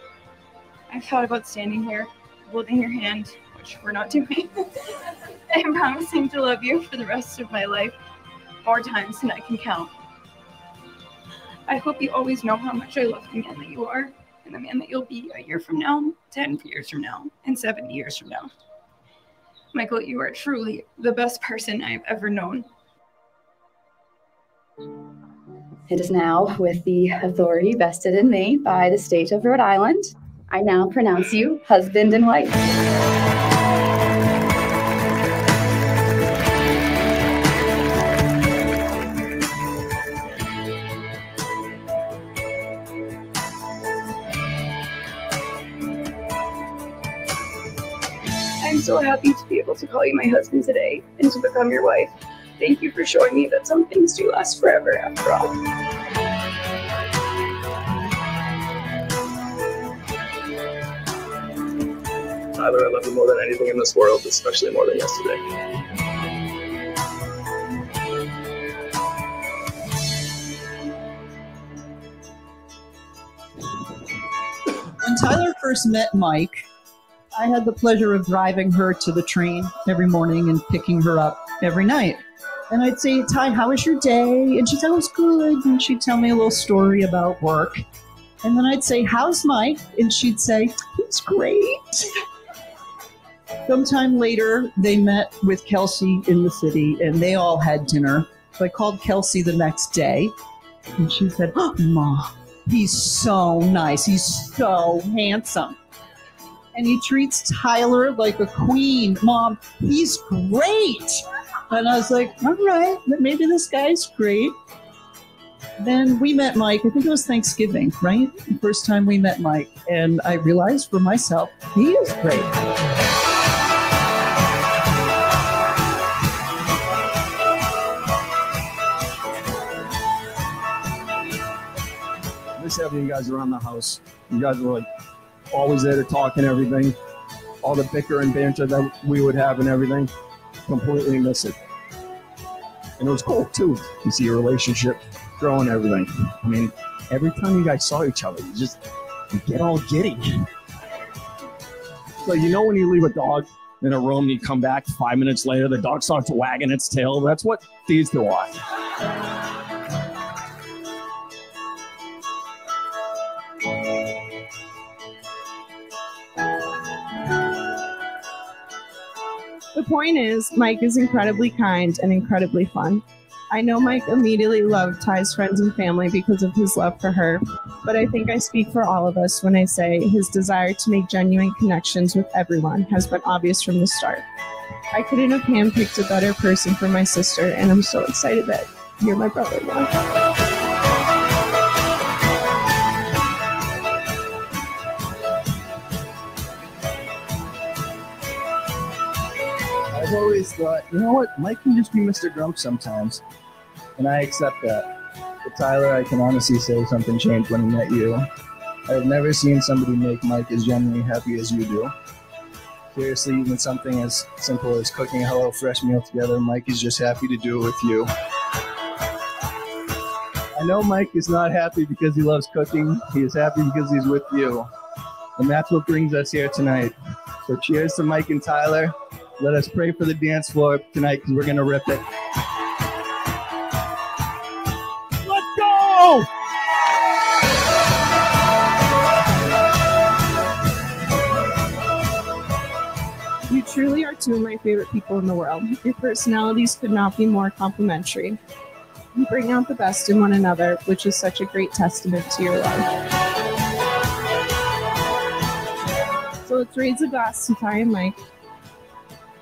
I've thought about standing here, holding your hand, which we're not doing, <laughs> and promising to love you for the rest of my life more times than I can count. I hope you always know how much I love the man that you are and the man that you'll be a year from now, 10 years from now, and 70 years from now. Michael, you are truly the best person I've ever known.
It is now with the authority vested in me by the state of Rhode Island. I now pronounce you husband and wife.
I'm so happy to be able to call you my husband today and to become your wife. Thank you for showing me that some things do last forever after all.
Tyler, I love you more than anything in this world, especially more than yesterday.
When Tyler first met Mike, I had the pleasure of driving her to the train every morning and picking her up every night. And I'd say, Ty, how was your day? And she'd say, it was good. And she'd tell me a little story about work. And then I'd say, how's Mike? And she'd say, it's great. Sometime later, they met with Kelsey in the city and they all had dinner. So I called Kelsey the next day and she said, oh, Ma, he's so nice. He's so handsome. And he treats Tyler like a queen. Mom, he's great. And I was like, all right, maybe this guy's great. Then we met Mike. I think it was Thanksgiving, right? The first time we met Mike. And I realized for myself, he is great.
miss having you guys around the house. You guys were like always there to talk and everything. All the bicker and banter that we would have and everything. Completely miss it. And it was cool too to see your relationship grow and everything. I mean, every time you guys saw each other, you just you get all giddy. So you know when you leave a dog in a room and you come back five minutes later, the dog starts wagging its tail. That's what these two are.
The point is, Mike is incredibly kind and incredibly fun. I know Mike immediately loved Ty's friends and family because of his love for her, but I think I speak for all of us when I say his desire to make genuine connections with everyone has been obvious from the start. I couldn't have handpicked a better person for my sister, and I'm so excited that you're my brother now.
I've always thought, you know what, Mike can just be Mr. Grump sometimes, and I accept that. But Tyler, I can honestly say something changed when he met you. I've never seen somebody make Mike as genuinely happy as you do. Seriously, even something as simple as cooking a Hello Fresh meal together, Mike is just happy to do it with you. I know Mike is not happy because he loves cooking. He is happy because he's with you. And that's what brings us here tonight. So cheers to Mike and Tyler. Let us pray for the dance floor tonight because we're going to rip it. Let's go!
You truly are two of my favorite people in the world. Your personalities could not be more complementary. You bring out the best in one another, which is such a great testament to your love. So let's raise a glass to Ty and Mike.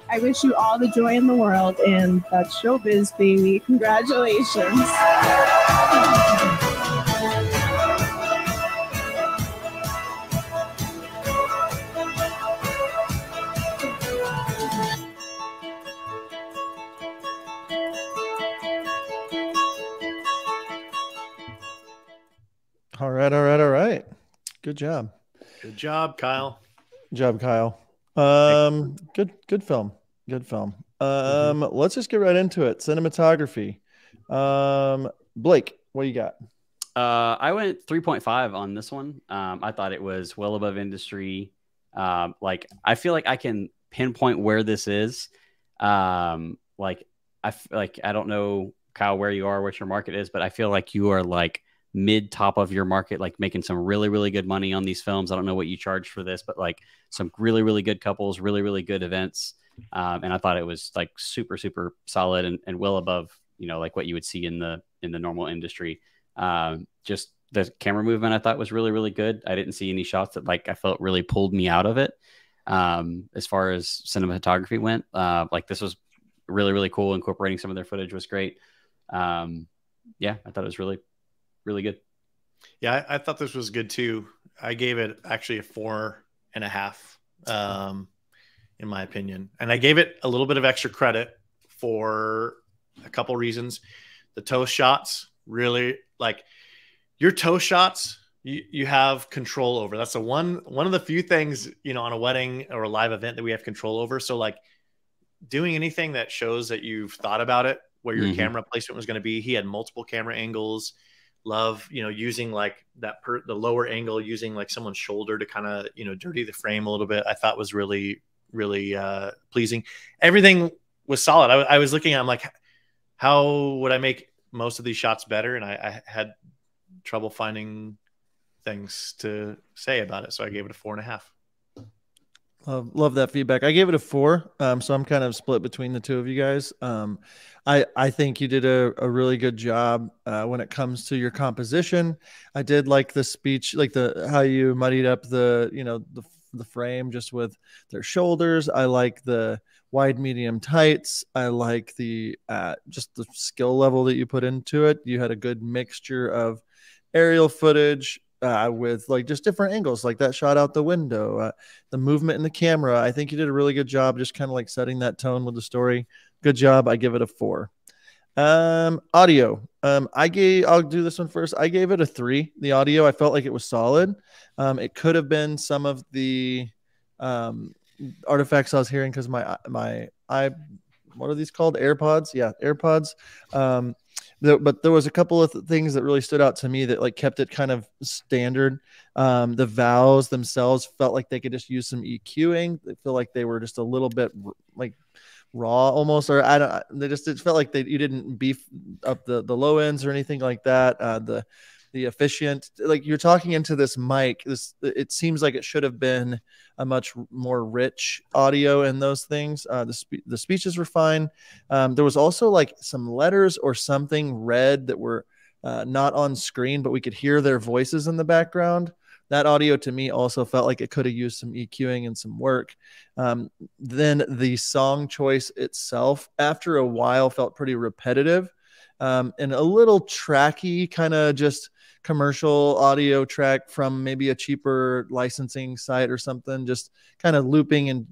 I wish you all the joy in the world, and that's showbiz, baby. Congratulations.
All right, all right, all right. Good job.
Good job, Kyle.
Good job, Kyle. Um, good, good film. Good film. Um, let's just get right into it. Cinematography. Um, Blake, what do you got?
Uh, I went 3.5 on this one. Um, I thought it was well above industry. Um, like I feel like I can pinpoint where this is. Um, like I f- like I don't know Kyle where you are, what your market is, but I feel like you are like mid top of your market, like making some really, really good money on these films. I don't know what you charge for this, but like some really, really good couples, really, really good events. Um, and I thought it was like super, super solid and, and well above, you know, like what you would see in the in the normal industry. Um, just the camera movement I thought was really, really good. I didn't see any shots that like I felt really pulled me out of it. Um, as far as cinematography went, uh, like this was really, really cool. Incorporating some of their footage was great. Um, yeah, I thought it was really, really good.
Yeah, I, I thought this was good too. I gave it actually a four and a half, um, in my opinion, and I gave it a little bit of extra credit for a couple reasons. The toe shots really like your toe shots you, you have control over. That's the one one of the few things, you know, on a wedding or a live event that we have control over. So like doing anything that shows that you've thought about it, where your
Mhm.
camera placement was going to be. He had multiple camera angles. Love, you know, using like that per the lower angle, using like someone's shoulder to kind of, you know, dirty the frame a little bit. I thought was really, really uh pleasing. Everything was solid. I, I was looking I'm like, how would I make most of these shots better? And I, I had trouble finding things to say about it. So I gave it a four and a half.
Love, love that feedback. I gave it a four. Um, so I'm kind of split between the two of you guys. Um, I, I think you did a, a really good job uh, when it comes to your composition. I did like the speech, like the how you muddied up the you know the the frame just with their shoulders. I like the wide, medium, tights. I like the uh, just the skill level that you put into it. You had a good mixture of aerial footage uh, with like just different angles, like that shot out the window, uh, the movement in the camera. I think you did a really good job, just kind of like setting that tone with the story. Good job. I give it a four. Um, audio. Um, I gave. I'll do this one first. I gave it a three. The audio, I felt like it was solid. Um, it could have been some of the um artifacts I was hearing because my my i what are these called AirPods? Yeah, AirPods. Um, the, but there was a couple of th- things that really stood out to me that like kept it kind of standard. Um, the vowels themselves felt like they could just use some EQing. They feel like they were just a little bit like raw almost, or I don't. They just it felt like they you didn't beef up the the low ends or anything like that. Uh, the the officiant like you're talking into this mic this it seems like it should have been a much more rich audio in those things. Uh the, spe- the speeches were fine. Um there was also like some letters or something read that were uh, not on screen but we could hear their voices in the background. That audio to me also felt like it could have used some EQing and some work. Um, then the song choice itself, after a while, felt pretty repetitive um, and a little tracky, kind of just commercial audio track from maybe a cheaper licensing site or something, just kind of looping and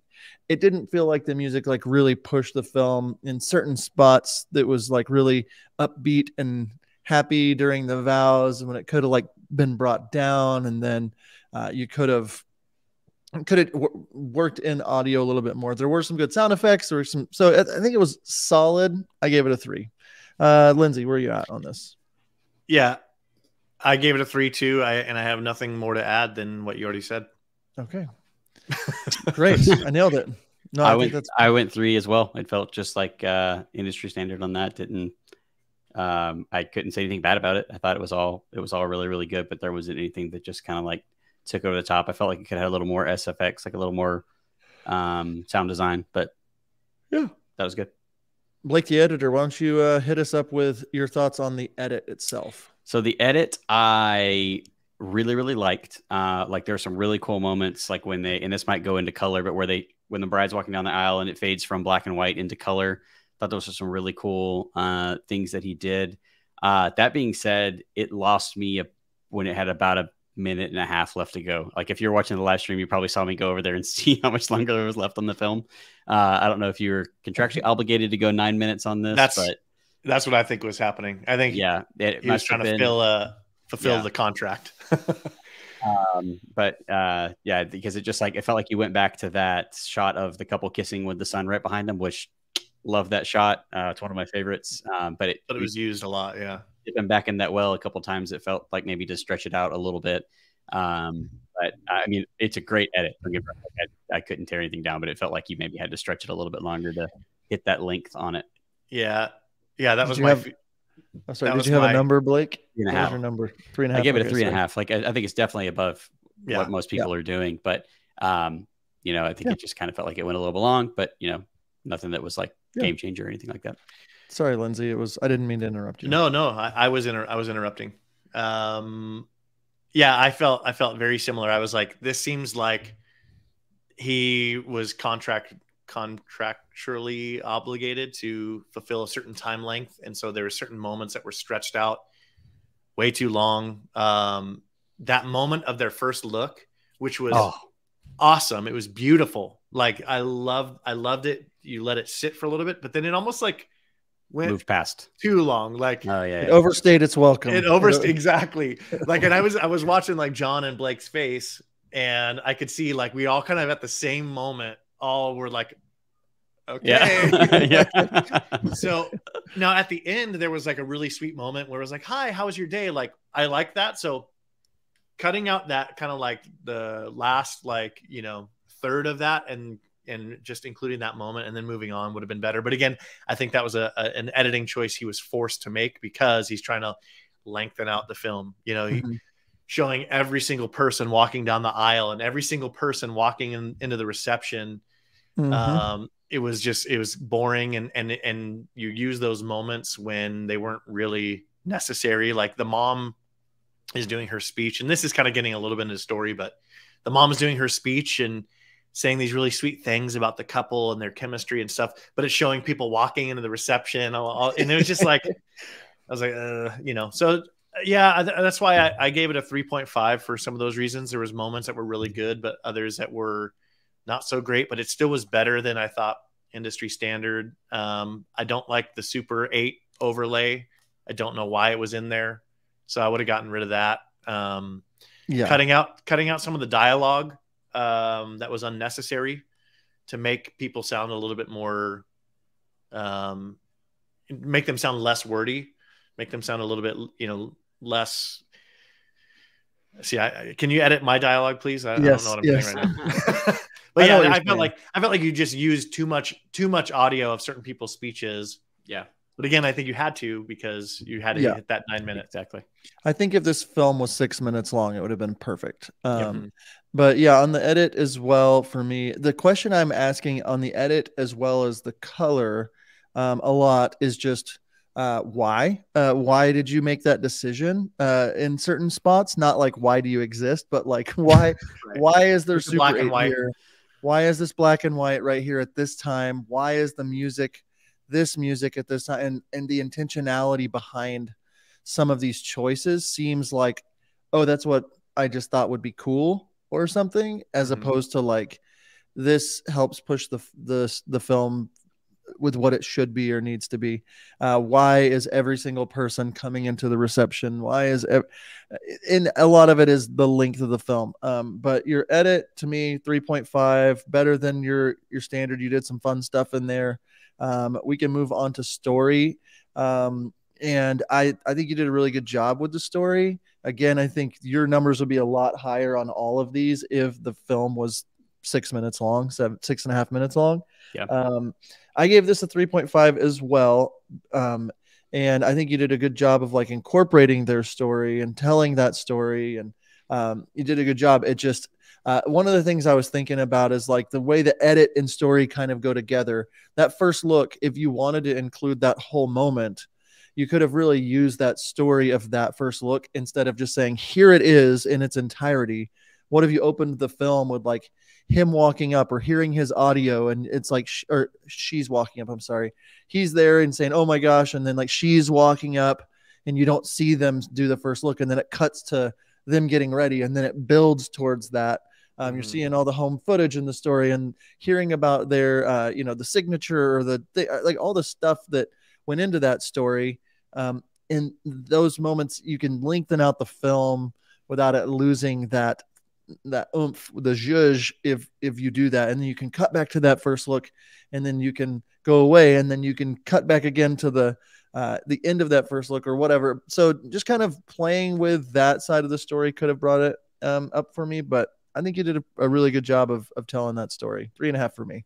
it didn't feel like the music like really pushed the film in certain spots that was like really upbeat and happy during the vows when it could have like been brought down and then uh, you could have could have w- worked in audio a little bit more. There were some good sound effects there were some so i I think it was solid. I gave it a three. Uh lindsey where are you at on this?
Yeah, I gave it a three two. I and I have nothing more to add than what you already said.
okay great i nailed it no
I,
i,
went
that's
I went three as well. It felt just like uh, industry standard on that. Didn't um, I couldn't say anything bad about it. I thought it was all it was all really really good, but there wasn't anything that just kind of like took over the top. I felt like it could have had a little more SFX, like a little more um, sound design, but
yeah,
that was good.
blake the editor why don't you uh, hit us up with your thoughts on the edit itself
So the edit I really really liked. Uh, like there are some really cool moments, like when they and this might go into color, but where they when the bride's walking down the aisle and it fades from black and white into color. Thought those were some really cool uh, things that he did. Uh, that being said, it lost me a, when it had about a minute and a half left to go. Like if you're watching the live stream, you probably saw me go over there and <laughs> see how much longer there was left on the film. Uh, I don't know if you were contractually obligated to go nine minutes on this,
That's
but
that's what I think was happening. I think
yeah, it
he was trying to
been-
fill uh fulfill
Yeah.
the contract. <laughs>
um, but uh, yeah, because it just like it felt like you went back to that shot of the couple kissing with the sun right behind them, which love that shot. Uh, it's one of my favorites. Um, but it,
but it was used a lot. Yeah.
dipping back in that well a couple times, it felt like maybe to stretch it out a little bit. Um, but I mean, it's a great edit. Don't get me wrong, like, I, I couldn't tear anything down, but it felt like you maybe had to stretch it a little bit longer to hit that length on it.
Yeah. Yeah, that
Did
was
you
my
have-
fe-
I'm sorry.
That
Did you have
my-
a number, Blake?
Three and a
What was
half.
your number? Three and a half.
I gave it a
Okay,
three and a half. Like I, I think it's definitely above
Yeah.
what most people are doing, but um, you know, I think
Yeah.
it just kind of felt like it went a little long, but you know, nothing that was like
Yeah.
game changer or anything like that.
Sorry, Lindsey. It was. I didn't mean to interrupt you.
No, no, I, I was inter- I was interrupting. Um, yeah, I felt I felt very similar. I was like, this seems like he was contract contractually obligated to fulfill a certain time length, and so there were certain moments that were stretched out way too long. Um, that moment of their first look, which was
Oh.
awesome, it was beautiful. Like I loved I loved it. You let it sit for a little bit, but then it almost like went
Move past.
too long. Like
Oh yeah.
It
yeah.
overstayed its welcome.
it overstayed <laughs> exactly. Like, and I was I was watching like John and Blake's face, and I could see like we all kind of at the same moment all were like, okay. <laughs>
Yeah. yeah. <laughs>
so now at the end there was like a really sweet moment where it was like, "Hi, how was your day?" Like I like that. So cutting out that kind of like the last like you know third of that and and just including that moment and then moving on would have been better. But again, I think that was a, a an editing choice he was forced to make because he's trying to lengthen out the film. You know, he,
Mhm.
showing every single person walking down the aisle and every single person walking in, into the reception.
Mhm.
Um, it was just it was boring and and and you use those moments when they weren't really necessary. Like the mom is doing her speech, and this is kind of getting a little bit into the story, but the mom is doing her speech and saying these really sweet things about the couple and their chemistry and stuff, but it's showing people walking into the reception, all, all- and it was just like <laughs> I was like, uh, you know, so yeah, that's why I, I gave it a 3.5 for some of those reasons. There was moments that were really good, but others that were not so great, but it still was better than I thought industry standard. Um, I don't like the Super 8 overlay. I don't know why it was in there. So I would have gotten rid of that. Um,
Yeah.
cutting out cutting out some of the dialogue um, that was unnecessary to make people sound a little bit more um, make them sound less wordy make them sound a little bit you know less see I, I- can you edit my dialogue please i,
Yes,
I don't know what i'm
yes.
saying right now
I <laughs>
but
know
yeah
what
i felt
saying.
like i felt like you just used too much too much audio of certain people's speeches
Yeah.
but again i think you had to because you had to
Yeah.
hit that nine minutes
Exactly.
I think if this film was six minutes long, it would have been perfect. Um. But yeah, on the edit as well, for me, the question I'm asking on the edit as well as the color um, a lot is just uh, why? Uh, why did you make that decision uh, in certain spots? Not like why do you exist, but like <laughs> why?
Right.
Why is there
It's
super
black and white.
here? Why is this black and white right here at this time? Why is the music this music at this time? And and the intentionality behind some of these choices seems like, oh, that's what I just thought would be cool or something, as
Mhm.
opposed to like this helps push the the the film with what it should be or needs to be. Uh, why is every single person coming into the reception? Why is ev- in a lot of it is the length of the film. Um, but your edit to me 3.5 better than your your standard. You did some fun stuff in there. Um, we can move on to story. Um, and I I think you did a really good job with the story. Again, I think your numbers would be a lot higher on all of these if the film was six minutes long, seven six and a half minutes long.
Yeah.
I gave this a 3.5 as well. Um, and I think you did a good job of like incorporating their story and telling that story. And um, you did a good job. It just, uh, one of the things I was thinking about is like the way the edit and story kind of go together. That first look, if you wanted to include that whole moment, you could have really used that story of that first look instead of just saying, here it is in its entirety. What if you opened the film with like him walking up or hearing his audio and it's like, sh- or she's walking up, I'm sorry. He's there and saying, oh my gosh. And then like she's walking up and you don't see them do the first look. And then it cuts to them getting ready and then it builds towards that. Um, You're seeing all the home footage in the story and hearing about their, uh, you know, the signature or the, th- like all the stuff that went into that story. Um, in those moments, you can lengthen out the film without it losing that that oomph, the zhuzh, if if you do that, and then you can cut back to that first look, and then you can go away, and then you can cut back again to the uh, the end of that first look or whatever. So just kind of playing with that side of the story could have brought it um, up for me, but I think you did a, a really good job of of telling that story. Three and a half for me.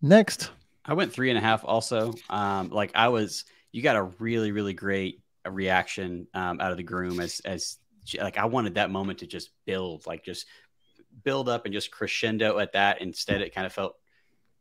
Next,
I went three and a half. Also, um, like I was, you got a really, really great reaction um, out of the groom as as like I wanted that moment to just build, like just build up and just crescendo at that. Instead, it kind of felt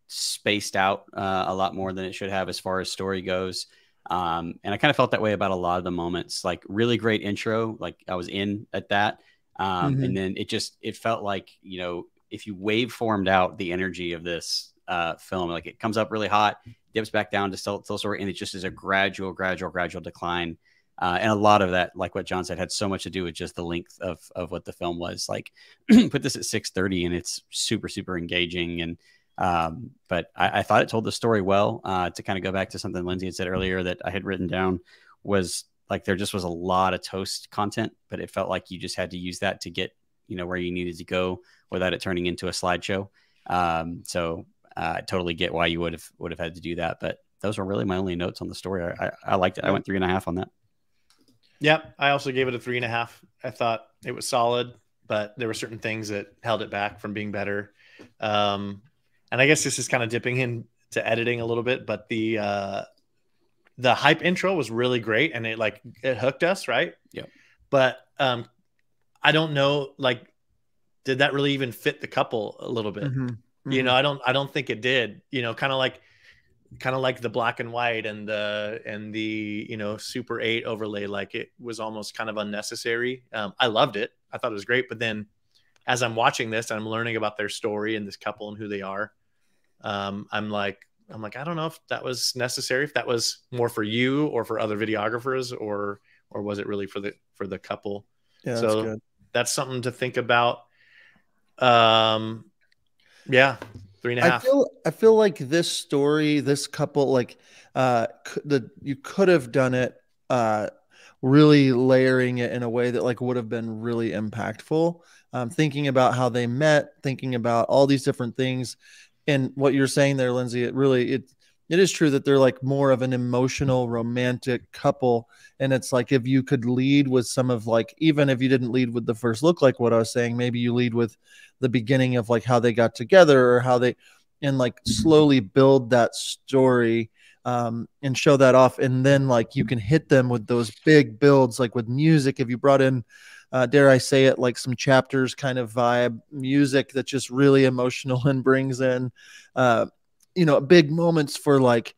spaced out uh, a lot more than it should have as far as story goes. Um, and I kind of felt that way about a lot of the moments. Like really great intro, like I was in at that, um,
Mhm.
and then it just it felt like you know if you waveformed out the energy of this uh, film, like it comes up really hot, dips back down to still, still story, and it just is a gradual, gradual, gradual decline. Uh, and a lot of that, like what John said, had so much to do with just the length of of what the film was. Like, <clears throat> put this at six thirty, and it's super, super engaging. And um, but I, I thought it told the story well. Uh, to kind of go back to something Lindsey had said earlier that I had written down was like there just was a lot of toast content, but it felt like you just had to use that to get you know where you needed to go without it turning into a slideshow. Um, so uh, I totally get why you would have would have had to do that. But those were really my only notes on the story. I, I, I liked it. I went three and a half on that.
Yep. I also gave it a three and a half. I thought it was solid, but there were certain things that held it back from being better. Um, and I guess this is kind of dipping into editing a little bit, but the uh, the hype intro was really great and it like it hooked us, right?
Yep.
But um, I don't know, like, did that really even fit the couple a little bit?
Mhm.
You
Mhm.
know, I don't I don't think it did. You know, kind of like kind of like the black and white and the and the you know super 8 overlay like it was almost kind of unnecessary. Um, i loved it. I thought it was great but then as i'm watching this i'm learning about their story and this couple and who they are um, i'm like i'm like i don't know if that was necessary if that was more for you or for other videographers or or was it really for the for the couple.
Yeah, that's
so
good.
that's something to think about. Um yeah three and a
I
half
feel I feel like this story, this couple, like uh, the you could have done it, uh, really layering it in a way that like would have been really impactful. Um, thinking about how they met, thinking about all these different things, and what you're saying there, Lindsey, it really it it is true that they're like more of an emotional romantic couple and it's like if you could lead with some of like even if you didn't lead with the first look like what i was saying maybe you lead with the beginning of like how they got together or how they and like slowly build that story um, and show that off and then like you can hit them with those big builds like with music. If you brought in uh, dare i say it like some chapters kind of vibe music that's just really emotional <laughs> and brings in uh, you know big moments for like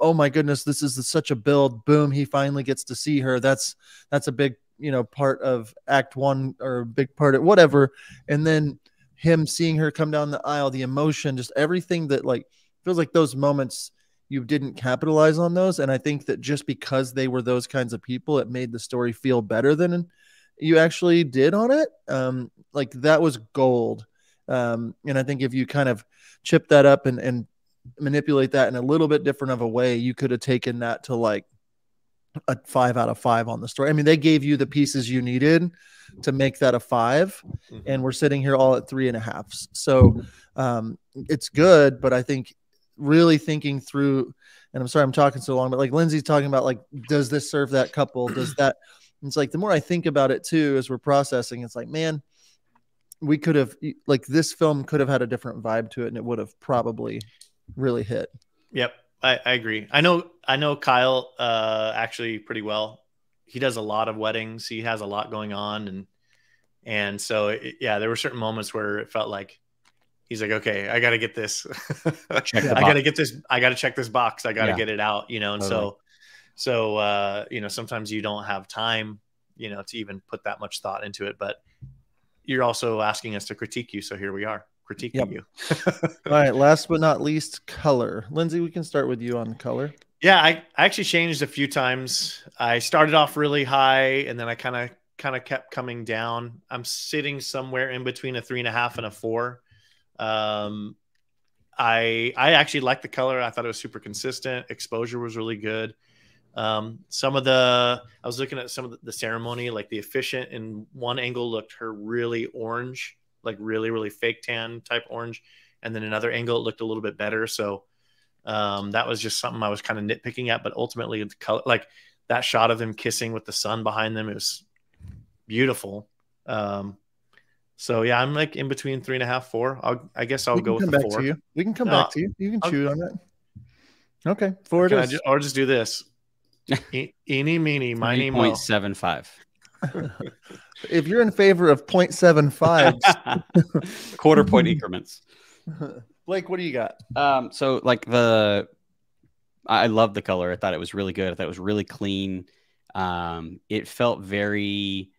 oh my goodness this is such a build. Boom he finally gets to see her. That's that's a big you know part of act one or a big part of whatever. And then him seeing her come down the aisle the emotion just everything that like feels like those moments you didn't capitalize on those. And i think that just because they were those kinds of people it made the story feel better than you actually did on it. Um like that was gold. Um and i think if you kind of chip that up and and manipulate that in a little bit different of a way you could have taken that to like a five out of five on the story. I mean they gave you the pieces you needed to make that a 5 and we're sitting here all at three and a half so um it's good but i think really thinking through and i'm sorry i'm talking so long but like lindsey's talking about like does this serve that couple? Does <clears throat> that it's like the more i think about it too as we're processing it's like man we could have like this film could have had a different vibe to it and it would have probably really hit
Yep, I, I agree. I know I know Kyle uh, actually pretty well. He does a lot of weddings. He has a lot going on, and and so it, yeah, there were certain moments where it felt like he's like, okay, I got to <laughs> get this. I got to get this. I got to check this box. I got to
Yeah.
get it out. You know, and
Totally.
so so uh, you know sometimes you don't have time, you know, to even put that much thought into it. But you're also asking us to critique you, so here we are critiquing
Yep.
you. <laughs>
all right last but not least color lindsey we can start with you on color
Yeah, I, I actually changed a few times. I started off really high and then I kind of kind of kept coming down. I'm sitting somewhere in between a three and a half and a four. Um, I I actually liked the color. I thought it was super consistent. Exposure was really good. Um, some of the I was looking at some of the, the ceremony, like the officiant in one angle looked her really orange, like really really fake tan type orange, and then another angle it looked a little bit better. So um, that was just something I was kind of nitpicking at, but ultimately the color, like that shot of them kissing with the sun behind them, it was beautiful. Um, so yeah, I'm like in between three and a half, four. I'll, I guess I'll
we
go
can
with
come
the
back
four.
to you we can come
No,
back to you you can
I'll-
chew on that Okay, four it
Can I
is.
or just do this. <laughs> E- Eeny, meeny, miny, mo.
3.75. <laughs>
if you're in favor of 0.75, <laughs>
Quarter point increments. <laughs>
Blake, what do you got?
Um, so like the, I love the color. I thought it was really good. I thought it was really clean. Um, it felt very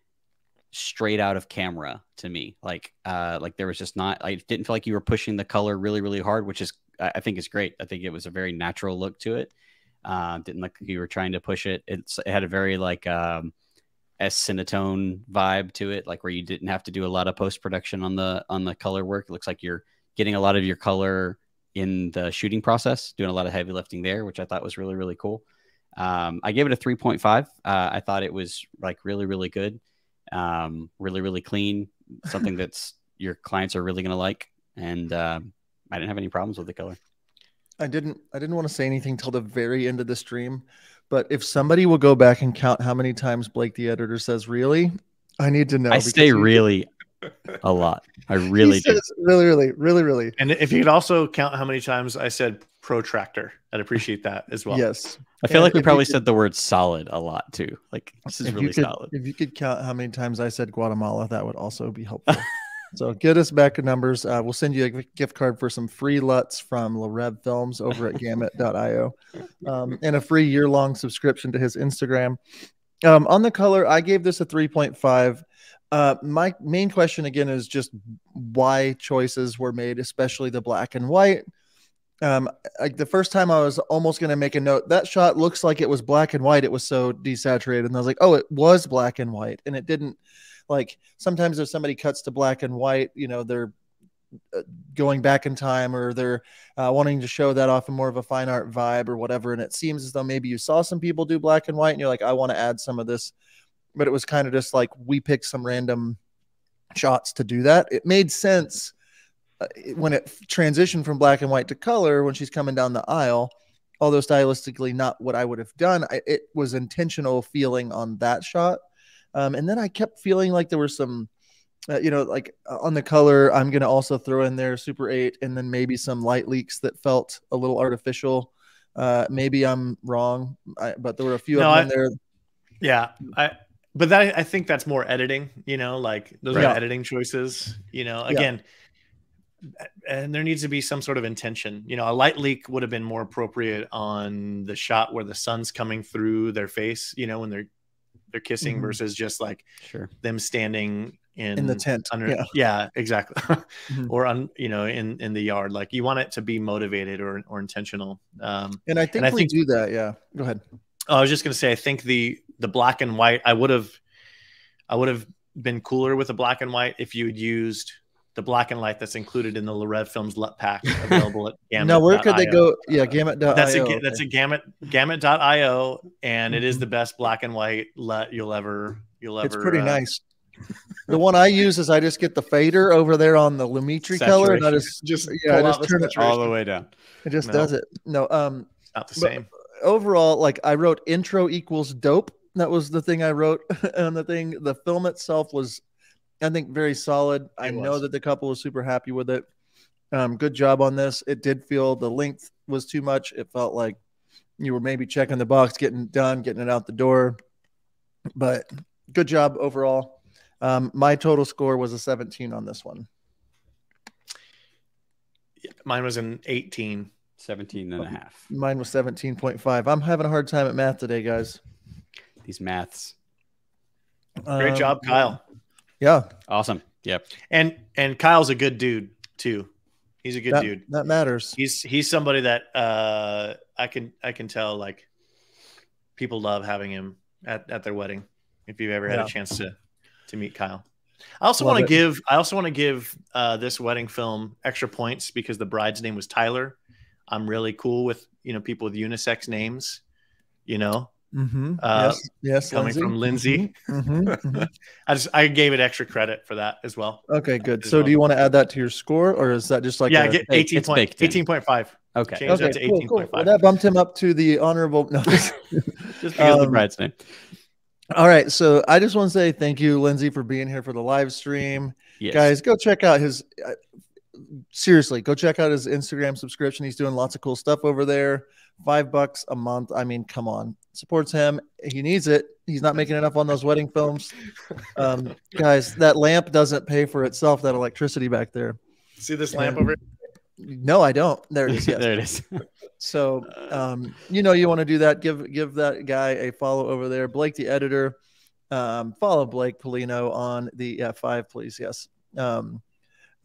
straight out of camera to me. Like, uh, like there was just not. I didn't feel like you were pushing the color really, really hard, which is I I think is great. I think it was a very natural look to it. Uh, didn't look like you were trying to push it. It's it had a very like um, a cinetone vibe to it, like where you didn't have to do a lot of post production on the on the color work. It looks like you're getting a lot of your color in the shooting process, doing a lot of heavy lifting there, which I thought was really really cool. Um, I gave it a 3.5. Uh, I thought it was like really really good, um, really really clean, something <laughs> that's your clients are really gonna like, and um, I didn't have any problems with the color.
I didn't I didn't want to say anything till the very end of the stream, but if somebody will go back and count how many times Blake the editor says really, I need to know.
I say really a lot. I <laughs>
he
really do.
really, really, really, really.
And if you could also count how many times I said protractor, I'd appreciate that as well.
Yes.
I feel
And
like we probably
could-
said the word solid a lot too. Like this is really
could,
solid.
If you could count how many times I said Guatemala, that would also be helpful. <laughs> so get us back numbers. Uh, we'll send you a gift card for some free LUTs from Le Reve Films over at Gamut.io um, and a free year long subscription to his Instagram. Um, on the color, I gave this a 3.5. Uh, my main question again is just why choices were made, especially the black and white. Um, like the first time I was almost going to make a note, that shot looks like it was black and white. It was so desaturated. And I was like, oh, it was black and white. And it didn't like sometimes if somebody cuts to black and white, you know, they're uh, going back in time or they're uh, wanting to show that off in more of a fine art vibe or whatever. And it seems as though maybe you saw some people do black and white and you're like, I want to add some of this. But it was kind of just like we picked some random shots to do that. It made sense uh, when it transitioned from black and white to color when she's coming down the aisle. Although stylistically not what I would have done, I, it was intentional feeling on that shot. Um, and then I kept feeling like there were some, uh, you know, like uh, on the color, I'm going to also throw in there Super 8 and then maybe some light leaks that felt a little artificial. Uh, maybe I'm wrong, I, but there were a few
No,
of them
I-
there.
Yeah, I but that I think that's more editing, you know, like those
Right.
are editing choices, you know.
Yeah.
Again, and there needs to be some sort of intention. You know, a light leak would have been more appropriate on the shot where the sun's coming through their face, you know, when they're they're kissing
Mhm.
versus just like
sure
them standing in
In the tent,
under
yeah.
yeah, exactly.
Mhm.
or on you know in in the yard like you want it to be motivated or or intentional um
And I think
I
we
think
do that. Yeah. Go ahead.
Oh, I was just gonna say, I think the the black and white. I would have, I would have been cooler with a black and white if you had used the black and white that's included in the Le Reve Films LUT pack <laughs> available at Gamut.
No, where could they go? Yeah, Gamut.io.
That's a
okay.
that's a Gamut Gamut.io, and it
Mm-hmm.
is the best black and white LUT you'll ever you'll ever.
It's pretty
uh,
nice. The one I use is I just get the fader over there on the Lumetri color, and I just
Just
yeah, I just turn it
all the way down.
It just
No.
does it. No, um,
not the same.
Overall, like I wrote, intro equals dope. That was the thing I wrote, <laughs> and the thing, the film itself was, I think, very solid. I know that the couple was super happy with it. Um, good job on this. It did feel the length was too much. It felt like you were maybe checking the box, getting it done, getting it out the door. But good job overall. Um, my total score was a 17 on this one.
Mine was an 18.
17 and a half.
Mine was 17.5. I'm having a hard time at math today, guys.
These maths.
Great
Um,
job, Kyle.
Yeah.
Awesome. Yep.
And and Kyle's a good dude too. He's a good
That,
dude.
that matters.
He's he's somebody that uh I can I can tell like people love having him at, at their wedding. If you've ever had
Yeah.
a chance to to meet Kyle. I also want to give I also want to give uh, this wedding film extra points because the bride's name was Tyler. I'm really cool with you know people with unisex names. You know,
Mm-hmm.
uh,
yes. Yes.
coming from Lindsey.
hmm <laughs>
I just I gave it extra credit for that as well.
Okay, good. So,
well.
do you want to add that to your score, or is that just like
yeah,
a,
get 18
it's
point,
baked in.
18.5.
Okay.
Change
Okay,
that to
cool,
18.5.
cool. Well, that bumped him up to the honorable. No. <laughs>
Just because of the
Um,
bride's name.
All right, so I just want to say thank you, Lindsey, for being here for the live stream.
Yes.
Guys, go check out his. Uh, seriously, go check out his Instagram subscription. He's doing lots of cool stuff over there. Five bucks a month. I mean, come on, supports him. He needs it. He's not making enough on those wedding films. Um, guys, that lamp doesn't pay for itself. That electricity back there.
See this lamp
And-
over
No, I don't. There it is. Yes. <laughs>
there it is.
So, um, you know, you want to do that. Give give that guy a follow over there. Blake, the editor. Um, follow Blake Pollino on the F5, please. Yes. Um,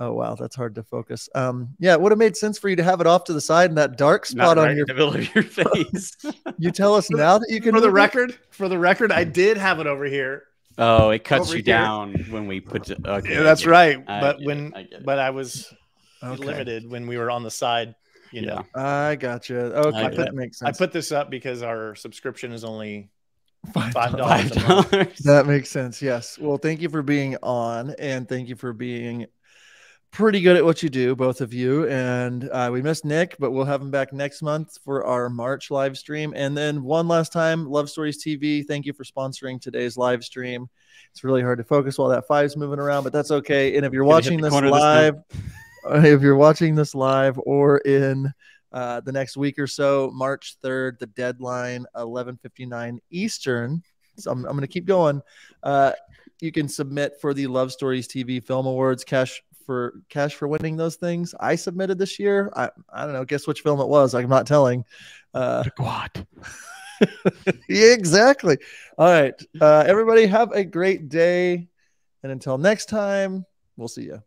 oh wow, that's hard to focus. Um, yeah, it would have made sense for you to have it off to the side in that dark spot
right
on
in
your
the middle of your <laughs> face.
You tell us now that you can.
for the
move it?
record, for the record, I did have it over here.
Oh, it cuts
Over
you
here.
down when we put it. Okay,
Yeah, that's
get it.
right.
I
but when,
I
but I was
Okay.
limited when we were on the side. You know,
I got you. Okay,
I
that
put,
makes
I put this up because our subscription is only
Five
five dollars.
That makes sense. Yes. Well, thank you for being on, and thank you for being pretty good at what you do, both of you. And uh, we missed Nick, but we'll have him back next month for our March live stream. And then one last time, Love Stories TV. Thank you for sponsoring today's live stream. It's really hard to focus while that five's moving around, but that's okay. And if you're watching this
this
live, uh, <laughs> if you're watching this live or in uh, the next week or so, March 3rd, the deadline, 11:59 Eastern. So I'm, I'm going to keep going. Uh, you can submit for the Love Stories TV Film Awards. Cash for cash for winning those things. I submitted this year. I I don't know. Guess which film it was. I'm not telling. Uh,
What?
yeah, <laughs> exactly. All right. Uh, everybody have a great day. And until next time, we'll see you.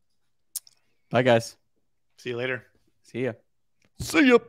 Bye, guys.
See you later.
See ya.
See you.